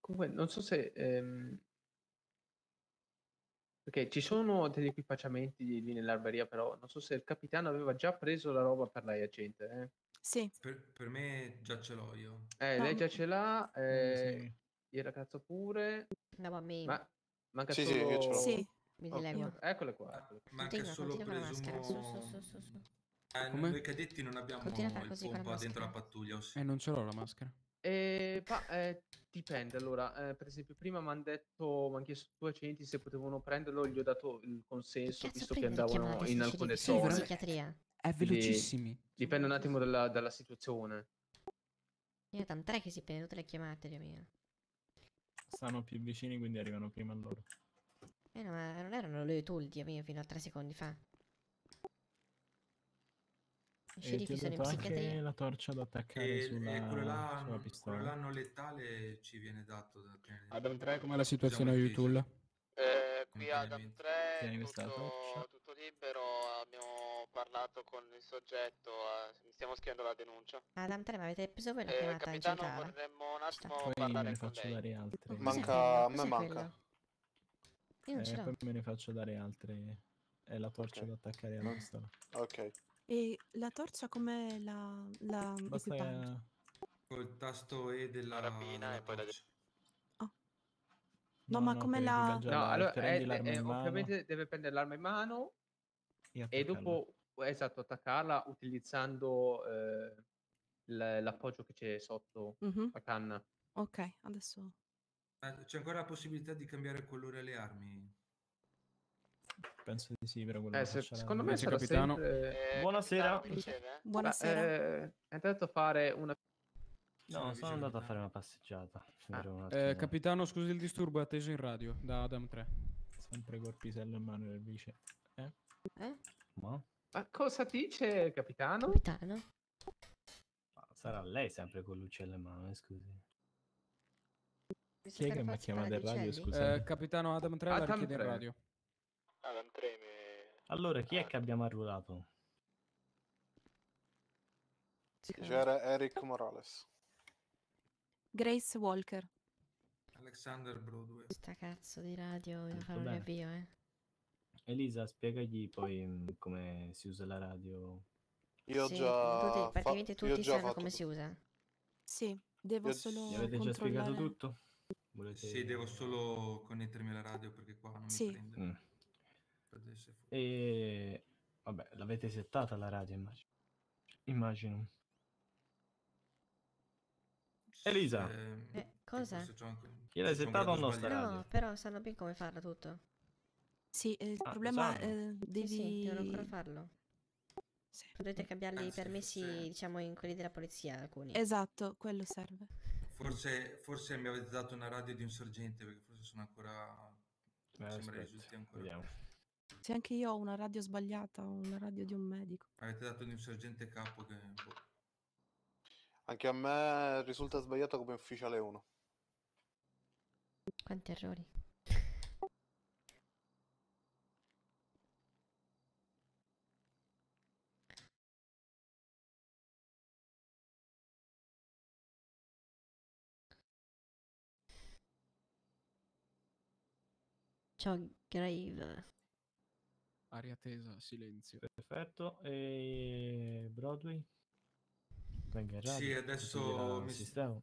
Comunque, non so se... ehm, Perché ci sono degli equipaggiamenti lì nell'armeria, però non so se il capitano aveva già preso la roba per lei agente, eh. Sì. Per, per me già ce l'ho io. Eh, No, lei già ce l'ha, eh, sì. il ragazzo pure. Andiamo a me. Ma manca Sì, sì, solo... io ce l'ho. Sì. Mi Ok, dilego. Eccole qua. eccole qua. Manca Continua, solo continua con la maschera. Su, presumo... su, su, su. Eh, noi cadetti non abbiamo Continua a il così con la pompa dentro la pattuglia, o sì? Eh, non ce l'ho la maschera. Eh, ma, eh, dipende, allora, eh, per esempio, prima mi hanno detto, mi hanno chiesto due agenti se potevano prenderlo, gli ho dato il consenso, visto che andavano in alcune zone. psichiatria. È Quindi velocissimi. Dipende un attimo dalla, dalla situazione. Io 3 che si prende tutte le chiamate, Dio mio. Stanno più vicini, quindi arrivano prima a loro. Eh no, ma non erano e Dio mio, fino a 3 secondi fa. I E sceriffi sono in psichiatria. la torcia da attaccare E, sulla, e quello là, sulla quello pistola. là non letale ci viene dato da. Adam 3, com'è la situazione a Yutul? Eh, qui Adam Completamente. 3, Tieni questa torcia. tutto, tutto libero, abbiamo parlato con il soggetto, eh, stiamo scrivendo la denuncia. Adam 3, ma avete preso voi la Eh, chiamata capitano, vorremmo un attimo Poi me parlare ne con lei. Cos'è Manca- quello? a me manca. quello? Io non Eh, ce l'ho. poi me ne faccio dare altre. È la torcia Ok. da attaccare alla Ah. pistola. Ok. E la torcia come la, la Basta equipaggia? che... Col tasto E della della e poi la torcia. No, ma come per la- No, allora, eh, l'arma eh, mano ovviamente deve prendere l'arma in mano e e dopo, esatto, attaccarla utilizzando eh, l'appoggio che c'è sotto Mhm. la canna. Ok, adesso... Eh, C'è ancora la possibilità di cambiare colore alle armi? Penso di sì, però quello Eh, se- secondo me sarà capitano. sempre... Eh, Buonasera. Buonasera. Eh, è andato a fare una... No, sono andato a fare una passeggiata. Ah. Un Eh, capitano, scusi il disturbo, è atteso in radio da Adam 3. Sempre col pisello in mano del vice. Eh? Eh? Ma? Ma cosa dice, capitano? Capitano? Ma Sarà lei sempre con l'uccello in mano, eh, scusi. Mi Chi è che mi ha chiamato in radio, scusa? Eh, capitano Adam 3 la Adam richiede in 3. radio. Adam 3 mi... Allora, chi è che abbiamo arruolato? C'era Eric Morales. Grace Walker. Alexander Broadway. Sta cazzo di radio, devo fare un riavvio, eh. Elisa, spiegagli poi mm, come si usa la radio. Io Sì, già tutti- fa- praticamente ho tutti sanno come tutto. si usa. Sì, devo Io- solo Gli avete già spiegato tutto? Volete... Sì, devo solo connettermi alla radio perché qua non Sì. mi prende. Mm. E... Vabbè, l'avete settata la radio, immagino. Immagino. Elisa, Ehm, Eh, cosa? Chi l'hai settata o no? No, però sanno ben come farlo tutto. Sì, eh, il Ah, problema sanno. è Sì, devi... sì, devono ancora farlo. Sì. Dovete cambiarli Eh, i sì, permessi, diciamo, in quelli della polizia, alcuni. Esatto, quello serve. Forse, forse mi avete dato una radio di un sergente perché forse sono ancora... Eh, sembra risulti ancora. vediamo. Se anche io ho una radio sbagliata, ho una radio di un medico. Avete dato di un sergente capo che... boh. Anche a me risulta sbagliato come ufficiale 1. Quanti errori. Ciao, Grave. Aria tesa, silenzio. Perfetto. E Broadway? Sì, adesso mi- sistemo.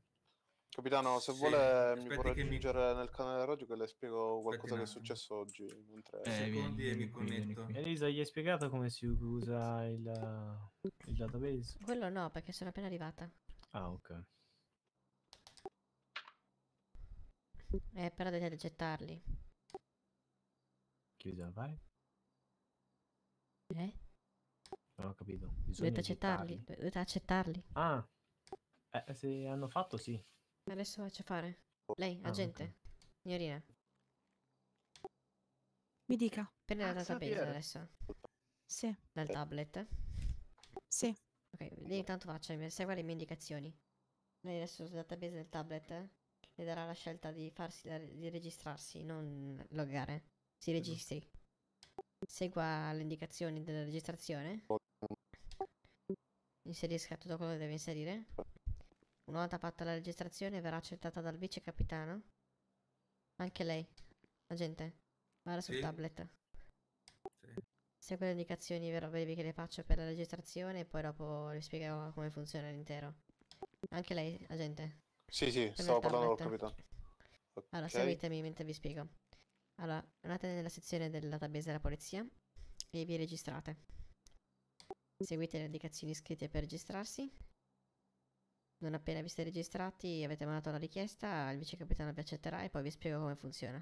Capitano, se Sì, vuole mi può che mi- raggiungere nel canale radio che le spiego qualcosa che è successo oggi. Mentre... Eh, secondi vieni, e mi vieni qui, vieni connetto. Elisa, gli hai spiegato come si usa il, il database? Quello no, perché sono appena arrivata. Ah, ok. Eh, però dovete gettarli. Bisogna fare? Eh? Non ho capito. Bisogna Dovete accettarli. gettarli? Dovete accettarli. Ah, eh, se hanno fatto sì. Adesso faccio fare. Lei, Ah, agente. Signorina. Mi dica. Prendi la Ah, database Xavier. adesso. Sì, Dal tablet. sì. Ok, lei intanto faccia, segua le mie indicazioni. Lei adesso sul database del tablet le darà la scelta di farsi la- di registrarsi, non loggare. Si registri. segua le indicazioni della registrazione. Inserisca tutto quello che deve inserire. Una volta fatta la registrazione verrà accettata dal vice capitano. Anche lei, agente, vada sul Sì. tablet. Segua le indicazioni, vero, brevi che le faccio per la registrazione e poi dopo vi spiegherò come funziona l'intero. Anche lei, agente. Sì, sì, stavo parlando col capitano. Allora, Ok. seguitemi mentre vi spiego. Allora, andate nella sezione del database della polizia e vi registrate. Seguite le indicazioni scritte per registrarsi. Non appena vi siete registrati e avete mandato la richiesta, il vice capitano vi accetterà e poi vi spiego come funziona.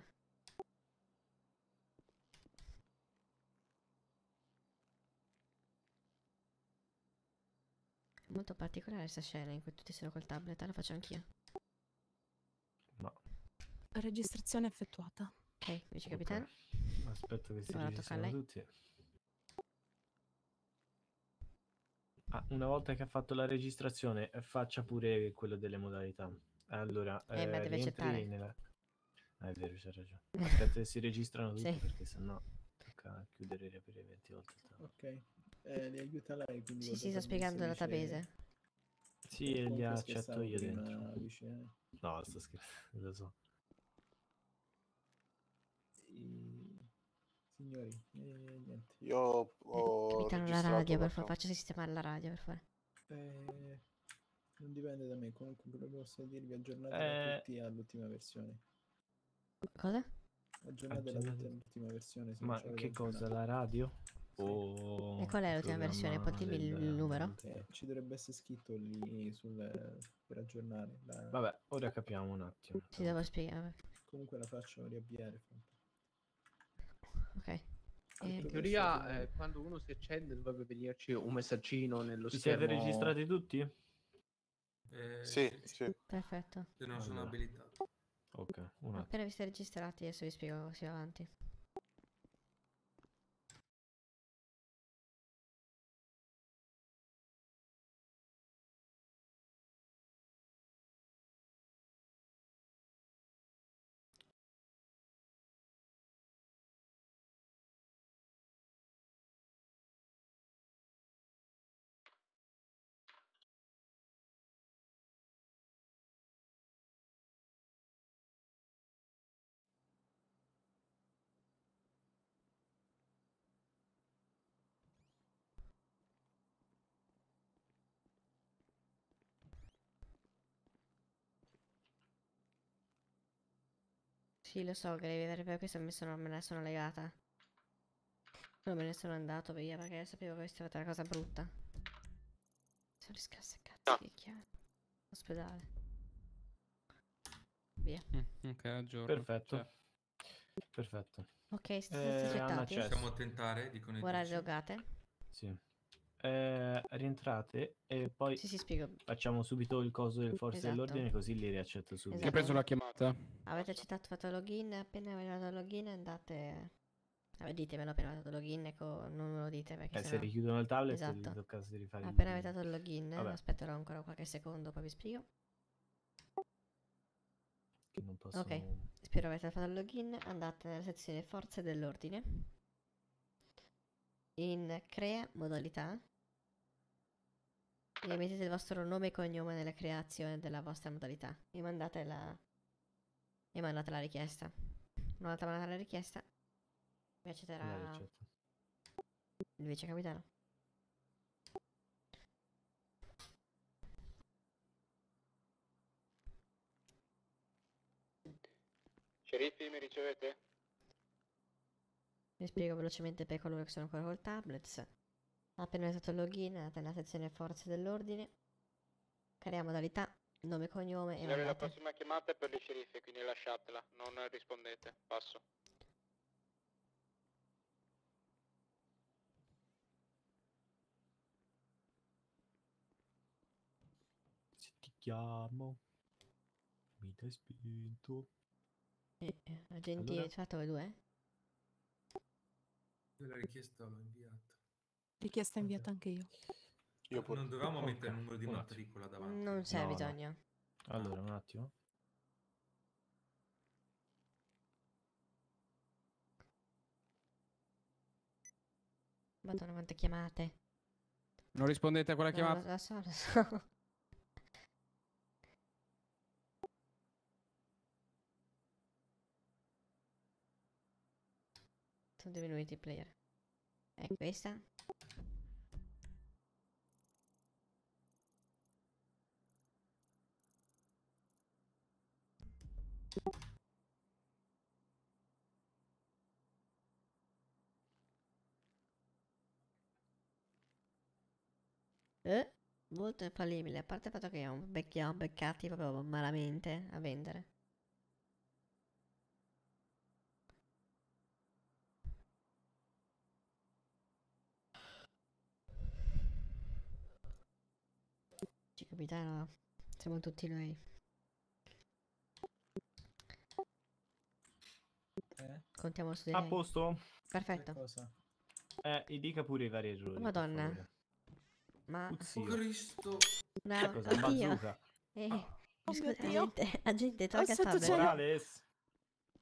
È molto particolare questa scena in cui tutti sono col tablet, la faccio anch'io. Registrazione effettuata. Ok, vice capitano. Aspetto che si lei. tutti. Ah, una volta che ha fatto la registrazione, eh, faccia pure quello delle modalità. Allora, Eh, ma eh, deve rientri accettare. nella... Ah, è vero, c'è ragione. Aspetta che si registrano tutti Sì. perché sennò tocca chiudere e riaprire 20 volte. Ok, eh, li aiuta lei quindi Sì, sì, sto spiegando il dice- database. Sì, li accetto io dentro. vicino. No, sto scherzando, lo so. Signori, eh, niente. Io ho Capitano, la registrato radio, per favore, faccia sistemare la radio, per favore. Eh, non dipende da me, comunque quello che posso dirvi aggiornate Eh. tutti all'ultima versione. Cosa? Aggiornate Aggiornate- tutti all'ultima versione. se Ma che cosa, la radio? O E qual è l'ultima versione? programma Puoi dirmi il del- numero? Eh, ci dovrebbe essere scritto lì sul, per aggiornare. la- Vabbè, ora capiamo un attimo. Ti devo spiegare. Comunque la faccio riavviare. fra un po'. Ok. In Eh, teoria, eh, quando uno si accende dovrebbe venirci un messaggino nello Vi schermo. siete registrati tutti? Eh, Sì, sì. Perfetto. Se non sono Allora. abilitato. Ok, un attimo. Appena vi siete registrati, adesso vi spiego come si va avanti. Sì, lo so, Gravy, per questo mi sono, me ne sono legata. Non me ne sono andato via perché sapevo che questa era una cosa brutta. Sono riscasse cazzo di chiave. Ospedale. Via. Mm, ok, aggiorno. Perfetto. Cioè, Perfetto. Ok, siete Eh, accettati? Possiamo tentare di Ora connetterci. logate? Sì. Eh, rientrate e poi Sì, sì, facciamo subito il coso del forze Esatto. dell'ordine così li riaccetto subito. Chi ha preso la chiamata? Avete accettato, fatto login, appena avete fatto login andate... Vabbè, ditemelo appena avete fatto login, ecco, non me lo dite perché Eh, se sennò- richiudono il tablet Esatto. tocca di rifare il- Appena avete dato il login, Vabbè. aspetterò ancora qualche secondo, poi vi spiego. che non posso... Ok, spero avete fatto il login, andate nella sezione forze dell'ordine. In crea modalità. E mettete il vostro nome e cognome nella creazione della vostra modalità. E mandate la... E mandate la richiesta. Una volta mandata la richiesta, vi accetterà il vice capitano. Sceriffi, mi ricevete? Vi spiego velocemente per coloro che sono ancora col tablet. Appena fatto il login, andate nella sezione forze dell'ordine. Crea modalità, nome e cognome e Signore, la mandate. prossima chiamata è per gli sceriffi, quindi lasciatela, non rispondete. Passo. Se ti chiamo, mi dai spinto. Eh, agenti, Allora? avete fatto voi due? Io la richiesta l'ho inviata. Richiesta inviata anche io. Io Non dovevamo Ok, mettere il numero di matricola davanti. Non c'è No, no. bisogno. Allora, un attimo. Madonna, quante chiamate. Non rispondete a quella No, chiamata? lo, lo so, lo so. Sono diminuiti i player. È questa? Eh, molto infallibile, a parte il fatto che ho becchiamo beccati proprio malamente a vendere. Ci capitano, siamo tutti noi. Contiamo su di A lei. posto? Perfetto. Eh, e dica pure i vari errori. Madonna. Ma... Uzzio. Cristo. No, Cosa, oddio. bazooka? Eh, Oh scusa, agente, agente, Ho tolga il tablet. Morales.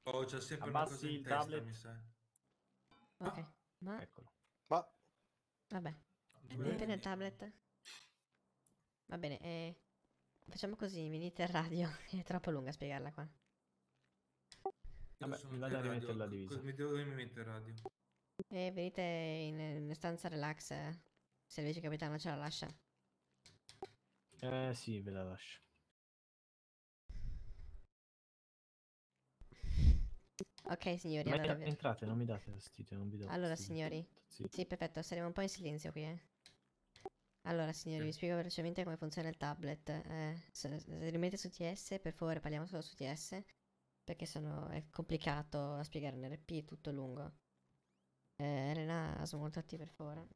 Oh, c'è sempre una Abbassi cosa in il testa, tablet. mi sa. Ok, ma... Eccolo. Ma... Vabbè, mettete il tablet. Va bene, eh, facciamo così, venite al radio, è troppo lunga a spiegarla qua. Vabbè, sono mi vado a rimettere la divisa. mi devo dove mi mette il radio? E venite in, in stanza relax, eh, se il vice capitano ce la lascia. Eh sì, ve la lascio. Ok signori, Ma allora, entra- entrate, non mi date fastidio, non vi do allora fastidio. signori, Sì. sì perfetto, saremo un po' in silenzio qui eh. Allora signori, vi spiego velocemente come funziona il tablet. Eh, se, se rimettete su TS, per favore parliamo solo su TS, perché sono, è complicato a spiegare in RP, tutto lungo. Eh, Elena, smontati per favore.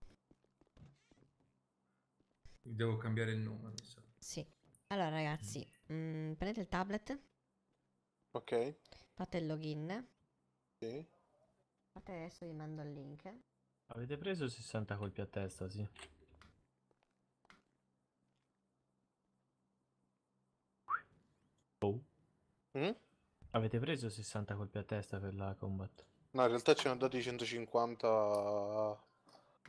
Devo cambiare il nome, mi sa. Sì. Allora ragazzi, mm, prendete il tablet, Ok. fate il login, Sì. fate adesso vi mando il link. Avete preso 60 colpi a testa, sì. Oh. Mm? Avete preso 60 colpi a testa per la combat? No, in realtà ce ne ho dati 150.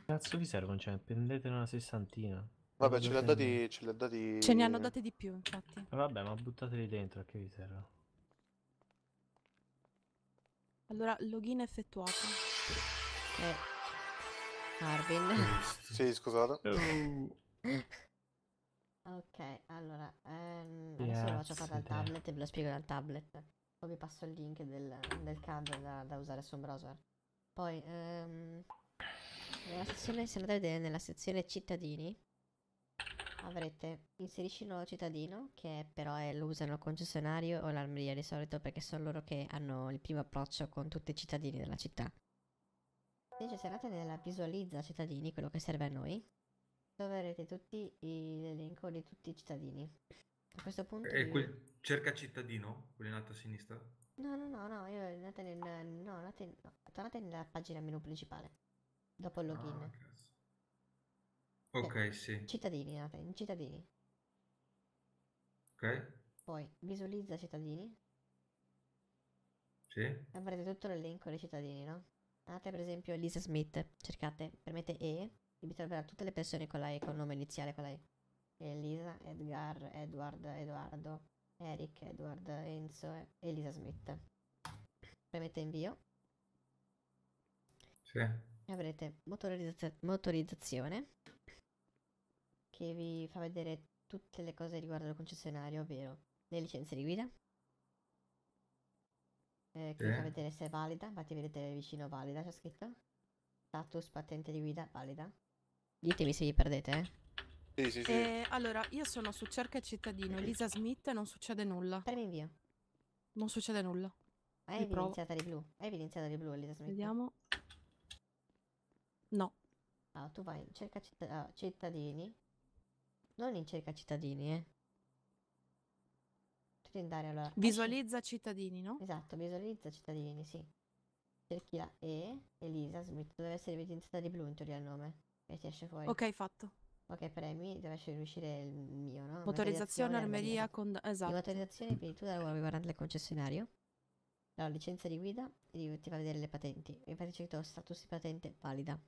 Cazzo vi servono? Cioè, prendete una sessantina. Vabbè, ce li dati. Ce li ha dati. Ce ne hanno date di più, infatti. Eh, Vabbè, ma buttateli dentro, a che vi serve? Allora, login effettuato. Eh, Arvin. Sì, scusate. Ok, allora, ehm, adesso lo faccio fare dal tablet e ve lo spiego dal tablet. Poi vi passo il link del, del CAD da, da usare su un browser. Poi, ehm, nella sezione, se andate a vedere nella sezione cittadini, avrete inserisci un nuovo cittadino, che però è, lo usano il concessionario o l'armeria di solito perché sono loro che hanno il primo approccio con tutti i cittadini della città. Invece se andate nella visualizza cittadini, quello che serve a noi, dove avrete tutti l'elenco di tutti i cittadini. A questo punto... E vi- quel cerca cittadino, quello in alto a sinistra? No, no, no, no, io andate nel... No, andate, no, tornate nella pagina menu principale. Dopo il login. Ah. Ok, sì. Cittadini, andate in cittadini. Ok, Poi visualizza cittadini. sì. Avrete tutto l'elenco dei cittadini, no? Andate per esempio Elisa Smith, cercate, premete E, vi troverà tutte le persone con la E, col nome iniziale con la E. Elisa, Edgar, Edward, Edoardo, Eric, Edward, Enzo e Elisa Smith. Premete invio Sì. e avrete motorizza- motorizzazione che vi fa vedere tutte le cose riguardo il concessionario, ovvero le licenze di guida, eh, che vi fa Sì. vedere se è valida, infatti vedete vicino valida, c'è scritto. Status patente di guida valida. Ditemi se vi perdete, eh. Sì, sì, sì. Eh, allora, io sono su cerca cittadino, Elisa Smith e non succede nulla. Premi invio. Non succede nulla. Hai Riprovo. evidenziata di blu. Hai evidenziata di blu, Elisa Smith. Vediamo. No. Ah, tu vai in cerca citt- ah, cittadini. Non in cerca cittadini, eh. Tu devi andare allora. esci- Visualizza cittadini, no? Esatto, visualizza cittadini, sì. Cerchi la E, Elisa Smith, deve essere evidenziata di blu in teoria il nome. E ti esce fuori. Ok, fatto. Ok, premi, deve esce- uscire il mio, no? Motorizzazione, armeria, con... Di Esatto. motorizzazione, quindi tu da lavoro riguardante il concessionario. La licenza di guida e ti fa vedere le patenti. Infatti c'è scritto status di patente valida.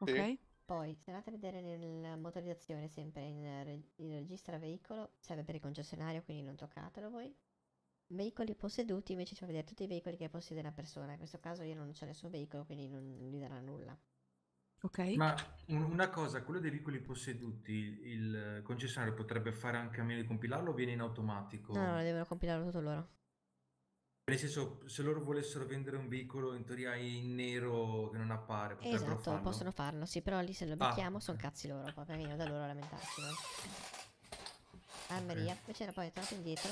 Ok. Poi, se andate a vedere nella motorizzazione, sempre in, re- in registra veicolo, serve per il concessionario, quindi non toccatelo voi. Veicoli posseduti, invece ci fa vedere tutti i veicoli che possiede una persona. In questo caso io non ho nessun veicolo, quindi non gli darà nulla. Ok. Ma un- una cosa, quello dei veicoli posseduti, il concessionario potrebbe fare anche a meno di compilarlo o viene in automatico? No, no, devono compilarlo tutto loro. Nel senso, se loro volessero vendere un veicolo in teoria in nero che non appare, potrebbero Esatto, farlo? possono farlo, sì, però lì se lo Ah, becchiamo sono cazzi loro, poi veniamo da loro a lamentarci. noi. Armeria, invece poi tornate indietro,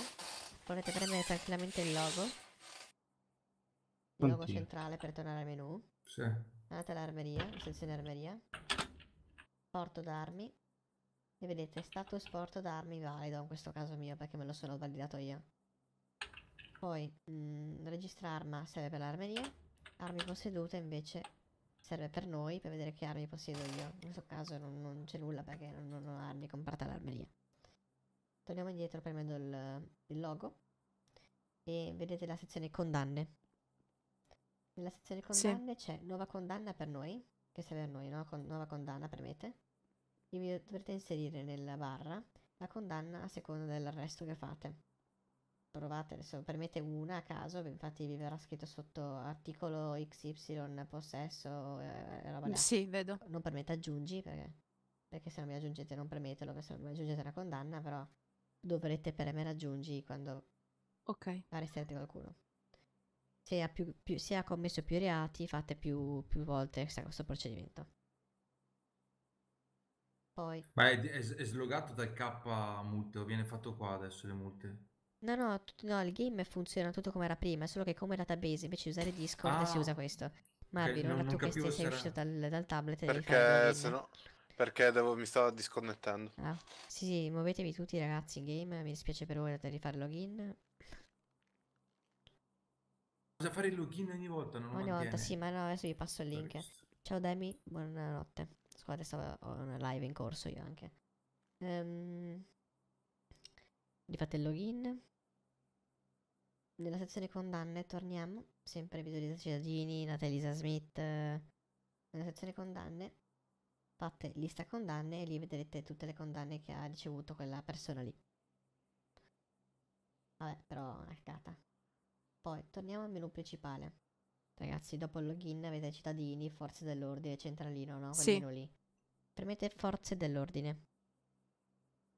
potete premere tranquillamente il logo. Il logo Oddio. centrale per tornare al menu. Sì. Andate all'armeria, sezione armeria. Porto d'armi. E vedete status porto d'armi valido in questo caso mio perché me lo sono validato io. Poi mm, registra arma serve per l'armeria. Armi possedute invece serve per noi per vedere che armi possiedo io. In questo caso non, non c'è nulla perché non, non ho armi comprate all'armeria. Torniamo indietro premendo il, il logo e vedete la sezione condanne. Nella sezione Sì. condanne c'è nuova condanna per noi, che serve a noi, no? Con- nuova condanna, premete. E vi dovrete inserire nella barra la condanna a seconda dell'arresto che fate. Provate, adesso premete una a caso, infatti vi verrà scritto sotto articolo XY possesso, eh, roba là. Sì, vedo. Non premete aggiungi perché, perché se non mi aggiungete non premetelo, perché se non mi aggiungete una condanna, però dovrete premere aggiungi quando Ok. arresterete qualcuno. Se ha, più, più- se ha commesso più reati, fate più, più volte questo questo procedimento. Poi, Ma è, è, è slogato dal K multe o viene fatto qua adesso le multe? no, no, no, il game funziona tutto come era prima, solo che come database invece di usare Discord si Ah, usa questo. Marvin, non- ora non tu che sei, sei uscito dal, dal tablet Perché se no... Perché devo- mi stavo disconnettendo. Ah, sì, sì, muovetevi tutti ragazzi in game, mi dispiace per voi, dovete rifare login. Cosa fare il login ogni volta? Non Ogni volta, sì, ma no, adesso vi passo il link. Ciao Demi, buonanotte. Scusate, stavo ho una live in corso io anche. Ehm, rifate il login. Nella sezione condanne torniamo, sempre visualizza cittadini, nata Elisa Smith. Nella sezione condanne fate lista condanne e lì vedrete tutte le condanne che ha ricevuto quella persona lì. Vabbè, però è una cagata. Poi torniamo al menu principale. Ragazzi, dopo il login avete cittadini, forze dell'ordine, centralino, no? Quel Sì. menu lì. Premete forze dell'ordine.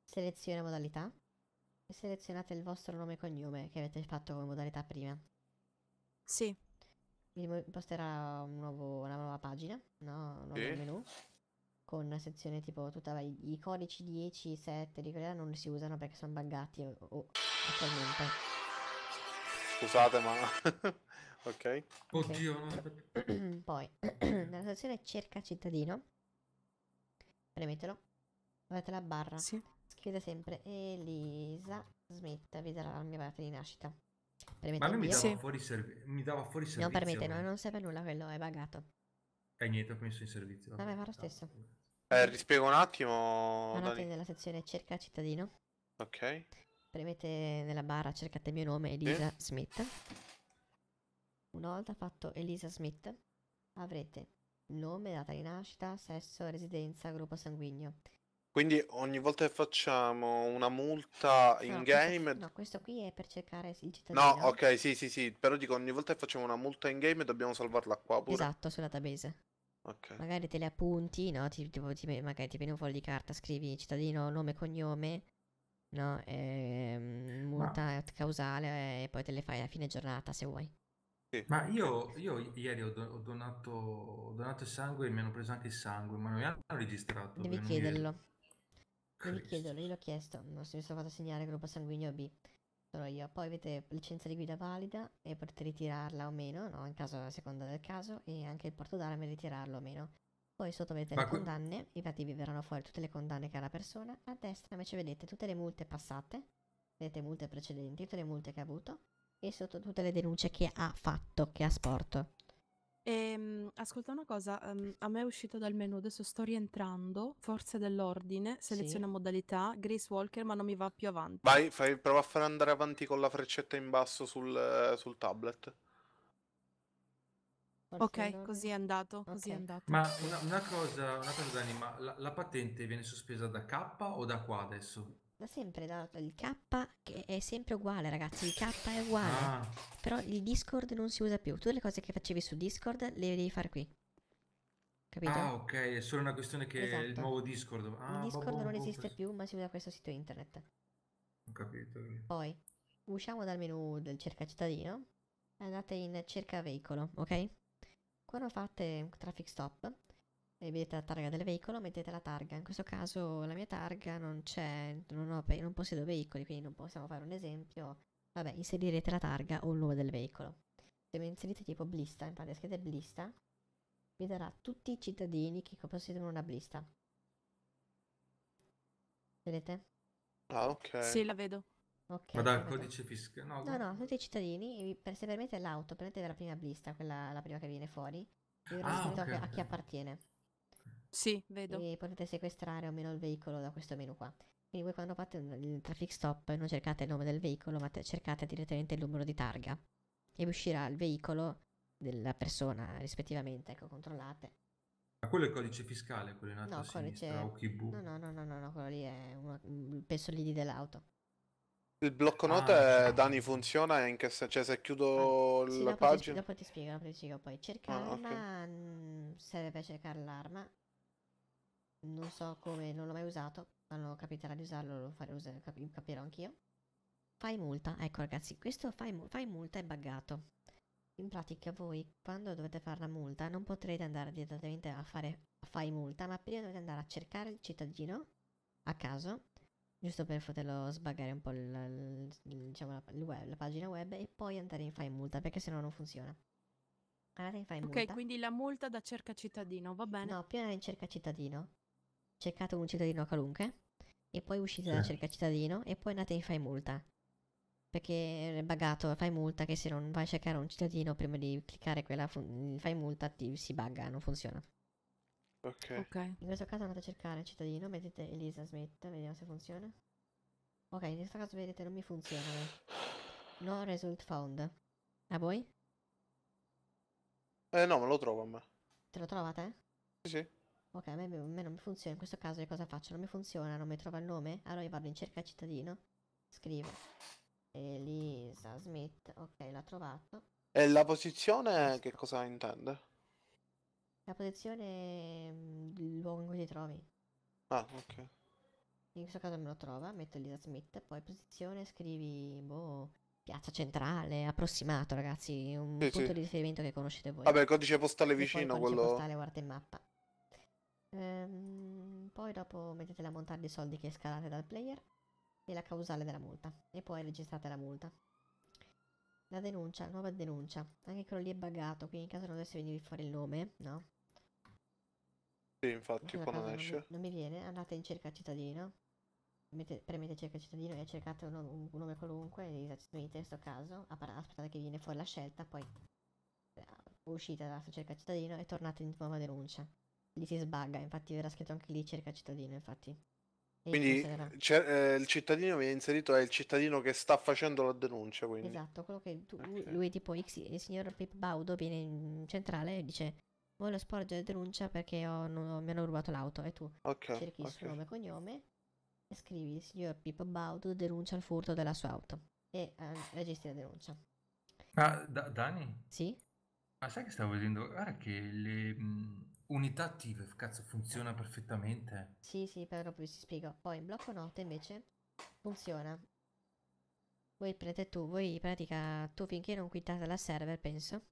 Seleziona modalità e selezionate il vostro nome e cognome che avete fatto come modalità prima. Sì. Vi posterà un nuovo- una nuova pagina, no? Un nuovo Sì. menu con una sezione tipo tutta i, i codici 10, 7 di quella non si usano perché sono buggati o, o- attualmente. Scusate, ma... ok. Oddio, no. Poi, nella sezione cerca cittadino, premetelo, avete la barra, scrivete sempre Elisa Smith, vi darà la mia data di nascita. Premete Ma mi dava, fuori servi- mi dava fuori servizio. Non permette, no, non serve a nulla quello, è buggato. E niente, ho messo in servizio. Vabbè, fa lo stesso. Eh, rispiego un attimo, Andate nella sezione cerca cittadino, Ok. Premete nella barra, cercate il mio nome, Elisa Smith. Una volta fatto Elisa Smith, avrete nome, data di nascita, sesso, residenza, gruppo sanguigno. Quindi ogni volta che facciamo una multa No, in questo- game... no, questo qui è per cercare il cittadino. No, ok, sì, sì, sì, però dico ogni volta che facciamo una multa in game dobbiamo salvarla qua pure. Esatto, sul database. Ok. Magari te le appunti, no? Ti, tipo, ti- magari ti viene un foglio di carta, scrivi cittadino, nome, cognome, no? Ehm, multa causale e poi te le fai a fine giornata se vuoi. Ma io, io ieri ho, do- ho donato, ho donato il sangue e mi hanno preso anche il sangue, ma non mi hanno registrato. Devi perché non mi- chiederlo. Devi chiederlo, io l'ho chiesto. Non si mi sono fatto segnare gruppo sanguigno B. Sono io. Poi avete licenza di guida valida e potete ritirarla o meno, no? In caso a seconda del caso, e anche il porto d'armi ritirarlo o meno. Poi sotto vedete Ma le que- condanne, infatti vi verranno fuori tutte le condanne che ha la persona. A destra invece vedete tutte le multe passate, vedete multe precedenti, tutte le multe che ha avuto, e sotto tutte le denunce che ha fatto, che ha sporto. Ehm, ascolta una cosa, ehm, a me è uscito dal menu, adesso sto rientrando, forze dell'ordine, seleziona modalità, Grace Walker, ma non mi va più avanti. Vai, fai, prova a fare andare avanti con la freccetta in basso sul, sul tablet. Forse Ok, non- così è andato, così è andato. Ma una, una cosa, una cosa Dani, ma la, la patente viene sospesa da K o da qua adesso? Da sempre, da- il K che è sempre uguale, ragazzi. Il K è uguale. Ah. Però il Discord non si usa più. Tutte le cose che facevi su Discord le devi fare qui. Capito? Ah, ok, è solo una questione che è il Esatto. nuovo Discord. Ah, il Discord boh, boh, non boh, esiste cos- più, ma si usa questo sito internet. Ho capito. ho capito. Poi usciamo dal menu del cerca cittadino e andate in cerca veicolo, ok? Quando fate un traffic stop e vedete la targa del veicolo, mettete la targa. In questo caso la mia targa non c'è, non, non possiedo veicoli, quindi non possiamo fare un esempio. Vabbè, inserirete la targa o il nome del veicolo. Se mi inserite tipo blista, infatti scrivete blista, vi darà tutti i cittadini che possiedono una blista. Vedete? Ah, ok. Sì, la vedo. Ok. Ma dal codice fiscale? No, No, no, tutti i cittadini, e per se prendete l'auto, prendete la prima blista, quella la prima che viene fuori, vi verrà Ah, scritto a chi appartiene. Sì, vedo. E potete sequestrare o meno il veicolo da questo menu qua. Quindi voi quando fate il traffic stop non cercate il nome del veicolo, ma te- cercate direttamente il numero di targa. E vi uscirà il veicolo della persona rispettivamente, ecco, controllate. Ma quello è il codice fiscale, quello in alto No, a codice... sinistra, OKB. No, no, no, no, no, no, quello lì è un- penso l'ID dell'auto. Il blocco note, Ah. Dani, funziona in che senso? Cioè, se chiudo Sì, la dopo ti, pagina... dopo ti spiego, dopo ti spiego poi. Cerca Ah, l'arma mm, serve per cercare l'arma. Non so come, non l'ho mai usato. Quando capiterà di usarlo lo farò usare, capi- capirò anch'io. Fai multa, ecco ragazzi, questo fai, fai multa è buggato. In pratica voi quando dovete fare la multa non potrete andare direttamente a fare fai multa, ma prima dovete andare a cercare il cittadino a caso, giusto per poterlo sbaggare un po' il, il- diciamo, la, web- la pagina web e poi andare in fai multa perché sennò non funziona. Andate in fai Ok, multa. quindi la multa da cerca cittadino, va bene? No, prima in cerca cittadino, cercate un cittadino qualunque e poi uscite dalla cerca cittadino e poi andate in fai multa. Perché è buggato fai multa che se non vai a cercare un cittadino prima di cliccare quella fun- fai multa ti, si bugga, non funziona. Ok. Ok. In questo caso andate a cercare il cittadino, mettete Elisa Smith, vediamo se funziona. Ok, in questo caso vedete non mi funziona. No result found. A voi? Eh no, me lo trovo a me. Te lo trovate? Sì, sì. Ok, a me, a me non mi funziona. In questo caso io cosa faccio? Non mi funziona, non mi trova il nome. Allora io vado in cerca cittadino. Scrivo Elisa Smith. Ok, l'ha trovato. E la posizione che cosa intende? La posizione, mm, il luogo in cui ti trovi. Ah, ok. In questo caso me lo trova, metto Elisa Smith, poi posizione, scrivi, boh, piazza centrale, approssimato ragazzi, un Sì, punto sì. di riferimento che conoscete voi. Vabbè, codice postale E vicino, codice quello... postale, guardate in mappa. Ehm, poi dopo mettete la montata di soldi che scalate dal player e la causale della multa. E poi registrate la multa. La denuncia, nuova denuncia. Anche quello lì è buggato, quindi in caso non dovesse venire fuori il nome, no? Sì, infatti, In questo qua non esce. mi, non mi viene, andate in cerca cittadino. Mette- premete cerca cittadino e cercate un, un- un nome qualunque, in questo caso. Aspettate che viene fuori la scelta, poi eh, uscite dalla cerca cittadino e tornate in nuova denuncia. Lì si sbagga, infatti verrà scritto anche lì cerca cittadino, infatti. Quindi eh, il cittadino viene inserito, è il cittadino che sta facendo la denuncia, quindi. Esatto, quello che tu, lui, lui tipo X, il signor Pip Baudo viene in centrale e dice voglio sporgere denuncia perché ho- non- mi hanno rubato l'auto e tu Ok, cerchi il suo nome e cognome e scrivi il signor Pip Baudo denuncia il furto della sua auto e eh, registri la denuncia. Ma Da- Dani? Sì? Ma sai che stavo vedendo? Guarda che le mh, unità attive, cazzo, funziona perfettamente. Sì, sì, però dopo vi si spiego. Poi in blocco note invece funziona. Voi prendete tu, voi in pratica tu finché non quittate dal server, penso,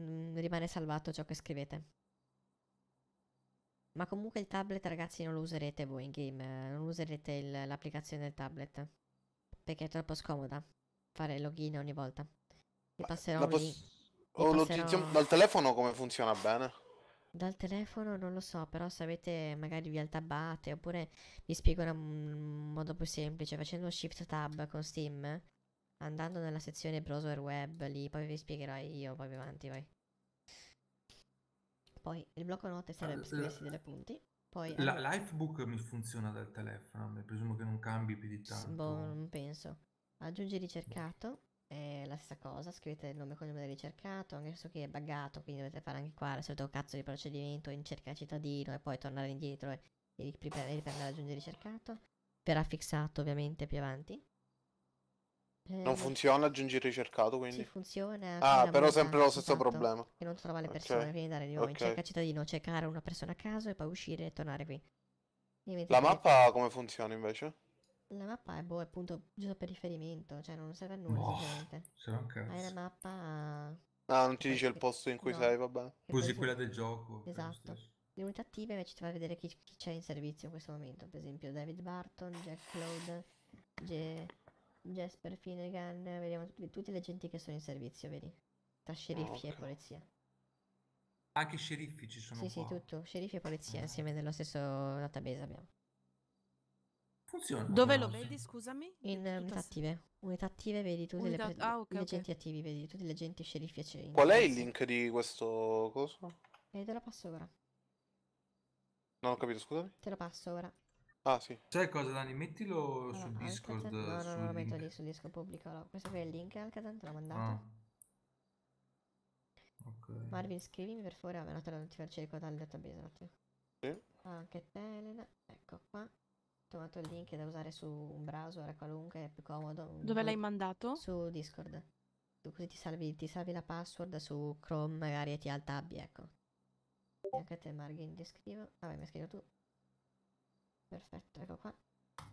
mm, rimane salvato ciò che scrivete. Ma comunque il tablet, ragazzi, non lo userete voi in game, non userete l'applicazione del tablet. Perché è troppo scomoda fare login ogni volta. Vi passerò La vi o lo passerò- dal telefono come funziona bene? Dal telefono non lo so, però se avete magari vi altabate oppure vi spiego un modo più semplice, facendo shift tab con Steam, andando nella sezione browser web lì, poi vi spiegherò io, poi avanti, vai. Poi il blocco note serve per scriversi la- delle punti, poi La allora- Lifebook mi funziona dal telefono, presumo che non cambi più di tanto. Boh, non penso. Aggiungi ricercato è la stessa cosa, scrivete il nome e cognome del ricercato, anche questo qui è buggato, quindi dovete fare anche qua il solito cazzo di procedimento in cerca cittadino e poi tornare indietro e, e riprendere, riprendere a raggiungere il ricercato. Verrà fissato ovviamente più avanti. Non Eh, funziona aggiungi il ricercato, quindi? Sì, funziona. Ah, però sempre lo stesso problema. Che non trova le persone, quindi andare di nuovo in ok. cerca cittadino, cercare una persona a caso e poi uscire e tornare qui. La mappa come funziona invece? La mappa è boh, è appunto giusto per riferimento, cioè non serve a nulla un Hai la mappa... Ah, non ti dice il posto in cui no. sei, vabbè. Usi poi- quella del gioco. Esatto. Le unità attive invece ti fa vedere chi, chi c'è in servizio in questo momento. Per esempio David Barton, Jack Claude, Ge- Jasper Finnegan. Vediamo tutti, tutti gli agenti che sono in servizio, vedi? Tra sceriffi e ok. polizia. Anche i sceriffi ci sono Sì, sì, qua. tutto. Sceriffi e polizia insieme nello stesso database abbiamo. Funziona. Dove lo vedi, scusami? In eh, unità Tutta- attive. Unità attive vedi tutti Unità- le, pre- ah, ok, gli agenti attivi, vedi tutti gli agenti sceriffi e ce- in Qual è il link di questo coso? E te lo passo ora. Non ho capito, scusami. Te lo passo ora. Ah, sì. Sai cosa, Dani? Mettilo Allora, su Discord. No, no, non lo metto lì sul disco pubblico. no. Questo qui è il link Alcazar, te l'ho mandato. Ah. Ok. Marvin, scrivimi per favore, vabbè, no, te lo ti faccio ricordare il database un attimo. Sì. Anche te, Elena. Ecco qua. Ho mandato il link da usare su un browser qualunque, è più comodo. un- Dove l'hai mandato? Su Discord. Così ti salvi, ti salvi la password su Chrome magari e ti altabbi, ecco. E anche te, Marvin, ti scrivo. Vabbè, mi hai scritto tu. Perfetto, ecco qua.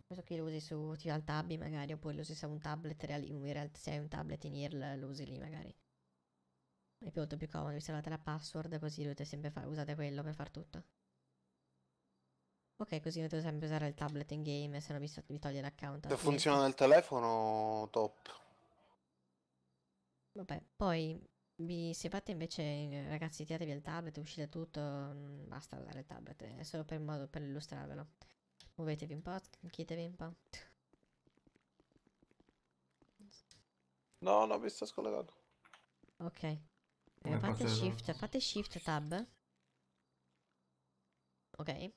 Questo qui lo usi su, ti altabbi magari, oppure lo usi su un tablet, in realtà se hai un tablet in ear lo usi lì magari. È molto più comodo, vi salvate la password così dovete sempre fare, usate quello per far tutto. Ok, così dovete sempre usare il tablet in game, se no vi, vi toglie l'account. Se funziona nel telefono, top. Vabbè, poi vi, se fate invece, ragazzi, tiratevi il tablet, uscite tutto, non basta usare il tablet, è solo per modo per illustrarvelo. Muovetevi un po', scanchitevi un po'. No, no, mi sta scollegato. Ok. Eh, fate shift, fate shift tab. Ok.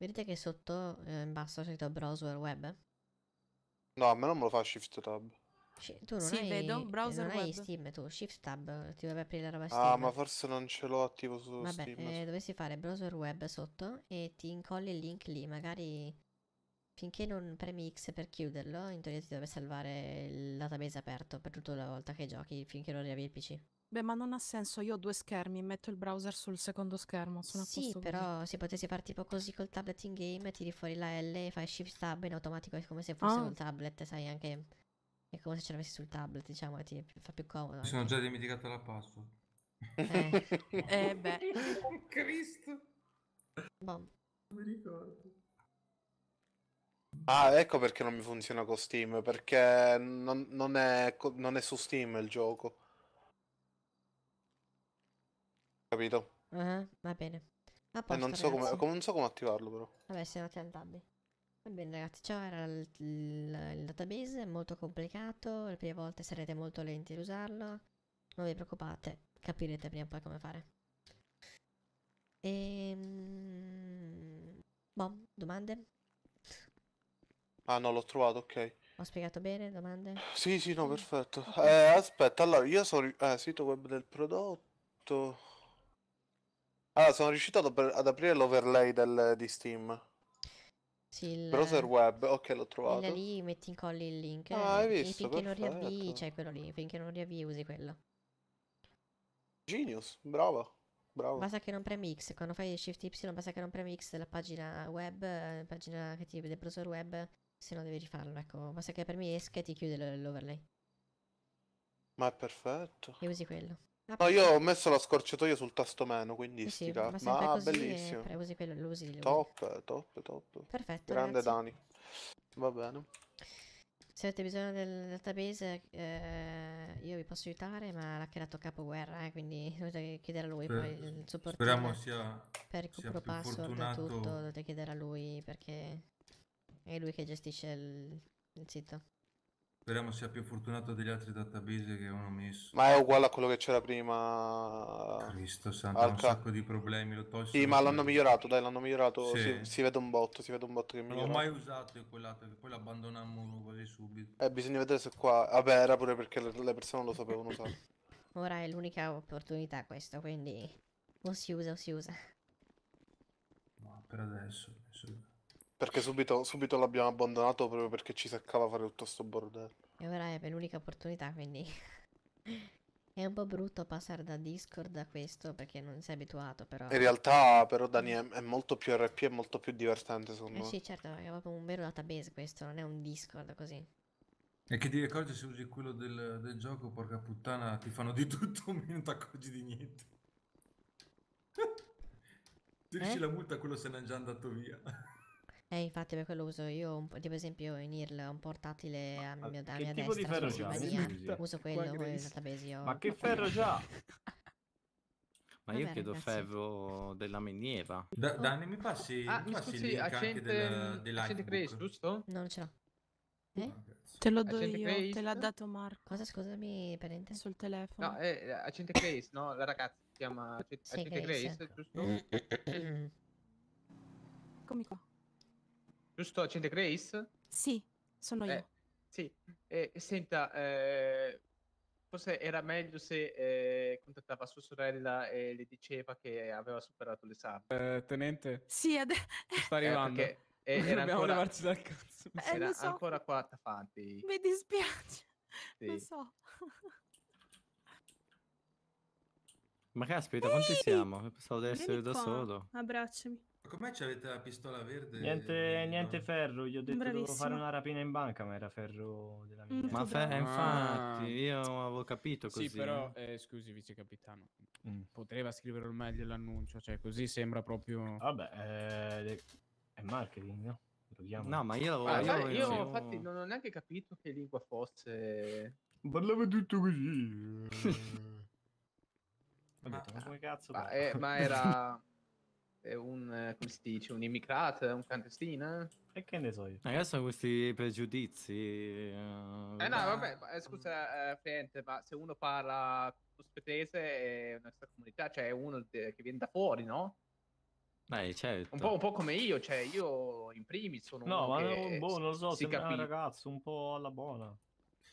Vedete che sotto eh, in basso c'è scritto browser web? No, a me non me lo fa shift tab. Tu non Sì, hai, vedo, eh, browser non hai web. Steam, tu shift tab, ti dovrebbe aprire la roba Steam. Ah, ma forse non ce l'ho attivo su Vabbè, Steam. eh, dovresti fare browser web sotto e ti incolli il link lì, magari finché non premi X per chiuderlo, in teoria ti dovrebbe salvare il database aperto per tutta la volta che giochi, finché non riavi il PC. Beh, ma non ha senso, io ho due schermi, metto il browser sul secondo schermo, sono a Sì, così. però se potessi fare tipo così col tablet in game, tiri fuori la L e fai shift tab in automatico, è come se fosse Ah. col tablet, sai, anche è come se ce l'avessi sul tablet, diciamo, e ti fa più comodo. Mi sono anche. già dimenticato la password. Eh. Eh, beh. Cristo. Boh. Non mi ricordo. Ah, ecco perché non mi funziona con Steam, perché non, non è, non è su Steam il gioco. Capito? Ah, va bene. Posto, non so, come, come- non so come attivarlo però. Vabbè, se no ti altabbi. Va bene ragazzi, ciao, era il, il- il database, è molto complicato, le prime volte sarete molto lenti ad usarlo, non vi preoccupate, capirete prima o poi come fare. Ehm... Boh, domande? Ah no, l'ho trovato, ok. Ho spiegato bene, domande? Sì, sì, no, perfetto. Eh, aspetta, allora, io sono... Eh, sito web del prodotto... Allora, sono riuscito ad, ad aprire l'overlay del- di Steam. Sì, il... Browser web, ok, l'ho trovato. da lì metti incolli il link Ah, hai e visto? finché non riavvii Perfetto. c'è quello lì, finché non riavvii usi quello. Genius, brava. Bravo. Basta che non premi X, quando fai Shift Y basta che non premi X della pagina web, eh, pagina che ti del browser web, se no devi rifarlo, ecco, basta che premi esca e ti chiude l- l'overlay Ma è perfetto. e usi quello. A No, io ho messo la scorciatoia sul tasto meno, quindi Sì, sti sì, che fai Ma così e bellissimo. pre- usi quello, lo usi, lo usi. Top, top, top. Perfetto, Grande ragazzi. Dani. Va bene. Se avete bisogno del database, eh, io vi posso aiutare, ma l'ha creato capo guerra, eh, quindi dovete chiedere a lui Sper- poi il supporto speriamo sia- per sia recupero più password e fortunato. tutto, dovete chiedere a lui perché è lui che gestisce il, il sito. Speriamo sia più fortunato degli altri database che avevano messo. Ma è uguale a quello che c'era prima. Cristo santo, ha un Alca. sacco di problemi, lo tolsi. Sì, ma l'hanno migliorato, dai, l'hanno migliorato. Sì. Si, si vede un botto, si vede un botto che Non l'ho migliora. mai usato io quell'altro, che poi l'abbandonammo quasi subito. Eh, bisogna vedere se qua. Vabbè, era pure perché le, le persone non lo sapevano usare. Ora è l'unica opportunità questo, quindi o si usa o si usa. Ma per adesso. adesso- Perché subito, subito l'abbiamo abbandonato proprio perché ci seccava fare tutto sto bordello. E ora è per l'unica opportunità, quindi è un po' brutto passare da Discord a questo perché non sei abituato, però. In realtà, però, Dani è, è molto più RP, è molto più divertente, secondo Eh me. sì, certo, è proprio un vero database questo, non è un Discord così. E che ti accorgi se usi quello del, del gioco, porca puttana, ti fanno di tutto, ma non ti accorgi di niente. Ti dici Eh? la multa, quello se n'è già andato via. Eh, infatti per quello uso io, un po', tipo esempio in IRL ho un portatile a mia, a che mia tipo di destra, ferro sulla c'ha? scrivania, Scusi. uso quello, poi il database io... Ma che ferro c'ha? Ma io Vabbè, chiedo ragazzi. ferro della miniera. Da- Dani, mi passi, Ah, mi passi il scusi, link anche accente, del, dell'Hypebook? accente Grace, giusto? No, non ce l'ho. Eh? Te lo do Accente io, Grace? te l'ha dato Marco. Cosa scusami, parente? Sul telefono. No, è accente Grace, no? La ragazza si chiama Accente Sì, Accente Grace. Grace, giusto? Eccomi qua. Giusto, Accente Grace? Sì, sono io. Eh, sì, Eh, senta, eh, forse era meglio se eh, contattava sua sorella e le diceva che aveva superato l'esame. Eh, tenente, Sì, ade- sta arrivando. perché, eh, era Dobbiamo ancora- levarci dal cazzo. Eh, era lo so. ancora qua Tafanti. mi dispiace. Lo Sì. so. Ma caspita, quanti siamo? Pensavo di essere Vieni da qua, solo. Abbracciami. Ma com'è c'avete la pistola verde? Niente, niente ferro, gli ho detto dovevo Bravissimo. fare una rapina in banca, ma era ferro della Mm, mia. Ma tu fe- infatti, Ah. io avevo capito così. Sì, però, eh. eh, scusi, vice capitano. Mm. Poteva scriverlo meglio l'annuncio, cioè così sembra proprio... Vabbè, eh, è marketing, no? Lo chiamo. No, ma io, Ah, io, io io- infatti non ho neanche capito che lingua fosse. Parlava tutto così. Vabbè, ma come cazzo Ma, eh, ma era un eh, come si dice, un immigrato, un clandestino? E che ne so io? Adesso questi pregiudizi. eh, Eh no, vabbè, ma, eh, scusa, eh, Fiente, ma se uno parla ospitese è una nostra comunità, cioè è uno de- che viene da fuori, no? Dai, certo. Un po', un po' come io, cioè io in primis sono No, uno ma che no, boh, non lo so, si sembra un ragazzo un po' alla buona.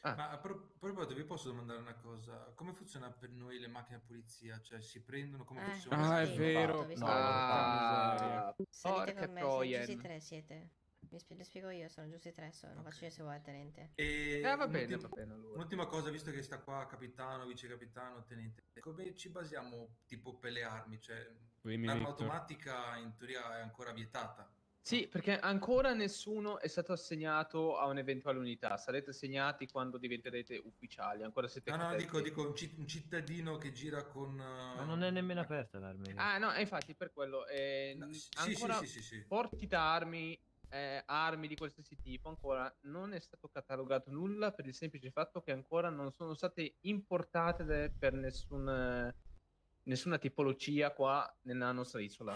Ma a pro- proposito, vi posso domandare una cosa? Come funziona per noi le macchine a polizia? Cioè, si prendono come Eh, funziona? Ah, è sì, vero. infatti, vi No, spiego. Ah, Salite porca con me, siete troia. giusti tre siete. Vi spie- le spiego io, sono giusti tre, so- lo faccio io se vuoi, tenente. E Eh, va bene, un'ultima- va bene, allora. Un'ultima cosa, visto che sta qua capitano, vice capitano, tenente, come ci basiamo tipo per le armi? Cioè, Dimmi, l'arma Victor. automatica in teoria è ancora vietata. Sì, perché ancora nessuno è stato assegnato a un'eventuale unità. Sarete assegnati quando diventerete ufficiali. Ancora siete No, no, dico, dico un, citt- un cittadino che gira con... Ma non è nemmeno aperta l'armeria. Ah, no, eh, infatti per quello. eh, n- sì, ancora sì, sì, sì, sì. porti d'armi, eh, armi di qualsiasi tipo, ancora non è stato catalogato nulla per il semplice fatto che ancora non sono state importate per nessun, eh, nessuna tipologia qua nella nostra isola.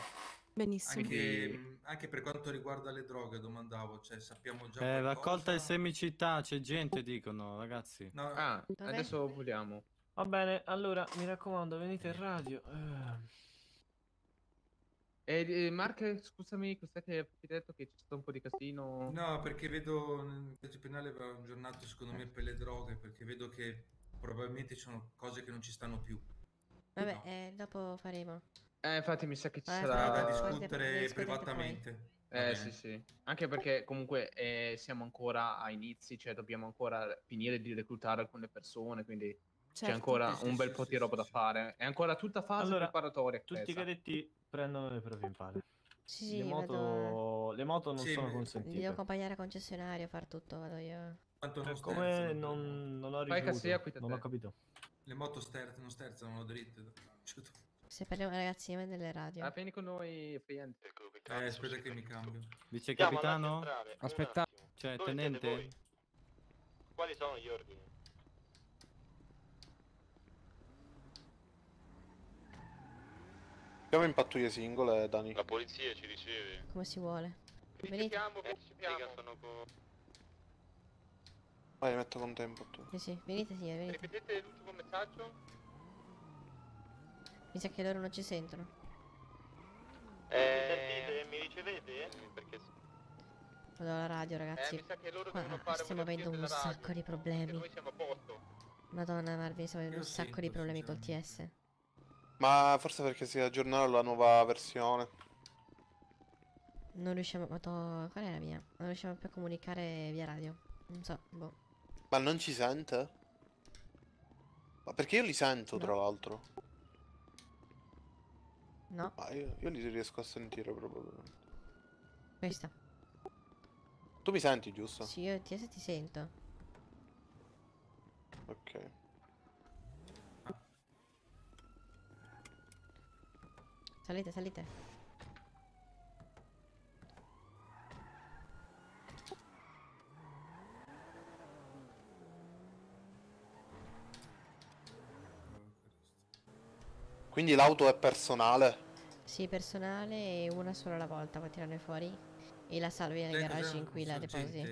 Benissimo. Anche, mh, anche per quanto riguarda le droghe, domandavo, cioè sappiamo già Eh, raccolta in semicità, c'è gente, dicono, ragazzi. No, Ah, Vabbè. adesso vogliamo. Va bene, allora mi raccomando, venite in radio. Eh, E, eh, Mark, scusami, cos'è che hai detto che c'è stato un po' di casino? No, perché vedo nel codice penale va aggiornato secondo me per le droghe, perché vedo che probabilmente ci sono cose che non ci stanno più. Vabbè, eh, dopo faremo. Eh, infatti mi sa che ci Eh, sarà Da discutere privatamente. Va Eh sì sì, anche perché comunque eh, siamo ancora a inizi, cioè dobbiamo ancora finire di reclutare alcune persone, quindi c'è Certo. ancora Sì, sì, un bel sì, po' sì, di roba sì, da sì. fare. È ancora tutta fase Allora, preparatoria. tutti i cadetti prendono le prove in pale. Sì, le, moto... le moto non Sì, sono consentite. devo accompagnare al concessionario a far tutto, vado io. Quanto non Come sterzano, non, non ho ricevuto, da non ho capito. Le moto ster- non sterzano, non dritte. Cioè, Se parliamo ragazzi io delle radio. Ah, vieni con noi, Friend. Eh, aspetta che mi cambio. Vice capitano? Aspetta. Cioè, Dove tenente? Quali sono gli ordini? Siamo in pattuglie singole, Dani. La polizia ci riceve. Come si vuole. Venite. Riceviamo. sono con... Vai, metto con tempo tu. Sì, sì, venite signori, venite. Ripetete l'ultimo messaggio? Mi sa che loro non ci sentono. Eh... Mi ricevete? Perché Vado alla radio ragazzi. Eh, mi sa che loro Qua devono fare stiamo avendo un sacco di problemi. Noi siamo a posto. Madonna Marvin, stiamo avendo Io un sacco di problemi col TS. Ma forse perché si aggiornerà la nuova versione. Non riusciamo. Madonna, qual è la mia? Non riusciamo più a comunicare via radio. Non so, boh. Ma non ci sente? Ma perché io li sento, tra l'altro. No. Ah, io, io li riesco a sentire proprio. Questa. Tu mi senti, giusto? Sì, io TS ti sento. Ok. Salite, salite. Quindi l'auto è personale. Sì, personale e una sola alla volta, puoi tirarne fuori. E la salvi nel garage in cui la depositi.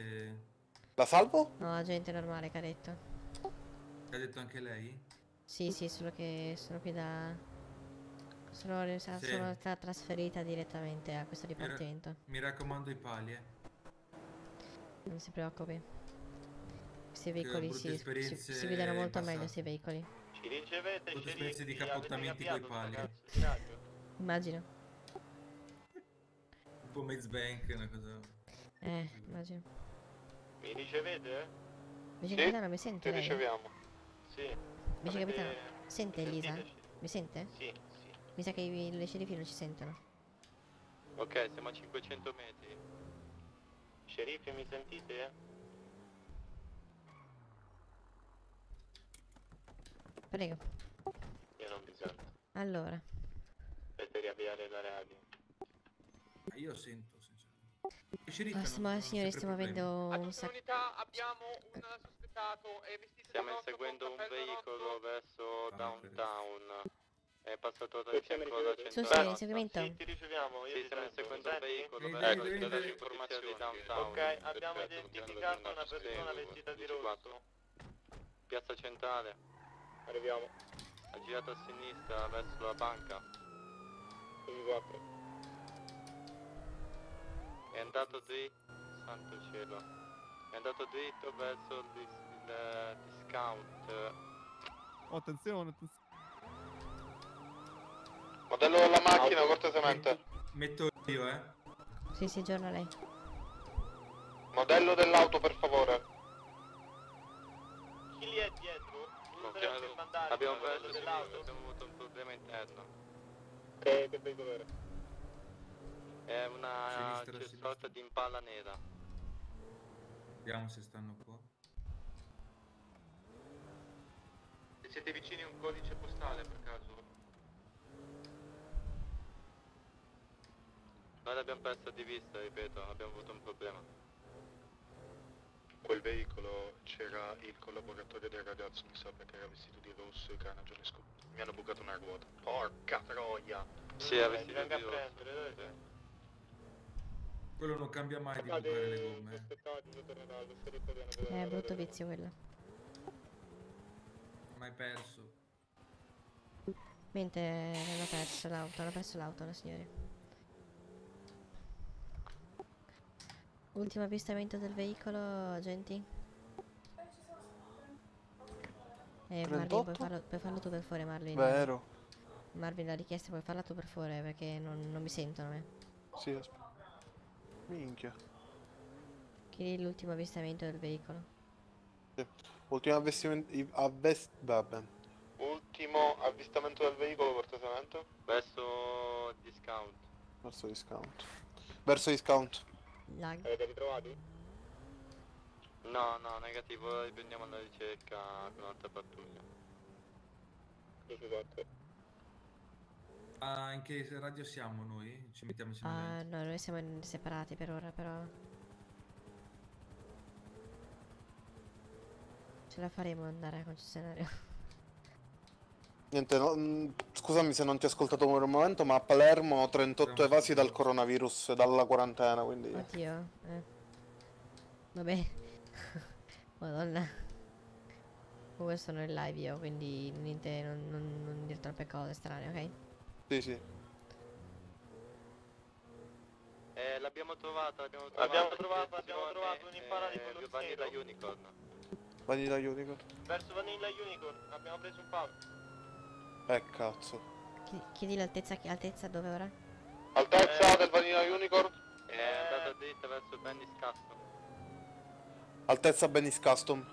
La salvo? No, gente normale che ha detto. Ha detto anche lei? Sì, sì, solo che sono qui da... Sono, Sì. sono stata trasferita direttamente a questo Mi ra- dipartimento. Mi raccomando i pali, eh. Non si preoccupi. Questi Che veicoli si, si, si guidano molto meglio, questi veicoli. Ci ricevete, Tutte specie di capottamenti coi pali. Immagino. Un po' Maze Bank, una cosa... Eh, immagino. Mi ricevete? Vice capitano, mi sente Ti lei? riceviamo. Sì. Vice Avete- capitano, sente mi Elisa? Mi sente? Sì, sì. Mi sa che i le sceriffi non ci sentono. Ok, siamo a 500 metri. Sceriffi, mi sentite? Prego. Io non vi sento. Allora. Dovete riavviare la radio. Ah, io sento, sinceramente. Ah, stiamo, hanno signori, stiamo avendo un sacco. Unità, abbiamo un sospettato e vestito Stiamo inseguendo un veicolo verso downtown. È passato da ancora Su, sì, inseguimento. Sì, ti riceviamo. Sì, stiamo inseguendo un veicolo Sì, verso informazioni di downtown. Ok, abbiamo identificato una persona vestita di rosso. Piazza Centrale. Arriviamo. Ha girato a sinistra verso la banca. 4. È andato dritto. Santo cielo. È andato dritto verso il, dis- il discount. Oh, attenzione, attenzione. Modello della macchina, cortesemente. Metto io, eh. Sì, sì, giorno lei. Modello dell'auto, per favore. Chi lì è dietro? Abbiamo perso dell'auto. Abbiamo avuto un problema interno. Che, che veicolo era? È una Sinistra, sinistra. sorta di impalla nera. Vediamo se stanno qua. Se siete vicini a un codice postale per caso? Noi l'abbiamo persa di vista, ripeto, abbiamo avuto un problema. Quel veicolo c'era il collaboratore del ragazzo, mi sa perché era vestito di rosso e carnagione scoperto. Mi hanno bucato una ruota. Porca troia! Sì, era vestito di rosso. Quello non cambia mai di bucare le gomme. eh. È brutto vizio quello. Mai perso. Mentre hanno perso l'auto, hanno perso l'auto, no signori. Ultimo avvistamento del veicolo, agenti. Eh, Marvin, 38? puoi farlo, puoi farlo tu per favore, Marvin. Vero. Marvin, la richiesta puoi farla tu per favore, perché non, non mi sentono, eh. Sì, aspetta. Minchia. Chiedi l'ultimo avvistamento del veicolo. Sì. Ultimo avvistamento... Avvest... Vabbè. Ultimo avvistamento del veicolo, cortesemente. Verso discount. Verso discount. Verso discount. Lag. Avete ritrovati? No, no, negativo, riprendiamo la ricerca con un'altra pattuglia. 24. Ah, in che radio siamo noi? Ci mettiamo insieme Ah, no, noi siamo separati per ora, però. Ce la faremo andare al concessionario. Niente, no, mm, scusami se non ti ho ascoltato per un momento, ma a Palermo 38 evasi dal coronavirus, dalla quarantena, quindi... Oddio, eh. Vabbè. Madonna. Comunque sono in live io, quindi niente, non, non, non dire troppe cose strane, ok? Sì, sì. Eh, l'abbiamo trovata, l'abbiamo trovata. Abbiamo trovato, abbiamo trovato un'impara di eh, Vanilla. Unicorn. Vanilla Unicorn. Verso Vanilla Unicorn, abbiamo preso un palo. Eh, cazzo. Chiedi, chiedi l'altezza, che altezza dove ora? Altezza del Vanilla Unicorn. È andata dritta verso Benny's Custom. Altezza Benny's Custom.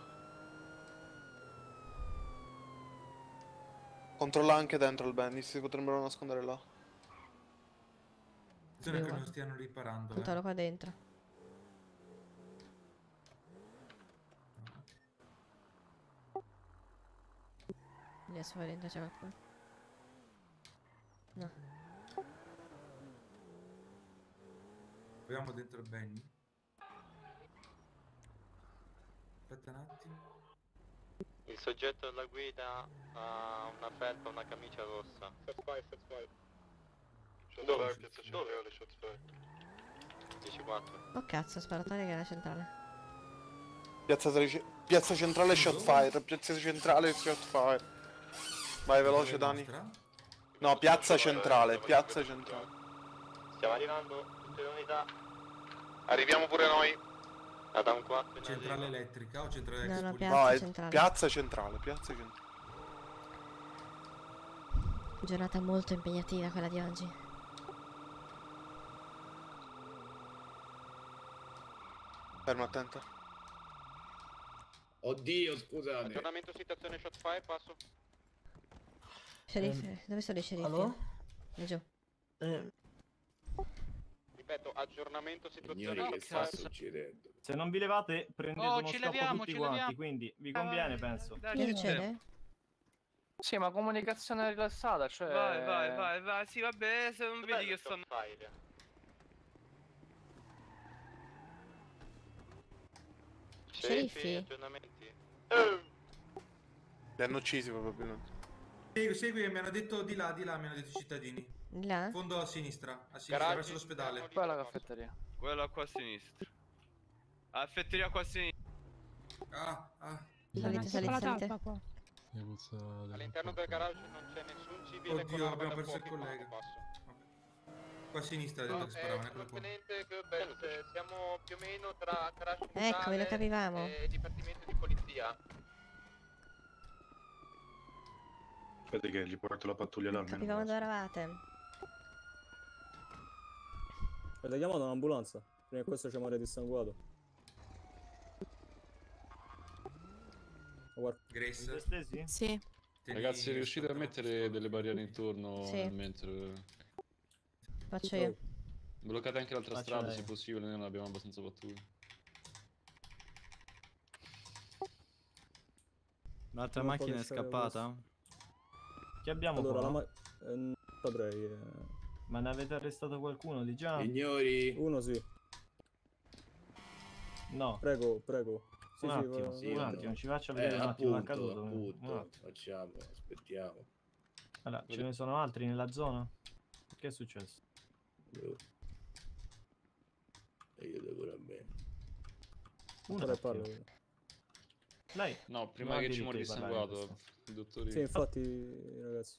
Controlla anche dentro il Benny's, si potrebbero nascondere là. Attenzione che non stiano riparando. eh. Controllo qua dentro. Adesso qua dentro c'è qualcuno. No. Proviamo dentro il Benny. Aspetta un attimo. Il soggetto alla guida ha una felpa, una camicia rossa. Set fire, set fire. Shot Dove? fire, piazza centrale, shot fire. 10-4. Oh cazzo, sparatoria che è la centrale. Piazza, piazza centrale Shotfire. Piazza centrale Shotfire. Vai veloce Dani. No, piazza centrale, piazza centrale. Stiamo arrivando, tutte le unità. Arriviamo pure noi. Adam 4 Centrale elettrica o centrale No, no, elettrica? piazza No, è centrale. piazza centrale, piazza centrale. Giornata molto impegnativa quella di oggi. Fermo attento. Oddio, scusate. Aggiornamento situazione shot fire, passo. Sceriffo, Ehm, dove sono i sceriffi? allo? È giù. Ripeto, aggiornamento situazione Signori, che sta succedendo? Se non vi levate, prendete Oh, uno ci leviamo, tutti ci quanti, leviamo. quindi vi Eh, conviene, vai, penso. dai, Che succede? Sì, ma comunicazione rilassata, cioè... Vai, vai, vai, vai, sì, vabbè, se non vedi che stanno... Sceriffi? aggiornamenti. Li hanno uccisi probabilmente. Segui, segui, mi hanno detto di là, di là, mi hanno detto i cittadini. Di là? Fondo a sinistra, a sinistra, Garaggi, verso l'ospedale. Quella è la caffetteria. Quello qua a sinistra. La fetteria qua a sinistra. Ah, ah. Salite, salite, salite. All'interno del garage non c'è nessun civile Oddio, abbiamo perso il collega. Qua a sinistra ha detto che sparavano, eccolo qua. Tenente Goebbels, eh, siamo più o meno tra Ecco, ve lo capivamo. e dipartimento di polizia. Aspetta che gli porto la pattuglia là. Capivamo dove eravate. Avete chiamato un'ambulanza? Prima che questo ci muore dissanguato. Guarda. Grace. Sì. Ragazzi, riuscite a mettere delle barriere intorno Sì. mentre... Faccio io. Bloccate anche l'altra strada lei. se possibile, noi non abbiamo abbastanza pattuglie. L'altra può macchina è scappata? Che abbiamo Allora, la ma- eh, non saprei. eh. Ma ne avete arrestato qualcuno di già? Signori, Uno sì. No. Prego, prego. Sì, un sì, attimo, va- sì, un va- attimo, ci faccia eh, vedere un attimo appunto, l'accaduto. Un appunto, attimo. facciamo, aspettiamo. Allora, ce ne sono altri nella zona? Che è successo? E io devo a me. Un Ora attimo. parlo. Lei? No, prima non che ci diritto muore di parlare dissanguato, i dottori... Sì, infatti, ragazzi.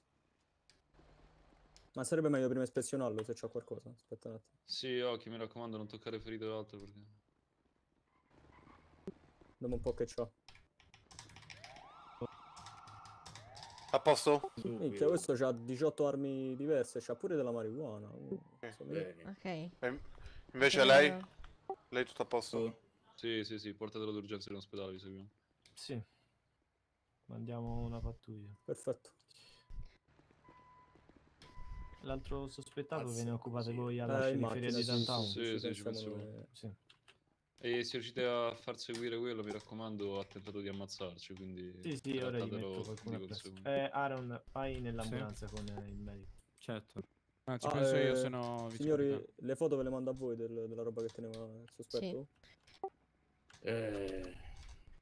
Ma sarebbe meglio prima ispezionarlo se c'è qualcosa. Aspetta un attimo. Sì, occhi, mi raccomando, non toccare ferite o altro perché... Vediamo un po' che c'ha. A posto? Minchia, questo c'ha 18 armi diverse, c'ha pure della marijuana. Uh, insomma, Ok. E invece Sì, lei? Lei tutto a posto? Sì, sì, sì, portatelo d'urgenza in ospedale, vi seguiamo. Sì. Mandiamo una pattuglia. Perfetto. L'altro sospettato ve ne occupate così. voi alla Eh, periferia di sì, downtown? sì, Sì, sì, ci pensiamo io. Sì. E se riuscite a far seguire quello, mi raccomando, ha tentato di ammazzarci, quindi... Sì, sì, ora gli metto qualcuno. Eh, Aaron, vai nell'ambulanza con eh, il medico. Certo. Ah, ci Ah, penso io, eh, se no... Signori, le foto ve le mando a voi del- della roba che teneva il sospetto? Eh,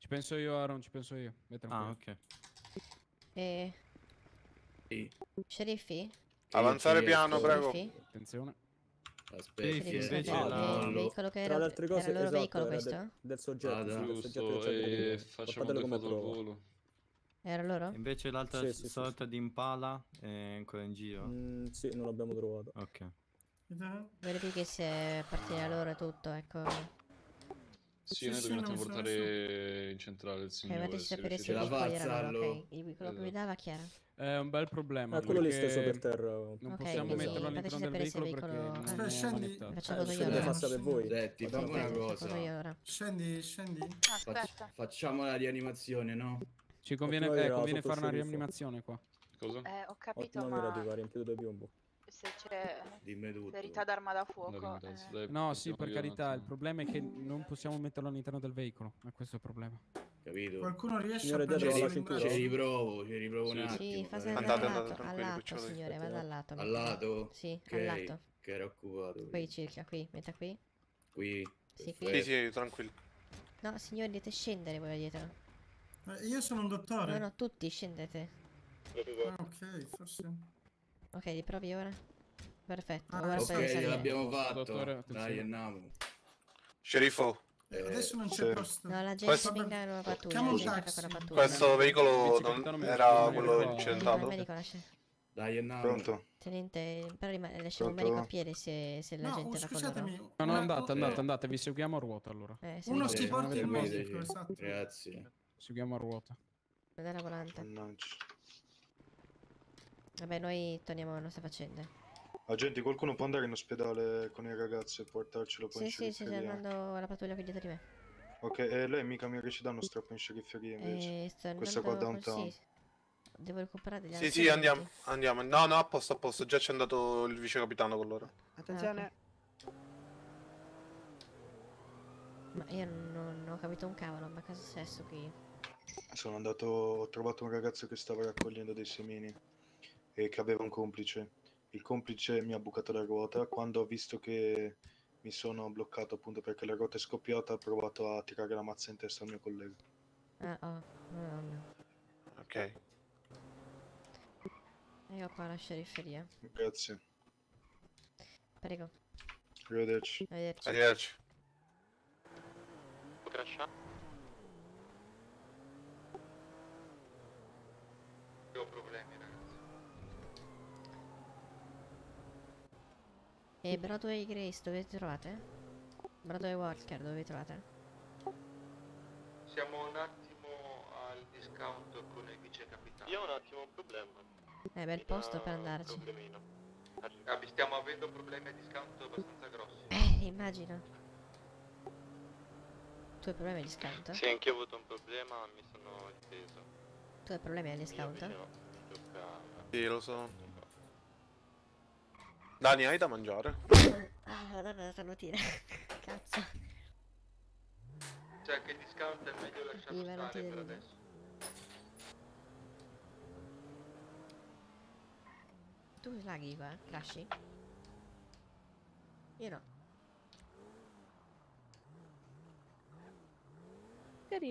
Ci penso io, Aaron, ci penso io. Vai Ah, ok. E... sì. Sceriffi? Avanzare Sì, piano, prego. Attenzione. Aspetti, Sì, invece sì, il la... veicolo che era, altre era cose, il loro esatto, veicolo era questo? del, del soggetto, Vada. sì, del soggetto e di facciamo due come foto al volo. Era loro? Invece l'altra Sì, sì, sì, sorta di impala è ancora in giro? Mm, sì, non l'abbiamo trovato. Ok. Verifichi se appartiene a loro e tutto, ecco. Sì, noi dobbiamo a portare in centrale il Ok, signore. fateci se sapere riuscite. se i la veicoli pazza, erano allo- ok. Il veicolo che mi Esatto. dava chi era? È un bel problema. Ah, quello lì steso per terra. Non Ok, possiamo quindi metterlo all'interno del veicolo perché non Aspetta, è scendi. Faccio Eh, io far sapere voi. Sì, fammi una cosa. ora. Scendi, scendi. Fac- facciamo la rianimazione, no? Ci conviene, eh, conviene fare una rianimazione qua. Cosa? Eh, ho capito, ma di riempito di piombo. Se c'è Dimmi tutto. verità d'arma da fuoco, eh, No, sì, per carità, il problema è che non possiamo metterlo all'interno del veicolo. È questo il problema. Capito? Qualcuno riesce Signore, a prendere la il cintura? Ci riprovo, ci riprovo un Sì, attimo. Sì, fa sempre Andate, al andate, al lato, signore, vada al lato. Al lato? Sì, Ok, al lato. Che era occupato. Qui circa, qui, metta qui. Qui. Sì, qui. Sì, sì, tranquillo. No, signori, dovete scendere voi da dietro. Eh, Io sono un dottore. No, no, tutti scendete. Ah, ok, forse. Ok, riprovi ora? Perfetto, Ah, ora Ok, l'abbiamo fatto. Dottore, Dai, andiamo. Sceriffo, Eh, Adesso non c'è sì. posto. No, la gente Questo- venga in una pattuglia, Chiama un la una pattuglia. questo veicolo non era quello incidentato? Dai, andiamo. Pronto? Tenente, però rima- lasciamo un Pronto? medico a piedi se, se la No, gente scusatemi. loro. No, no, andate, andate, andate, vi seguiamo a ruota allora. Eh, Uno porta il medico, esatto. Grazie. Seguiamo a ruota. Guarda la volante. Mannaggia. Vabbè, noi torniamo alle nostre faccende. Agenti, qualcuno può andare in ospedale con il ragazzo e portarcelo poi Sì, in sì, sì, sta scerifferia? andando la pattuglia qui dietro di me. Ok, e lei mica mi riesce da uno strappo in scerifferia invece? Eh, sto Questa qua downtown. Sì. Devo recuperare degli Sì, altri sì, andiamo, andiamo. No, no, a posto, a posto. Già c'è andato il vice capitano con loro. Attenzione. Ma io non, non ho capito un cavolo, ma cosa è successo qui? Sono andato, ho trovato un ragazzo che stava raccogliendo dei semini e che aveva un complice. Il complice mi ha bucato la ruota. Quando ho visto che mi sono bloccato appunto perché la ruota è scoppiata, ho provato a tirare la mazza in testa al mio collega. Ah, oh, madonna. Ok. Io qua la scerifferia. Grazie. Prego. Arrivederci. Arrivederci. Arrivederci. Crasha? Ho problemi ragazzi. E Broadway Grace, dove trovate? Broadway Walker, dove trovate? Siamo un attimo al discount con il vice capitano. Io ho un attimo un problema. Eh, bel posto per andarci. Ah, stiamo avendo problemi a discount abbastanza grossi. Eh, immagino. Tu hai problemi agli scout? Sì, anch'io ho avuto un problema, mi sono difeso. Tu hai problemi agli scout? Sì, lo so. Dani, hai da mangiare? Ah, madonna, la notina. Cazzo. Cioè che discount è meglio lasciarlo Viva la stare per tirannina. adesso. Tu slaghi qua, crashi? Io no.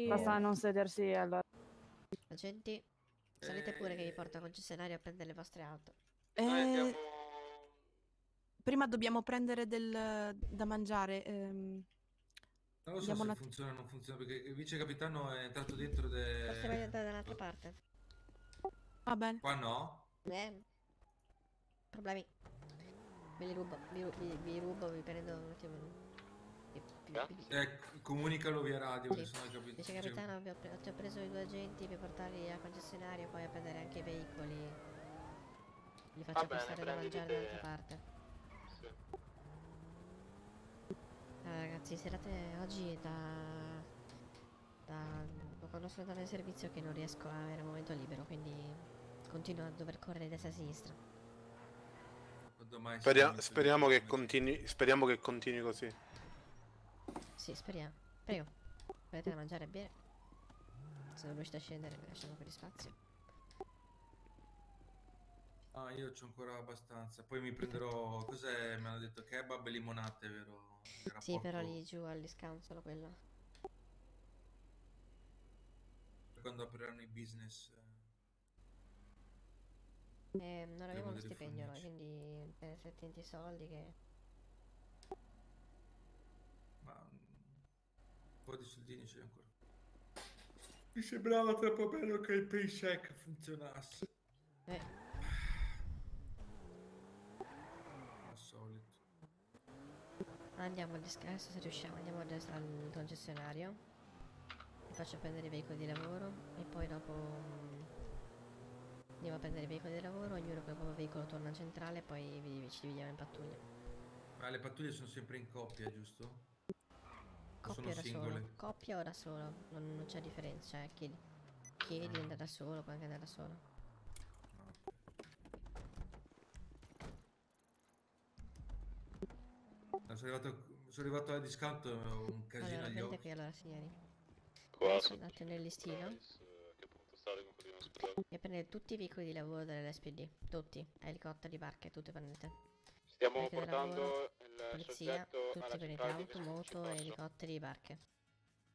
Basta a non sedersi allora. Agenti, salite pure che vi porto al concessionario a prendere le vostre auto. Eh, Prima dobbiamo prendere del da mangiare. ehm, Non lo so se una- funziona o non funziona perché il vice capitano è entrato dentro de... Forse voglio andare dall'altra parte. Va bene. Qua no? Eh. Problemi. Ve li rubo, vi, ru- vi, vi rubo, vi prendo un attimo. vi- Eh, comunicalo via radio, Sì. che se no capito. Vice capitano, vi ho, pre- ti ho preso i due agenti per portarli al concessionario, poi a prendere anche i veicoli. Gli faccio Va bene, acquistare da mangiare dall'altra parte. Ah, ragazzi, serate oggi da... da... quando sono andata in servizio che non riesco a avere un momento libero, quindi continuo a dover correre destra e a sinistra. Speria- speriamo, che continui, speriamo che continui così. Sì, speriamo. Prego. Volete da mangiare e bere? Se non riuscite a scendere, vi lasciamo per spazio. Ah, io c'ho ancora abbastanza. Poi mi prenderò. Cos'è? Mi hanno detto kebab e limonate, vero? Il Sì, però lì giù all'iscanzolo quello. Quando apriranno i business. eh. Ehm, non avevo lo stipendio noi, quindi eh, se attenti ai soldi che... Ma. Un po' di soldini ce li ancora. Mi sembrava troppo bello che il paycheck funzionasse. Eh, Andiamo al discorso se riusciamo, andiamo al, al concessionario. Vi faccio prendere i veicoli di lavoro e poi dopo mm, andiamo a prendere i veicoli di lavoro, ognuno con il proprio veicolo torna in centrale e poi vi, ci dividiamo in pattuglie. Ma le pattuglie sono sempre in coppia, giusto? Coppia singole? solo, coppia o da solo, non, non c'è differenza, cioè chiedi, chiedi di andare da solo, puoi anche andare da solo. No, sono, arrivato, sono arrivato al discount ho un casino Allora, agli occhi. qui allora signori. Quattro. Andate nel listino Che punto state con quelli in ospedale? e prendete tutti i veicoli di lavoro dell'SPD, tutti, elicotteri, barche, tutte prendete. Stiamo di portando lavoro, il polizia, soggetto tutti alla prendete auto, moto, elicotteri, barche.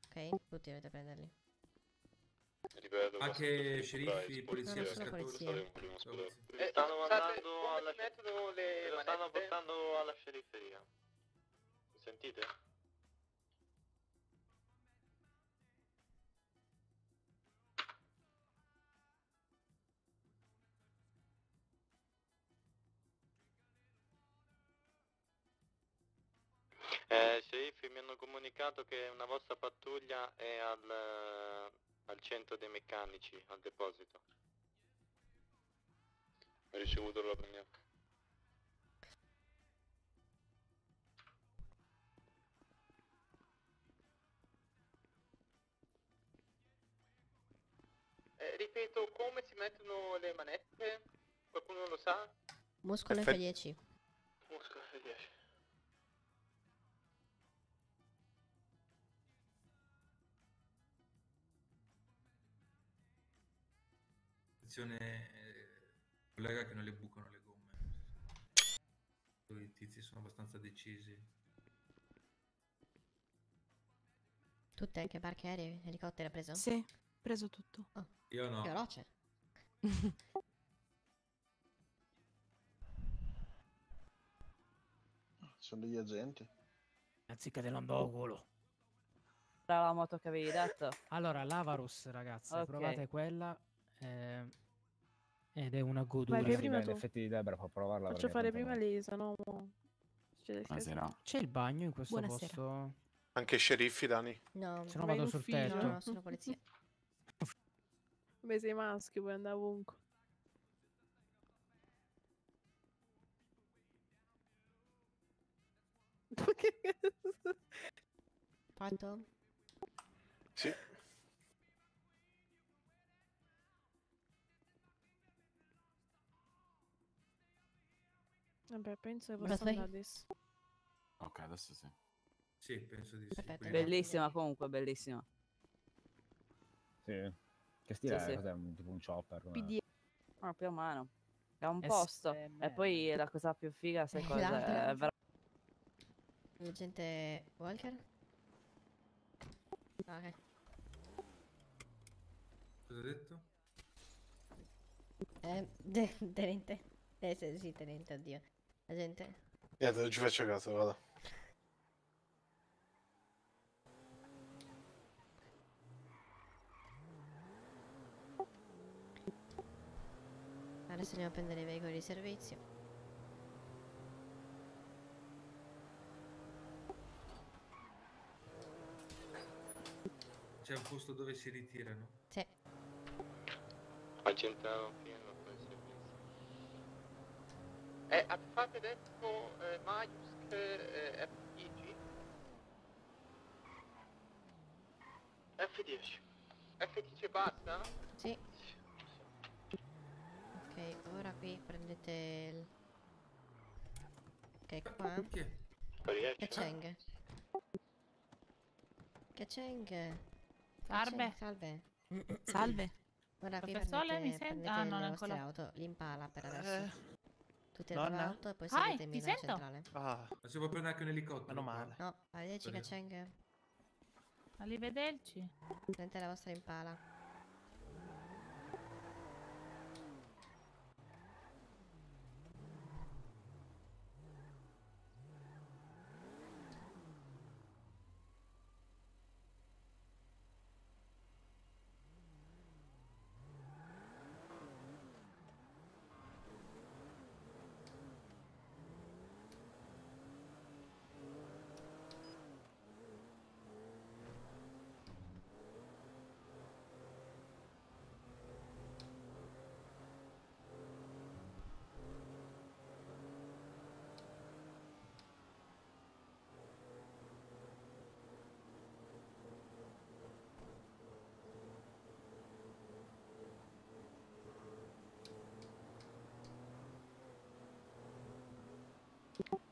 Ok? Tutti dovete prenderli. Ripeto, Anche sceriffi, polizia, polizia. Eh, stanno mandando alla lo stanno portando alla scerifferia. Sentite? Eh, sceriffi mi hanno comunicato che una vostra pattuglia è al, eh, al centro dei meccanici, al deposito. Ho ricevuto la prendiamo. Ripeto, come si mettono le manette? Qualcuno lo sa? Muscolo Effett- F10. Muscolo F10. Attenzione, eh, collega che non le bucano le gomme. I tizi sono abbastanza decisi. Tutte anche barche aeree, elicotteri ha preso? Sì, preso tutto. Oh, Io no. veloce. Sono degli agenti. Anziché dell'ambogolo. Era la moto che avevi detto. Allora, l'Avarus, ragazzi, Ok. provate quella. eh, ed è una goduria. Vai, che prima tu. effetti di Debra può provarla. Faccio fare prima Lisa, no? C'è il bagno in questo Buonasera. posto? Anche sceriffi, Dani. No, Se no vado sul tetto. no, no, sono polizia. Beh, sei maschio, puoi andare ovunque. Pronto? Sì. Vabbè, penso che possa andare adesso. Ok, adesso sì. Sì, penso di sì. Perfetto. Bellissima comunque, bellissima. Sì. Che stile Sì, è? sì. Cos'è? Un- tipo un chopper? com'è? PD. Ah, più o meno. È un posto. E poi la cosa più figa, sai cosa? L'altro? È ver- Agente Walker? Ah, Ok. Cosa hai detto? Eh, de- tenente. Eh, sì, sì, tenente, oddio. Agente. Niente, non ci faccio caso, vado. Adesso andiamo a prendere i veicoli di servizio. C'è un posto dove si ritirano. Sì. Agente pieno per il servizio. Eh, fate detto eh, Maius eh, F10? F10. F10 basta? Sì. Ok, ora qui prendete il... Ok, qua. Kacheng. Kacheng. Salve. Salve. Salve. Ora qui Professore, prendete, mi prendete Ah, non le ancora- auto, l'impala per adesso. Eh, Tutte le auto e poi salite in Milano centrale. Ma si può prendere anche un elicottero. Meno male. No, arrivederci Speriamo. Kacheng. Arrivederci. Prendete la vostra impala.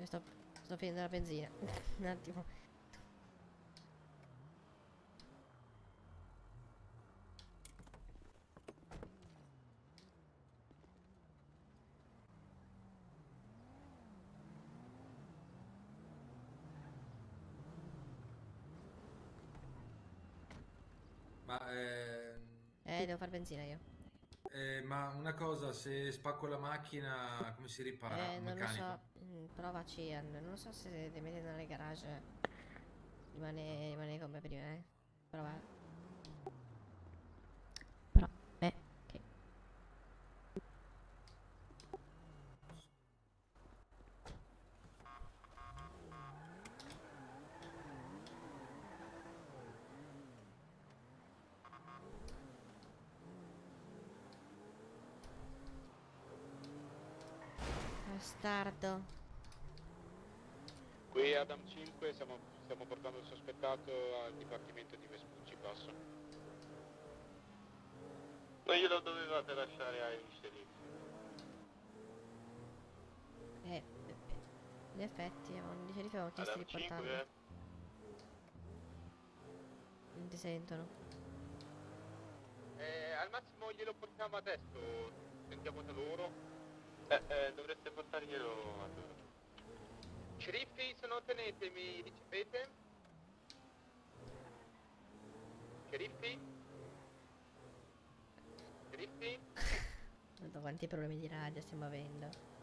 Sto, sto finendo la benzina. Un attimo. Ma, eh, Eh, devo fare benzina io. eh, ma una cosa, se spacco la macchina, come si ripara? Eh, non lo so. Mm, Provaci, a- non so se ti metti nelle garage. Rimane, rimane come prima, eh. Prova. Eh. Bastardo. Qui Adam 5 stiamo, stiamo portando il sospettato al dipartimento di Vespucci, passo. Non glielo dovevate lasciare ai sceriffi. Eh, in effetti, di sheriff avevano chiesto di Adam 5 portarlo. Non ti sentono. Eh, al massimo glielo portiamo adesso, sentiamo da loro. Eh, eh, dovreste portarglielo a loro. Sceriffi sono tenete, mi ricevete? Sceriffi? Sceriffi? Guarda quanti problemi di radio stiamo avendo.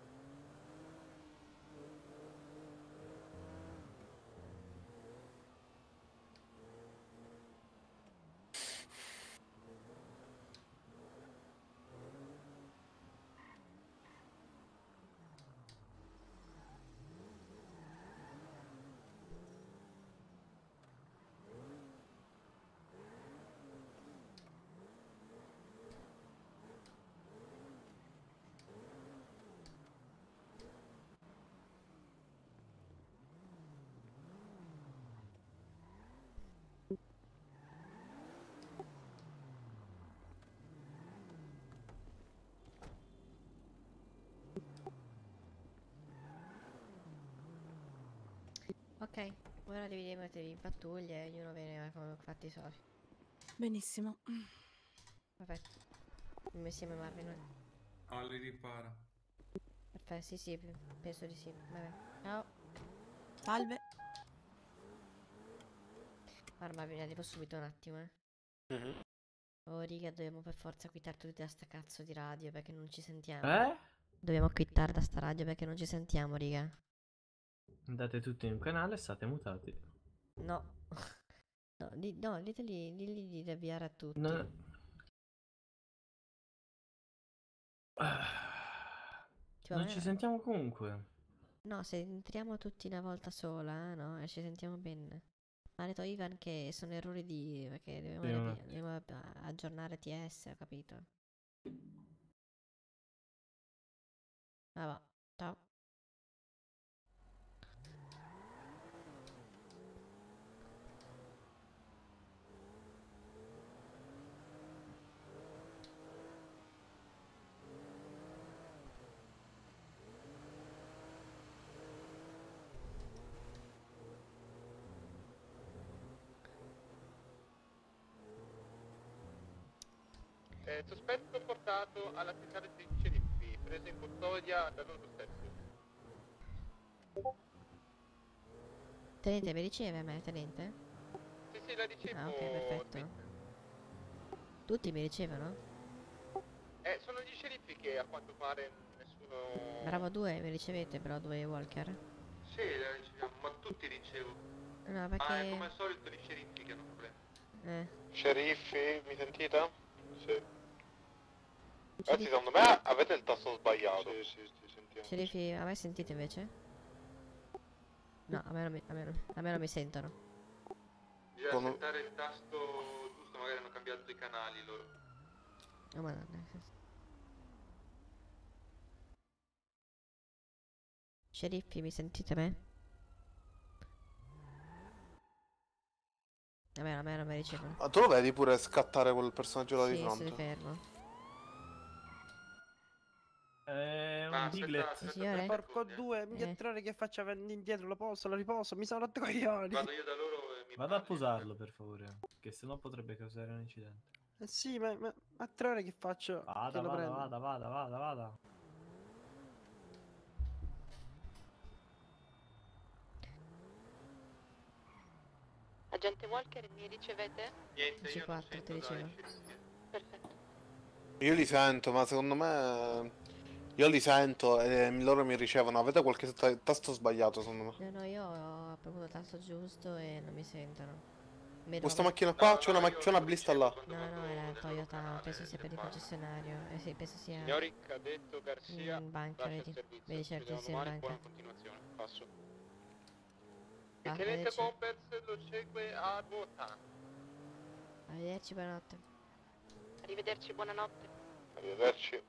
Ok, ora dividiamoci in pattuglie e ognuno viene come fatti i suoi. Benissimo. Perfetto. Come insieme Marvin. Ah, li ripara. Perfetto, sì, sì, penso di sì. Vabbè. Ciao. Salve. Guarda Marvin, arrivo subito un attimo, eh. Oh, riga, dobbiamo per forza quittare tutti da sta cazzo di radio perché non ci sentiamo. Eh? Dobbiamo quittare da sta radio perché non ci sentiamo, riga. Andate tutti in un canale e state mutati. No. No, di, no, diteli, digli di avviare a tutti. No- Cioè, non eh, ci sentiamo comunque. No, se entriamo tutti una volta sola, eh, no? E ci sentiamo bene. Ma ha detto Ivan che sono errori di... perché dobbiamo, Sì, ma- dobbiamo aggiornare TS, ho capito? Ah va, ciao. Eh, sospetto portato alla centrale dei sceriffi, preso in custodia da loro stessi. Tenente, mi riceve me, tenente? Sì, sì, la ricevo. Ah, ok, perfetto. Tutti mi ricevono? Eh, sono gli sceriffi che a quanto pare nessuno... Bravo 2, mi ricevete, Bravo 2 Walker? Sì, la riceviamo, ma tutti ricevo. No, Ah, è perché... come al solito gli sceriffi che hanno problemi. Eh, Sceriffi, mi sentite? Sì. Ragazzi, secondo me avete il tasto sbagliato. Sì, sì, ti sentiamo. sceriffi, a me sentite invece? No, a me non mi, a me non- a me non mi sentono. Bisogna Sono- settare il tasto giusto, magari hanno cambiato i canali loro. Oh madonna. Sceriffi, mi sentite me? A me, a me non mi ricevono. Ah, tu lo vedi pure scattare quel personaggio là di Sì, fronte? sei fermo. Eh, aspettate, Signore? Porco due, mi Eh. che faccia venire indietro, lo posso, lo riposo, mi sono rotto i coglioni. Vado io da loro e mi Vado a posarlo per favore, che sennò potrebbe causare un incidente. Eh sì, ma, ma a tre ore che faccio? Vada, che vada, vada, vada, vada, vada. Agente Walker, mi ricevete? Niente, io non C4 ti sento da ricevo. Perfetto. Io li sento, ma secondo me... Io li sento e loro mi ricevono. Avete qualche ta- tasto sbagliato, secondo me. No, no, io ho premuto il tasto giusto e non mi sentono. Mi Questa roba- macchina qua, c'è una, ma- c'è una blista là. No, no, è la Toyota, penso sia per il concessionario. Eh sì, penso sia Signori, cadetto Garcia, in banca, vedi. Vedi certo sia in banca. buona continuazione. Passo. Ah, Il tenente. Poppers lo segue a ruota. Arrivederci, buonanotte. Arrivederci, buonanotte. Arrivederci.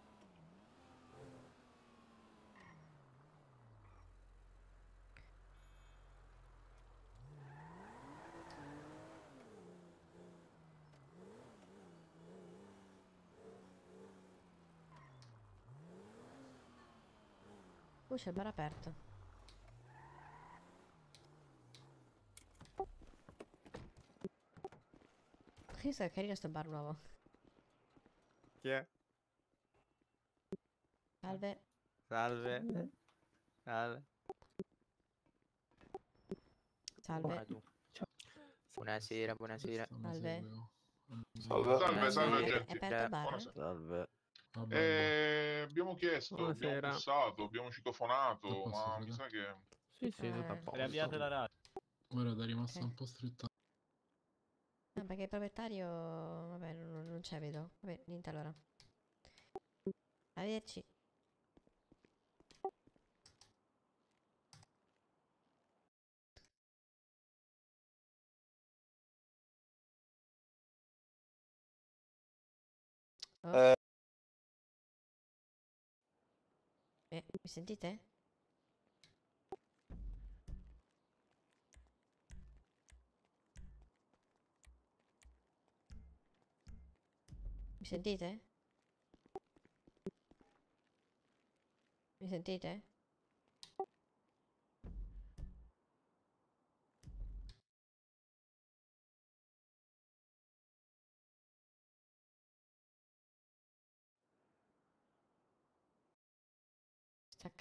Uh, c'è il bar aperto. Che sta carino sto bar nuovo. Chi è? Salve. Salve. Salve. Salve. Buonasera, buonasera. Salve. Salve. Salve, salve, È aperto il bar? Buonasera. Salve. Eh, abbiamo chiesto, Buonasera. abbiamo bussato, abbiamo citofonato, ma mi sa che... Sì, sì, posto. Riavviate la radio. Guarda, è rimasta Ok. un po' stretta. No, perché il proprietario... Vabbè, non, non c'è, vedo. Vabbè, niente allora. Arrivederci. Oh. Eh. Eh, mi sentite? Mi sentite? Mi sentite?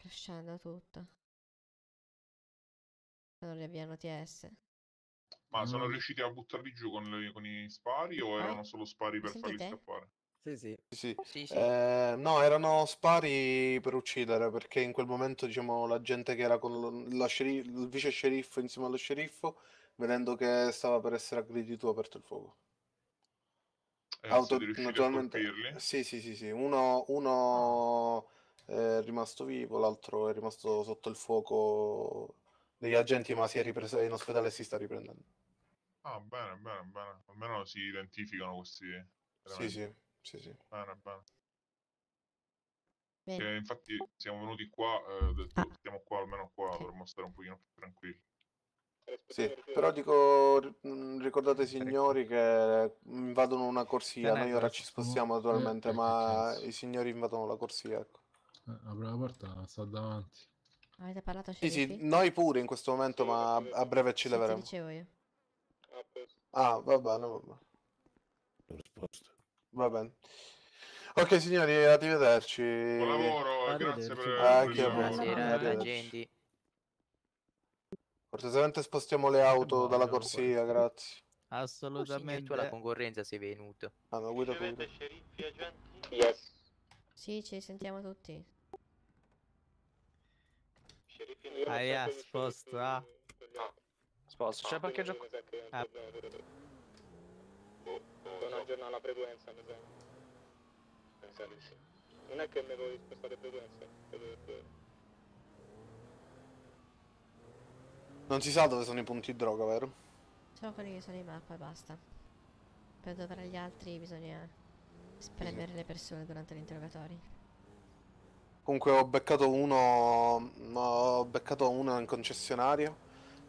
Sta crashando tutto. Non riavviano TS. Ma sono Mm. riusciti a buttarli giù con, le- con i spari o erano solo spari per farli scappare? Sì, sì. Sì. Sì, sì. Eh, no, erano spari per uccidere, perché in quel momento, diciamo, la gente che era con lo- la sceri- il vice sceriffo insieme allo sceriffo, vedendo che stava per essere aggredito, ha aperto il fuoco. Eh, Auto- naturalmente-? Sì, sì, sì, sì. Uno, uno è rimasto vivo, l'altro è rimasto sotto il fuoco degli agenti, ma si è ripreso in ospedale e si sta riprendendo. Ah, bene, bene, bene. Almeno si identificano questi Sì, sì, sì, sì. Bene, bene. Bene. Eh, infatti siamo venuti qua, eh, detto, stiamo qua almeno qua, dovremmo stare un pochino più tranquilli. Sì, però dico, mh, ricordate signori che invadono una corsia, noi ora ci spostiamo Eh, naturalmente, che ma i signori invadono la corsia, ecco. Eh, apre la porta, sta davanti. Avete parlato a Sì, sì, noi pure in questo momento, ma a breve ci leveremo. dicevo io. Ah, va bene, va bene. Va bene. Ok signori, arrivederci. Buon lavoro e grazie per Anche a voi. Buonasera. Cortesemente spostiamo le auto dalla corsia, grazie. Assolutamente. tu alla concorrenza sei venuto. Ah, no, guida? Yes. Sì, ci sentiamo tutti. Ah, yeah, sposto, ah. Sposto, c'è parcheggio? Ah. Sono aggiornato la frequenza, mi sa. Di sì. Non è che mi vuoi spostare frequenza? Non si sa dove sono i punti droga, vero? Sono quelli che sono in mappa e basta. Per dovere gli altri bisogna spremere le persone durante gli interrogatori. Comunque ho beccato uno. Ho beccato uno in concessionario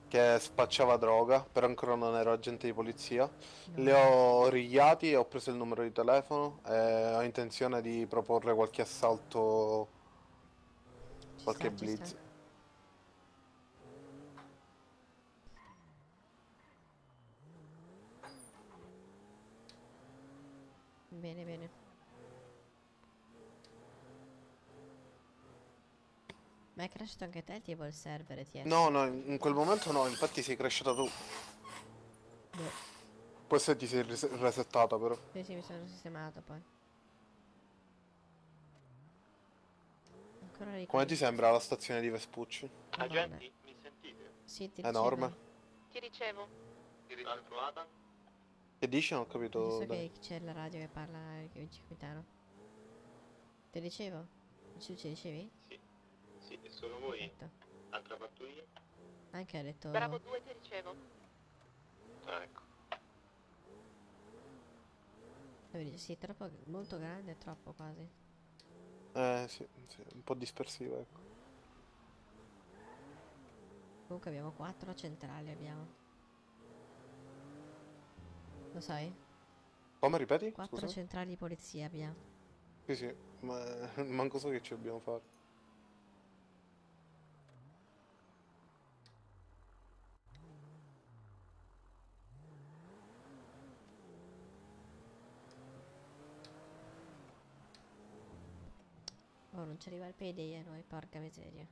che spacciava droga, però ancora non ero agente di polizia. Li ho rigliati e ho preso il numero di telefono e ho intenzione di proporre qualche assalto Qualche sta, blitz. sta. Bene, bene. Ma è crashato anche te tipo il server ETS? No, no, in quel momento no, infatti sei cresciuta tu. Boh. Poi se ti sei resettata però. Sì, sì, mi sono sistemato poi. Ancora lì. Come ti sembra la stazione di Vespucci? Agenti, mi sentite? Sì, ti Enorme. ricevo. Ti ricevo. Altro Adam? Che dici? Non ho capito. Dai. che c'è la radio che parla il vice capitano. Ti ricevo? Ci, ci ricevi? Sono voi? Perfetto. Altra pattuglia? Anche ha detto... Bravo 2, ti ricevo. Ah, ecco. Sì, troppo, molto grande, troppo quasi. Eh sì, sì, un po' dispersiva, ecco. Comunque abbiamo quattro centrali, abbiamo. Lo sai? Come ripeti? Quattro Scusa? centrali di polizia abbiamo. Sì, sì, ma manco so che ci dobbiamo fare. Oh, non ci arriva il payday a noi, porca miseria.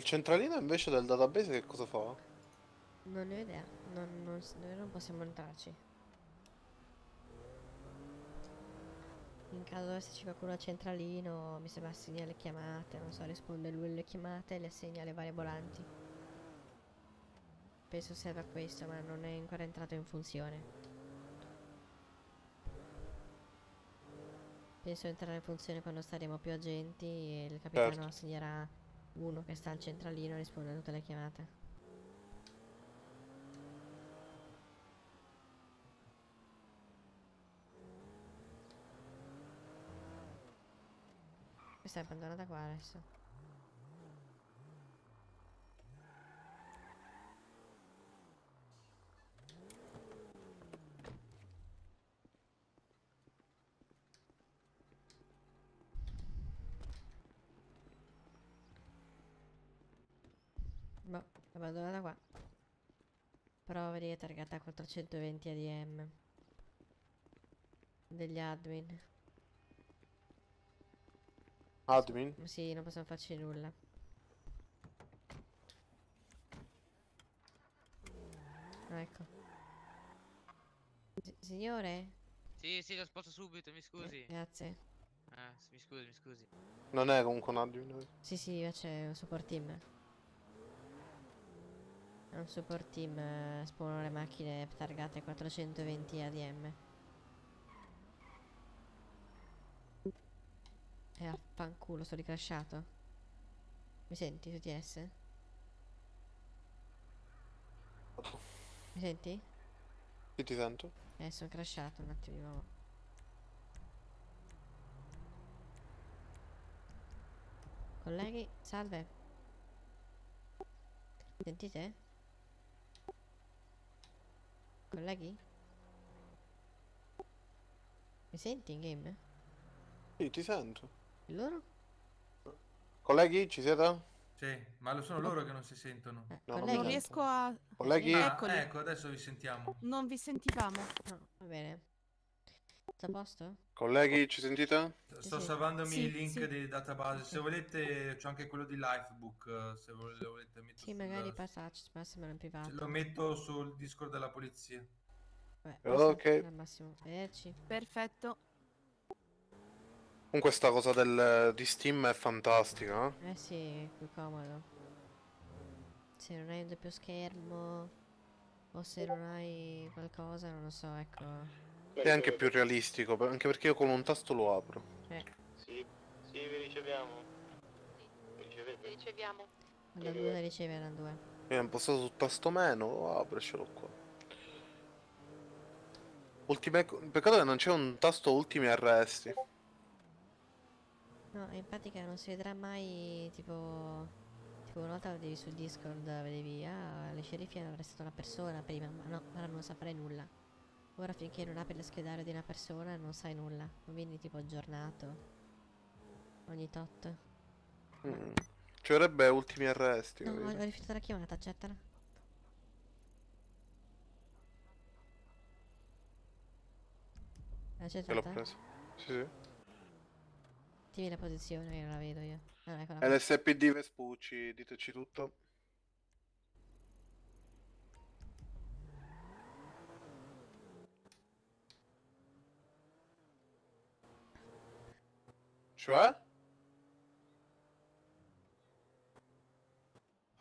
Il centralino invece del database che cosa fa? Non ne ho idea, non, non noi non possiamo entrarci. In caso dovesse esserci qualcuno al centralino, mi sembra assegna le chiamate, non so, risponde lui alle chiamate e le assegna alle varie volanti. Penso serva a questo, ma non è ancora entrato in funzione. Penso entrerà in funzione quando saremo più agenti e il capitano Certo. assegnerà uno che sta al centralino e risponde a tutte le chiamate. Questa è abbandonata qua adesso. Boh, è abbandonata qua. Però vedi che è targata 420 ADM. Degli admin. Admin? Sì, non possiamo farci nulla. Ah, Ecco. Si- signore? Sì, sì, lo sposto subito, mi scusi. Grazie. Eh, s- mi scusi, mi scusi. Non è comunque un admin. Sì, sì, c'è un support team. È un support team, eh, spawnano le macchine targate 420 ADM. E affanculo, sto ricrashato. Mi senti, TTS? Mi senti? Ti sento. Eh, sono crashato un attimo di nuovo. Colleghi, salve. Sentite? Colleghi? Mi senti in game? Sì, ti sento. E loro? Colleghi, ci siete? Sì, ma lo sono loro che non si sentono. No, non riesco a... Colleghi? Ah, ecco, adesso vi sentiamo. Non vi sentivamo. No, va bene. Tutto a posto? Colleghi, ci sentite? Sto sì. salvandomi Sì, il link sì. dei database. Se volete, c'è anche quello di Lifebook. Se volete mettere Sì, magari passarci, passamelo in privato. Lo metto sul Discord della polizia. Beh, Ok. massimo. Arrivederci. Perfetto. Comunque sta cosa del, di Steam è fantastica, eh? Eh sì, è più comodo. Se non hai un doppio schermo o se non hai qualcosa, non lo so, ecco. È anche più realistico, anche perché io con un tasto lo apro. Eh, Sì, sì, vi riceviamo. Vi ricevete? riceviamo. da due da ricevere erano due. Io ho impostato sul tasto meno, lo apro e ce l'ho qua. Ultime... Peccato che non c'è un tasto ultimi arresti. No, in pratica non si vedrà mai tipo... Tipo una volta vedevi su Discord, vedevi, ah, le sceriffi hanno arrestato una persona prima, ma no, ora non saprai nulla. Ora finché non apri lo schedario di una persona non sai nulla, non vieni tipo aggiornato. Ogni tot. Mm. Ci vorrebbe ultimi arresti. No, ho, ho rifiutato la chiamata, accettala. Te l'ho accettata? preso. Sì, sì. Dimmi la posizione che non la vedo io. Ah, eccola È qua. l'SPD Vespucci, diteci tutto. Cioè?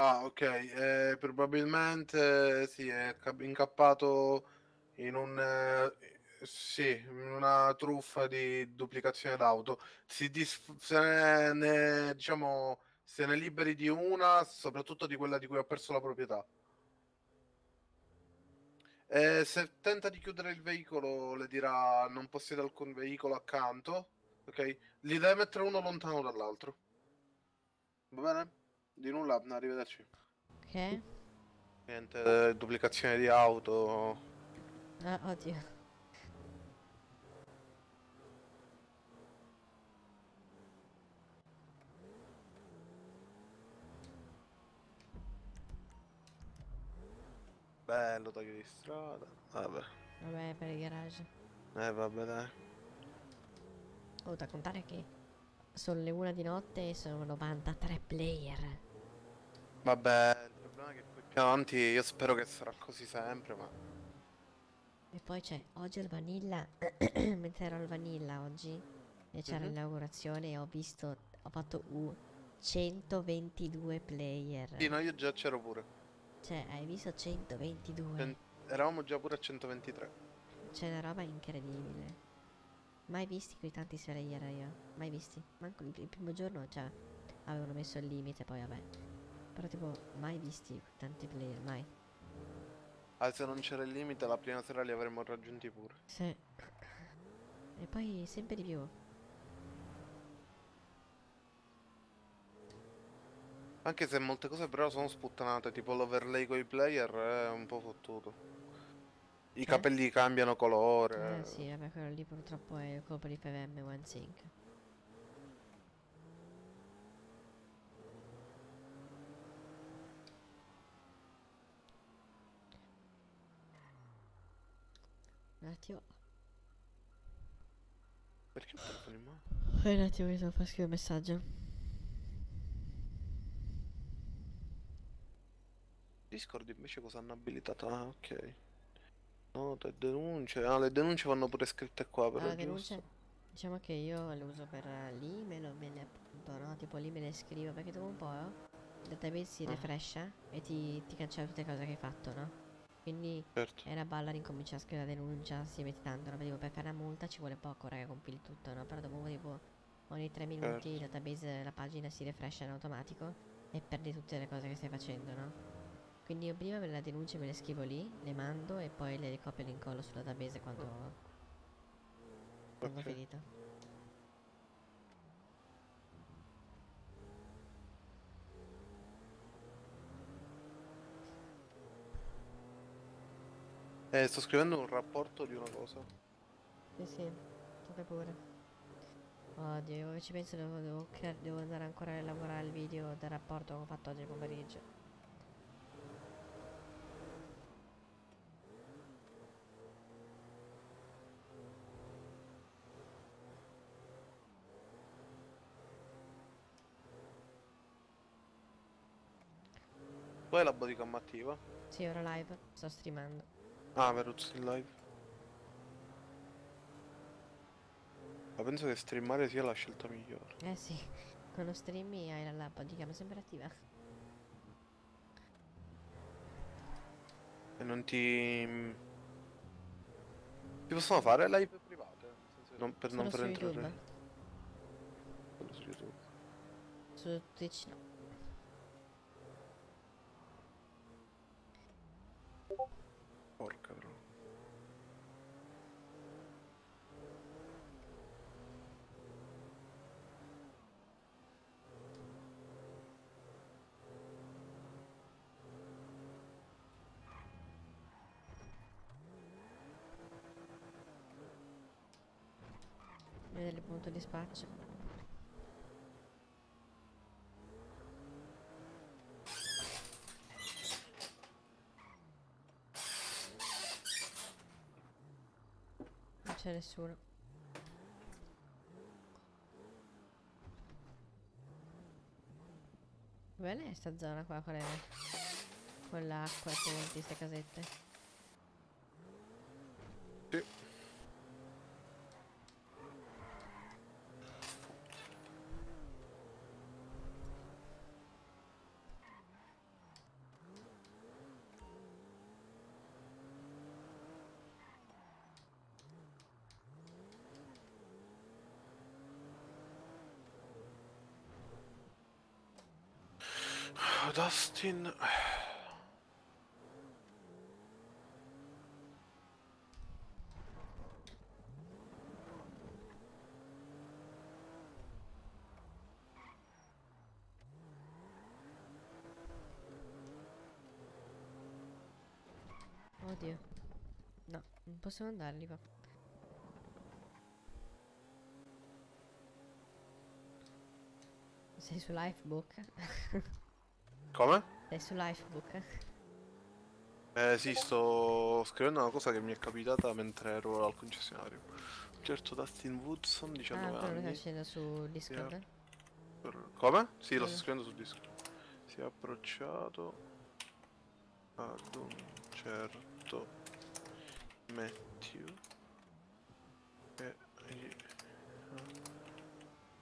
Ah, ok, eh, probabilmente sì, è ca- incappato in un... eh, sì, una truffa di duplicazione d'auto. Si dis- se ne, diciamo, se ne liberi di una, soprattutto di quella di cui ha perso la proprietà. E se tenta di chiudere il veicolo, le dirà non possiede alcun veicolo accanto, ok? Gli deve mettere uno lontano dall'altro. Va bene? Di nulla, arrivederci. Ok? Niente, duplicazione di auto. Ah, oddio. Bello taglio di strada. Vabbè. Vabbè, per il garage. Eh, vabbè, dai. Ho da contare che sono le una di notte e sono 93 player. Vabbè, il problema è che qui più avanti io spero che sarà così sempre, ma... E poi c'è oggi al Vanilla, mentre ero al Vanilla oggi e c'era Mhm. l'inaugurazione ho visto, ho fatto U 122 player. Sì, no, io già c'ero pure. Cioè, hai visto 122? Cent- Eravamo già pure a 123. C'è una roba incredibile. Mai visti quei tanti player io? Mai visti? Manco il, il primo giorno, cioè, avevano messo il limite, poi vabbè. Però tipo, mai visti tanti player, mai. Ah, se non c'era il limite, la prima sera li avremmo raggiunti pure. Sì. E poi sempre di più. Anche se molte cose però sono sputtanate, tipo l'overlay con i player è un po' fottuto. I capelli cambiano colore. Eh sì, vabbè, quello lì purtroppo è colpa di FVM One Sync. Un attimo. Perché il telefono in mano? Eh, Un attimo, mi devo far scrivere un messaggio. Discord invece cosa hanno abilitato? Ah, ok. Note, denunce. Ah, le denunce vanno pure scritte qua, però giusto. denunce. Diciamo che io lo uso per eh, l'email o me ne appunto, no? Tipo lì me ne scrivo perché dopo un po' il database si Ah. refrescia e ti, ti cancella tutte le cose che hai fatto, no? Quindi Certo. è una balla ricominciare a scrivere la denuncia, si mette tanto, no? Tipo per fare una multa ci vuole poco, raga, compili tutto, no? Però dopo tipo ogni 3 minuti il database, la pagina si refrescia in automatico e perdi tutte le cose che stai facendo, no? Quindi io prima me la denuncia me le scrivo lì, le mando e poi le copio e le incollo sul database quando, quando ho finito. Eh, sto scrivendo un rapporto di una cosa. Sì, sì, tocca pure. Oddio, io ci penso devo, devo, devo andare ancora a elaborare il video del rapporto che ho fatto oggi pomeriggio. Hai la bodycam attiva? Sì, ora live, sto streamando. Ah, Veruzzi in live. Ma penso che streamare sia la scelta migliore. Eh sì, con lo streaming hai la chiama sempre attiva. E non ti... Si possono fare live private? Non, per non Solo far su entrare. Solo su YouTube. Su Twitch no. Porca però. Vedere spaccio. Non c'è nessuno. Bella è sta zona qua con, le, con l'acqua e tutte queste casette. Sì. Dustin. Oddio. No, non possiamo andare lì qua. Sei su Lifebook? Come? Sei su Lifebook? Eh sì, sto scrivendo una cosa che mi è capitata mentre ero al concessionario. Un certo Dustin Woodson, Ah, 19 quello lo stai anni. su Discord? Sì, per- Come? Sì, lo sto scrivendo su Discord. Si è approcciato ad un certo Matthew che gli ha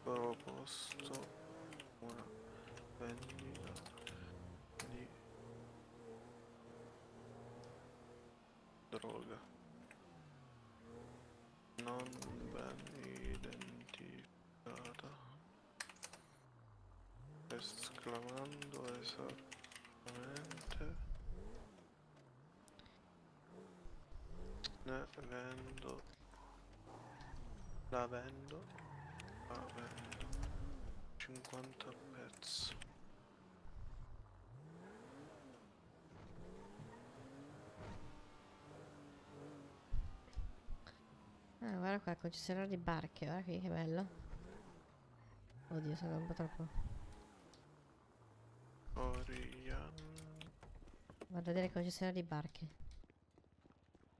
proposto una vendita di droga. Non ben identificata. Esclamando esattamente. Ne vendo. La vendo. La vendo. 50 pezzi guarda qua, concessionario di barche, guarda qui che bello. Oddio, sono un po' troppo. Orian Vado a vedere il concessionario di barche.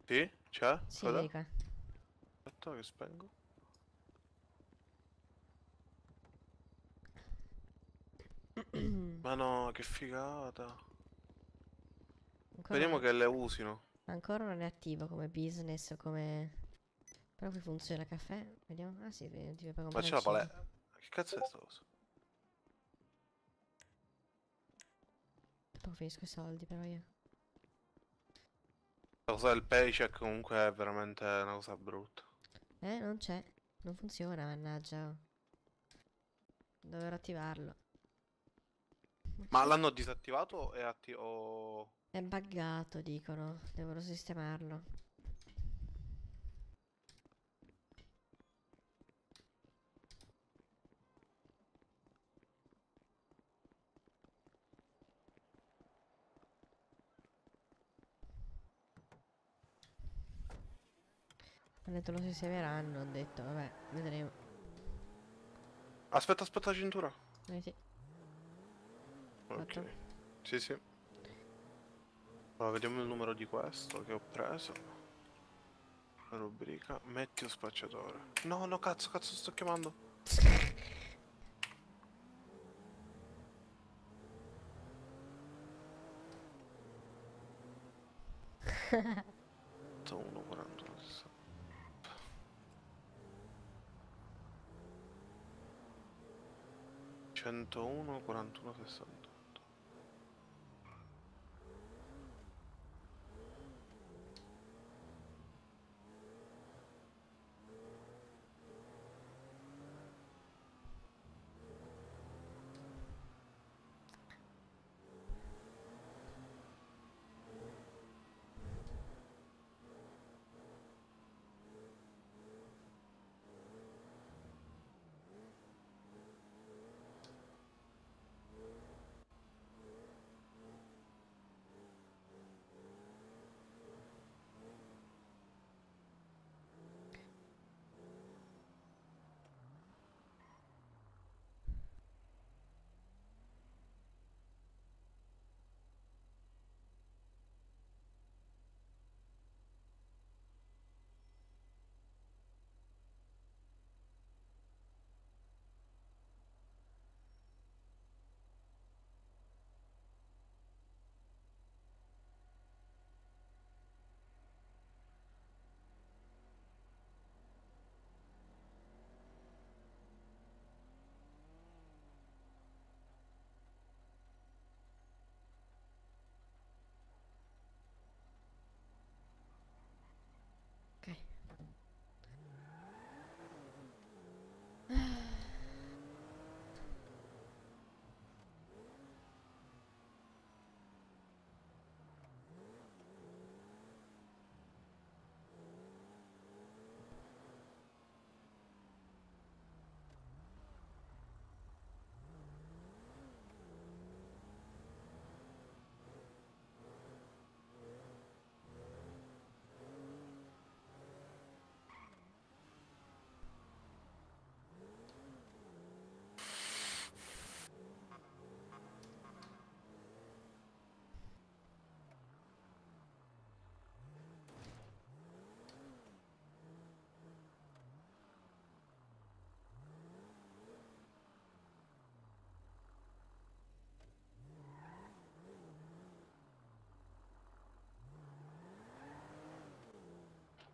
sì? c'è? Sì, Cosa? vedi qua. aspetta che spengo ma no che figata Ancora Vediamo non- che le usino. Ancora non è attivo come business o come... Però qui funziona caffè. Vediamo. Ah sì, vedi, ti puoi Ma c'è la palestra. Che cazzo è sta cosa? Dopo finisco i soldi però io. La cosa del paycheck comunque è veramente una cosa brutta. Eh, non c'è. Non funziona, mannaggia. Dovrò attivarlo. Ma l'hanno disattivato e attivo... È buggato, dicono. Devono sistemarlo. Hanno detto lo sistemeranno, ho detto, vabbè, vedremo. Aspetta, aspetta la cintura. Eh sì. Ok. Fatto. Sì, sì. Allora, vediamo il numero di questo che ho preso. Rubrica, metti lo spacciatore. No, no, cazzo, cazzo, sto chiamando. 101, 41, 60.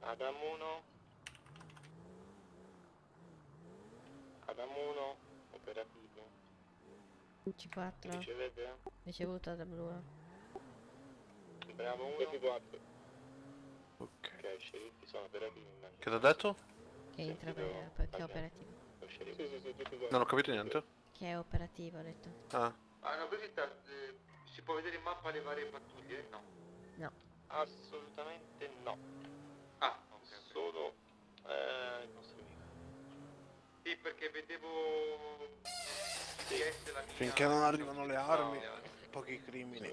Adam 1. Adam 1, operativo. C4. Ricevete? Ricevuta da blu. Bravo 1. 24. Ok, sceriffi sono operativi. Che ti ho detto? Che entra per, per- che è operativo. Sì, sì, sì, Non ho capito niente. Che è operativo, ho detto. Ah. Ah, no, così eh, si può vedere in mappa le varie pattuglie? No. No. Assolutamente no. Ah, ok. Solo eh, il nostro amico. Sì, perché vedevo. Finché non arrivano le armi, No. pochi crimini.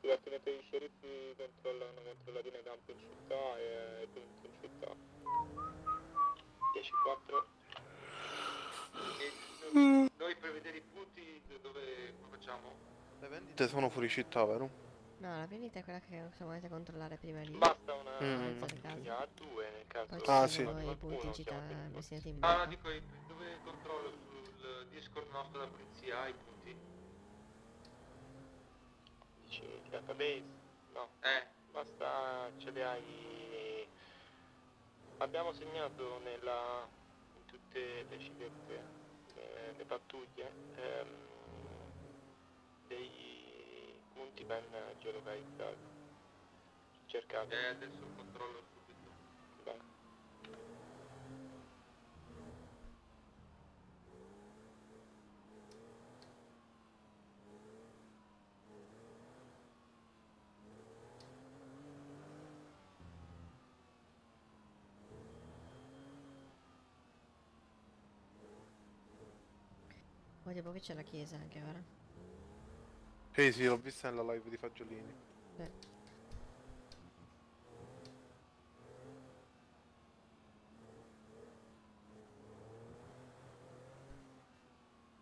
Dipartimento di sceriffi controllano nei campi in città e punti in città. 10-4. E noi, per vedere i punti dove come facciamo? Te sono fuori città, vero? No, la vendita è quella che se volete controllare prima lì. Basta una Mm. casa. a due nel caso. Poi ci Ah, sono sì. i punti città destinati in Ah, no, mappa. dico dove controllo sul Discord nostro della polizia i punti. Dici database? No. Eh, basta ce li hai. Abbiamo segnato nella in tutte le civette le, le pattuglie ehm, dei punti ben geolocalizzati. Cercate. Eh, adesso controllo subito. Bene. Poi dopo che c'è la chiesa anche ora. Sì, sì, l'ho vista nella live di Fagiolini. Beh.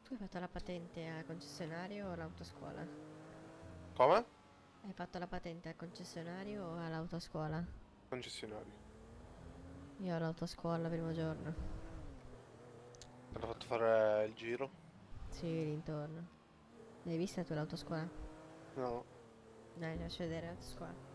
Tu hai fatto la patente al concessionario o all'autoscuola? Come? Hai fatto la patente al concessionario o all'autoscuola? Concessionario. Io all'autoscuola primo giorno. Hanno fatto fare il giro. Sì, l'intorno. L'hai vista tu l'autoscuola? No. Dai, faccio vedere l'autoscuola.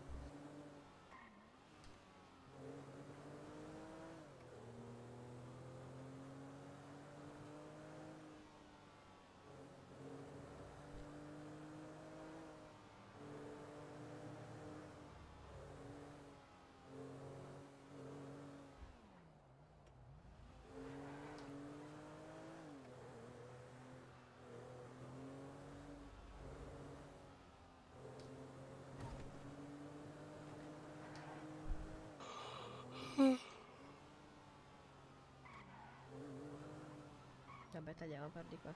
Vabbè, tagliamo per di qua.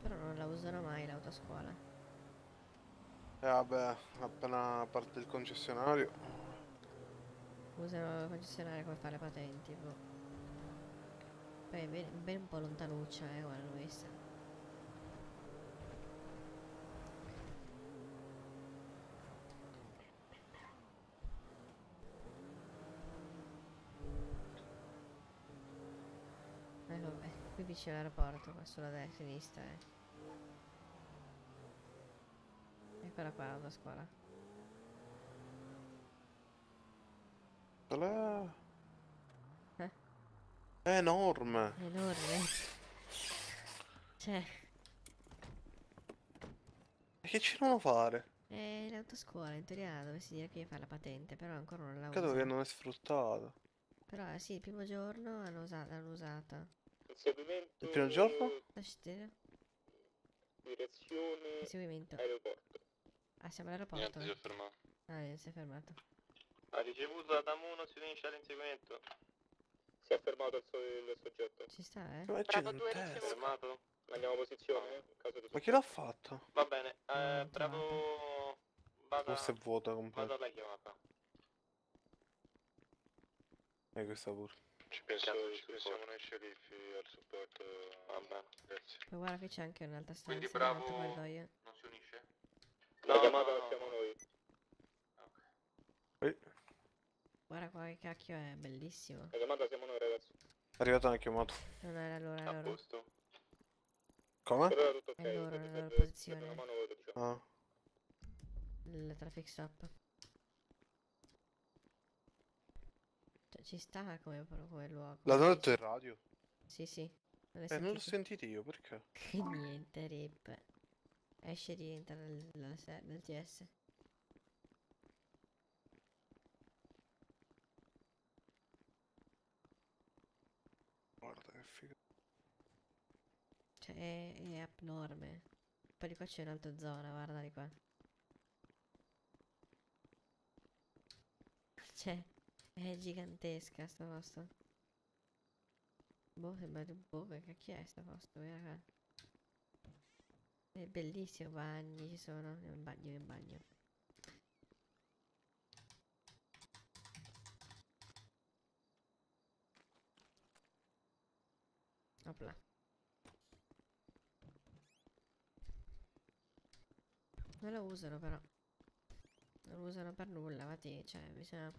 Però non la usano mai l'autoscuola. E vabbè, appena parte il concessionario. Usano il concessionario come fare patenti, boh. È ben, ben un po' lontanuccia, eh, guarda questa. Eh vabbè, qui vicino all'aeroporto, qua sulla destra, sinistra, eh. Eccola qua l'autoscuola. Qual è? Eh? È enorme. È enorme. Cioè, E che ci devono fare? è l'autoscuola, in teoria dovessi dire che io fare la patente, però ancora non la Credo uso. che non è sfruttata. Però eh, sì, il primo giorno hanno usata, l'hanno usata. Seguimento. Il primo giorno? Direzione. il seguimento. Aeroporto. Ah, siamo all'aeroporto? Niente, si è fermato. Ah, eh, si è fermato. Ha ricevuto Adam 1, si inizia l'inseguimento. Si è fermato il, so- il soggetto. Ci sta, eh? Ma c'è un test. Fermato? Andiamo a posizione? di Ma chi l'ha fatto? Va bene, eh, bravo. Vada, Forse è vuota vada completa. alla chiamata. E questa pure. Ci penso, ci pensiamo noi sceriffi al supporto. Va bene, grazie. Poi guarda che c'è anche un'altra stanza. Quindi bravo. Non si unisce? La chiamata la siamo noi. Guarda qua che cacchio è, bellissimo. La chiamata siamo noi ragazzi. È arrivata una chiamata. Non era allora, A posto. Come? Per ora tutto ok, È loro, la loro posizione. diciamo. Ah. Il traffic stop. Cioè, ci sta come, come luogo. L'hanno detto in radio? Sì, sì. Non Eh, non l'ho sentito? io, perché? Che niente, rip. Esce e dal, dal, se- dal GS. Guarda che figo. Cioè, è, è abnorme. Poi di qua c'è un'altra zona, guarda di qua. Cioè, è gigantesca sto posto. Boh, sembra di boh, che cacchio è sto posto, qua. È bellissimo, bagni ci sono, è un bagno, è un bagno. Opla. Non lo usano però. Non lo usano per nulla, infatti, cioè, bisogna...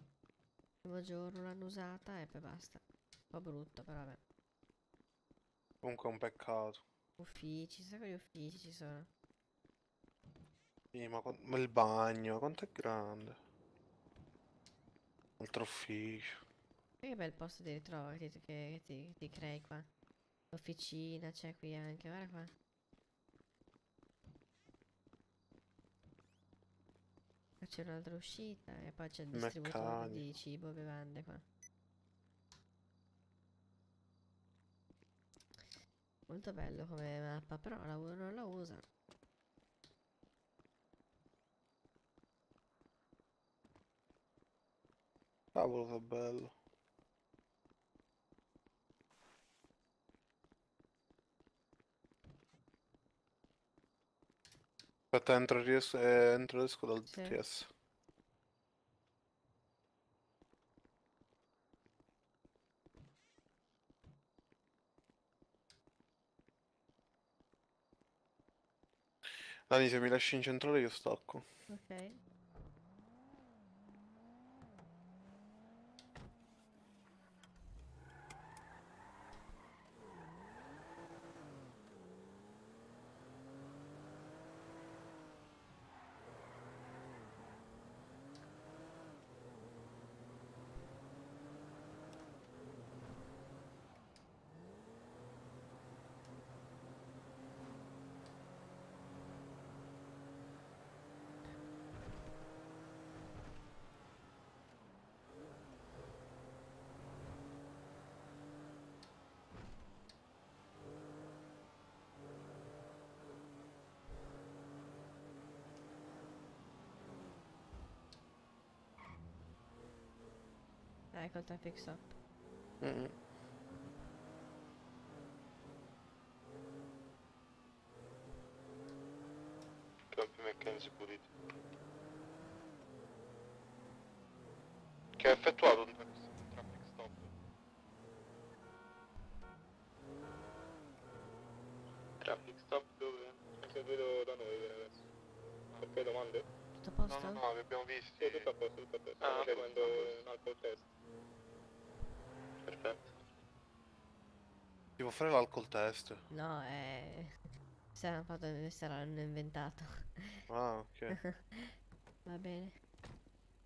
Primo giorno l'hanno usata e poi basta. Un po' brutto, però vabbè. Comunque è un peccato. Uffici, sacco di uffici ci sono. Sì, ma, ma il bagno, quanto è grande? Altro ufficio. Che bel posto ti ritrovi, che, ti- che ti, ti crei qua. L'officina c'è qui anche, guarda qua. Qua c'è un'altra uscita e poi c'è il distributore Meccanico. di cibo e bevande qua. Molto bello come mappa, però la, non la usano. Cavolo, che bello. Aspetta, entro, riesco, eh, entro esco dal Sì. TS. Dani, se mi lasci in centrale io stacco. Ok. Ecco il traffic stop. Mm. Campi Mackenzie puliti. Che ha effettuato un traffic stop. Traffic stop dove? È seguito da noi adesso. Ok, domande? Tutto a posto? No, no, no, li abbiamo visti. Sì, tutto a posto, tutto a posto. Ah, Stiamo posto. un alcol test. Perfetto. Si può fare l'alcol test? No, è... Saranno fatto... saranno inventato. Ah, ok. Va bene.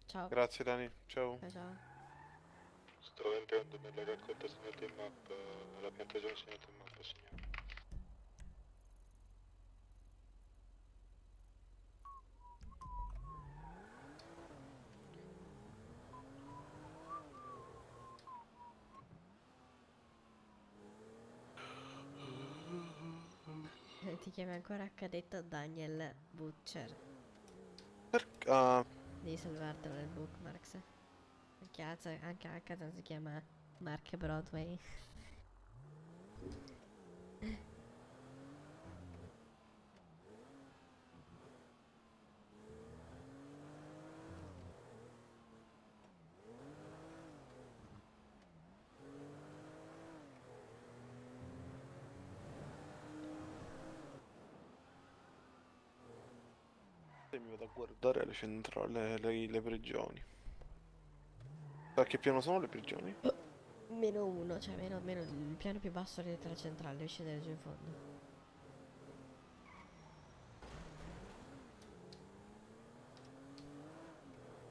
Ciao. Grazie Dani, ciao. Ciao ciao. Sto entrando nella raccolta segnata in mappa, la piantagione segnata in mappa, ancora cadetto Daniel Butcher. Ah, Devi salvartelo nel bookmarks. Perché anche a casa si chiama Mark Broadway. guardare le centrale, le, le prigioni. A che piano sono le prigioni? Meno uno, cioè meno, meno il piano più basso delle tre centrale, devi scendere giù in fondo.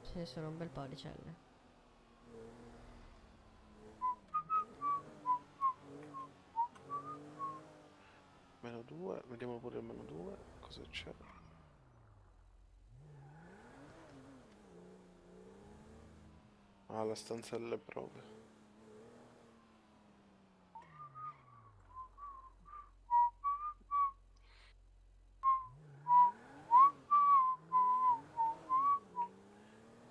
Ce ne sono un bel po' di celle. Meno due, vediamo pure il meno due, cosa c'è? Ah, la stanza delle prove.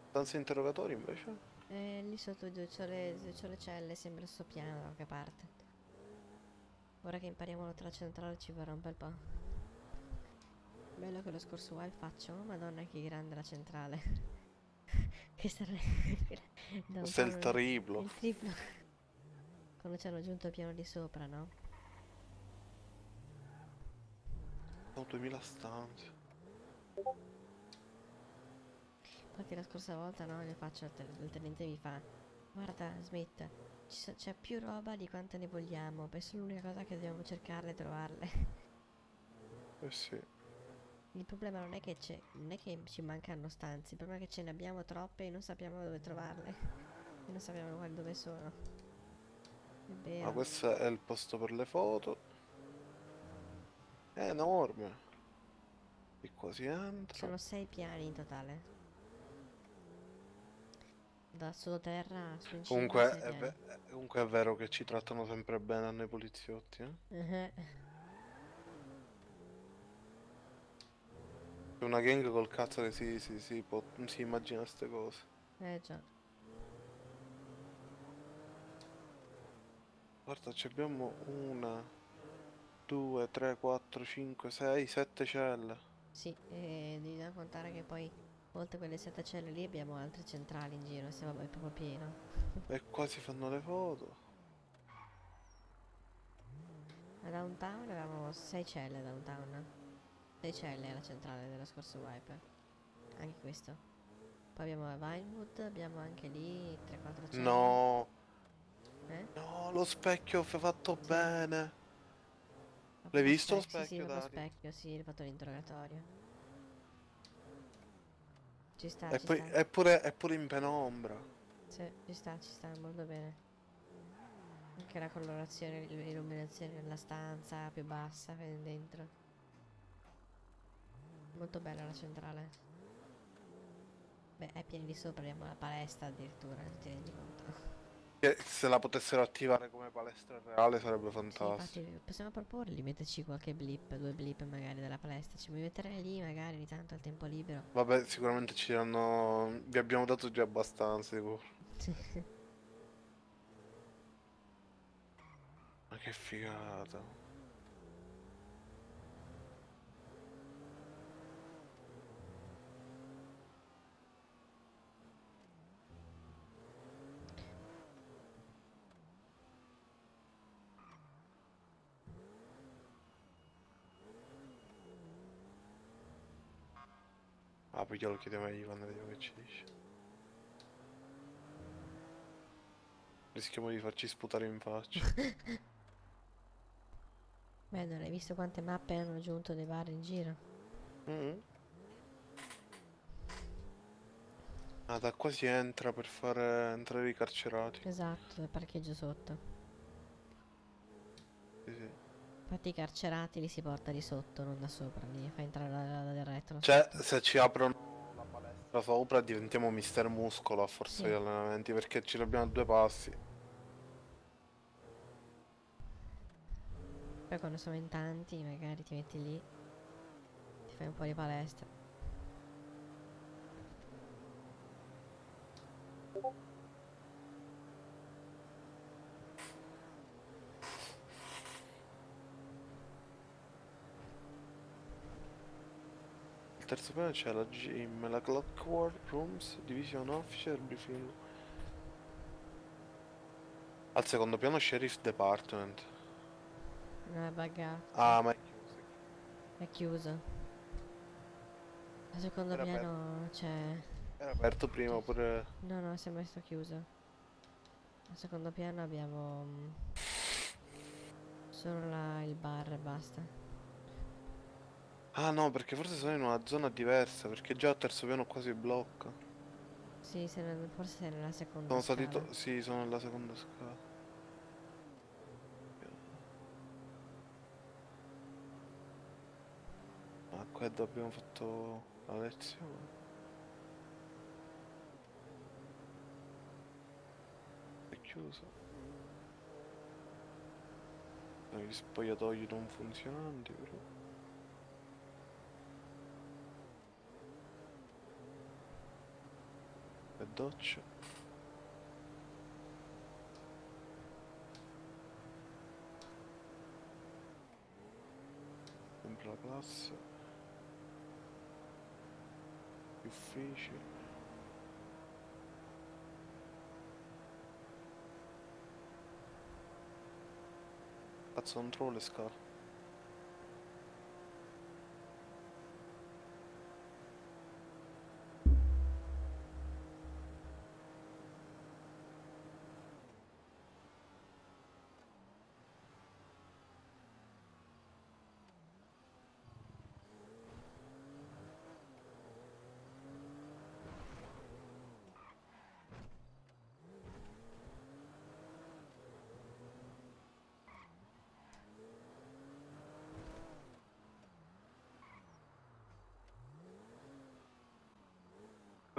Stanza interrogatori invece? E lì sotto dove c'ho le, le celle, sembra sto piano da qualche parte. Ora che impariamo l'altra centrale ci vorrà un bel po'. Bello che lo scorso while faccio, madonna che grande la centrale. Che sarebbe... Questo è il triplo. Il triplo. Quando ci hanno aggiunto il piano di sopra, no? Ho 2000 stanze. Infatti la scorsa volta no, le faccio, il ten- il tenente mi fa Guarda so- c'è più roba di quante ne vogliamo Penso l'unica cosa che dobbiamo cercare è trovarle Eh sì. Il problema non è che c'è, non è che ci mancano stanze Il problema è che ce ne abbiamo troppe e non sappiamo dove trovarle E non sappiamo dove sono È vero Ma questo è il posto per le foto. È enorme. E qua si entra. Sono sei piani in totale Da sottoterra su in Comunque è, comunque è vero che ci trattano sempre bene a noi poliziotti, eh? Eh, C'è una gang col cazzo che si, si, si, può- si immagina queste cose. Eh già Guarda, ci abbiamo una, due, tre, quattro, cinque, sei, sette celle. Sì, e devi da contare che poi oltre a quelle sette celle lì abbiamo altre centrali in giro, siamo proprio pieno. E qua si fanno le foto. A downtown avevamo sei celle a downtown. Sei celle alla centrale della scorsa wipe. Anche questo. Poi abbiamo Vinewood, abbiamo anche lì 3-4 celle. No, Eh? no, lo specchio fa fatto bene. L'hai visto lo Sì, sì, specchio, lo specchio, sì, ho fatto l'interrogatorio. Ci sta, E ci poi sta. è pure, è pure in penombra. Sì, ci sta, ci sta, molto bene. Anche la colorazione, l'illuminazione della stanza più bassa dentro. Molto bella la centrale. Beh, ai piani di sopra abbiamo la palestra addirittura, ti rendi conto? Che se la potessero attivare come palestra reale sarebbe Sì, fantastico. infatti possiamo proporre di metterci qualche blip, due blip magari della palestra. Ci mi metterei lì magari ogni tanto al tempo libero. Vabbè, sicuramente ci diranno. Vi abbiamo dato già abbastanza, sicuro. Ma che figata. Ah, poi glielo chiediamo a Ivan, vediamo che ci dice. Rischiamo di farci sputare in faccia. Beh, non hai visto quante mappe hanno aggiunto dei bar in giro? Mm. Ah, da qua si entra per fare entrare i carcerati. Esatto, il parcheggio sotto. Sì, sì. Infatti i carcerati li si porta di sotto, non da sopra, li fa entrare da, da- del retro. Cioè, se ci aprono la palestra sopra diventiamo Mister Muscolo a forza Sì. di allenamenti perché ci abbiamo a due passi. Poi quando sono in tanti, magari ti metti lì, ti fai un po' di palestra. Il terzo piano c'è la gym, la clockwork rooms, division officer, briefing. Al secondo piano sheriff department. Non è buggato. Ah, ma È chiuso. Al secondo Era piano c'è... era aperto prima oppure... No, no, sembra sto chiuso. Al secondo piano abbiamo... mm, Solo la- il bar e basta. Ah no, perché forse sono in una zona diversa, perché già al terzo piano qua si blocca. Sì, sei nel- forse sei nella seconda Sono scala. salito. Sì, sono nella seconda scala. Ah, qua abbiamo fatto la lezione. È chiuso. Gli spogliatoi non funzionanti però. Doccia. Sempre la classe. Gli uffici. Cazzo non trovo le scale.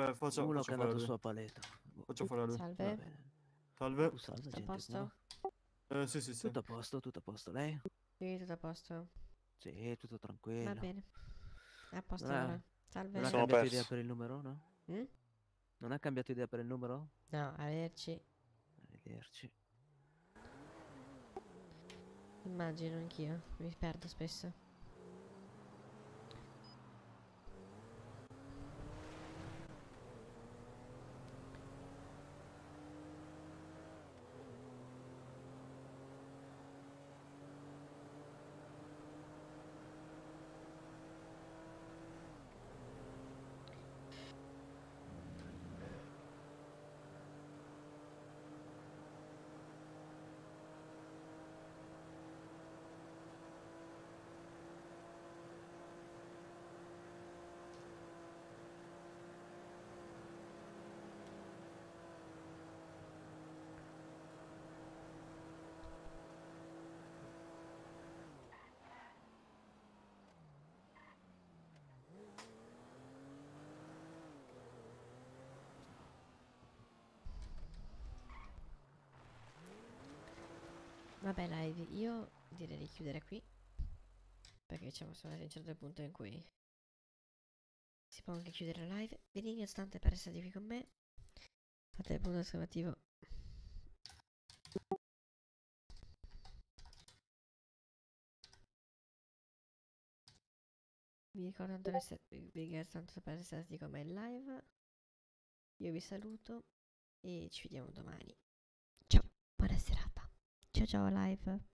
Beh, faccia, Uno faccia che è fare a andato lui. su a paletta. Faccia fare a lui. Salve. Salve. Uh, salve, Tutto a gente, posto? Eh, sì, sì, sì. Tutto a posto, tutto a posto. Lei? Sì, tutto a posto. Sì, tutto tranquillo. Va bene. È a posto Non ha- ora. Salve. Non ha Sono cambiato perso. idea per il numero, no? Mm? Non ha cambiato idea per il numero? No, arrivederci. Arrivederci. Immagino anch'io. Mi perdo spesso. Vabbè, live, io direi di chiudere qui. Perché diciamo siamo arrivati a un certo punto in cui si può anche chiudere la live. Vi ringrazio tanto per essere qui con me. Fate il punto esclamativo. Vi ricordo tanto essere- vi ringrazio tanto per essere stati con me in live. Io vi saluto e ci vediamo domani. Ciao, buona serata. Ciao ciao live.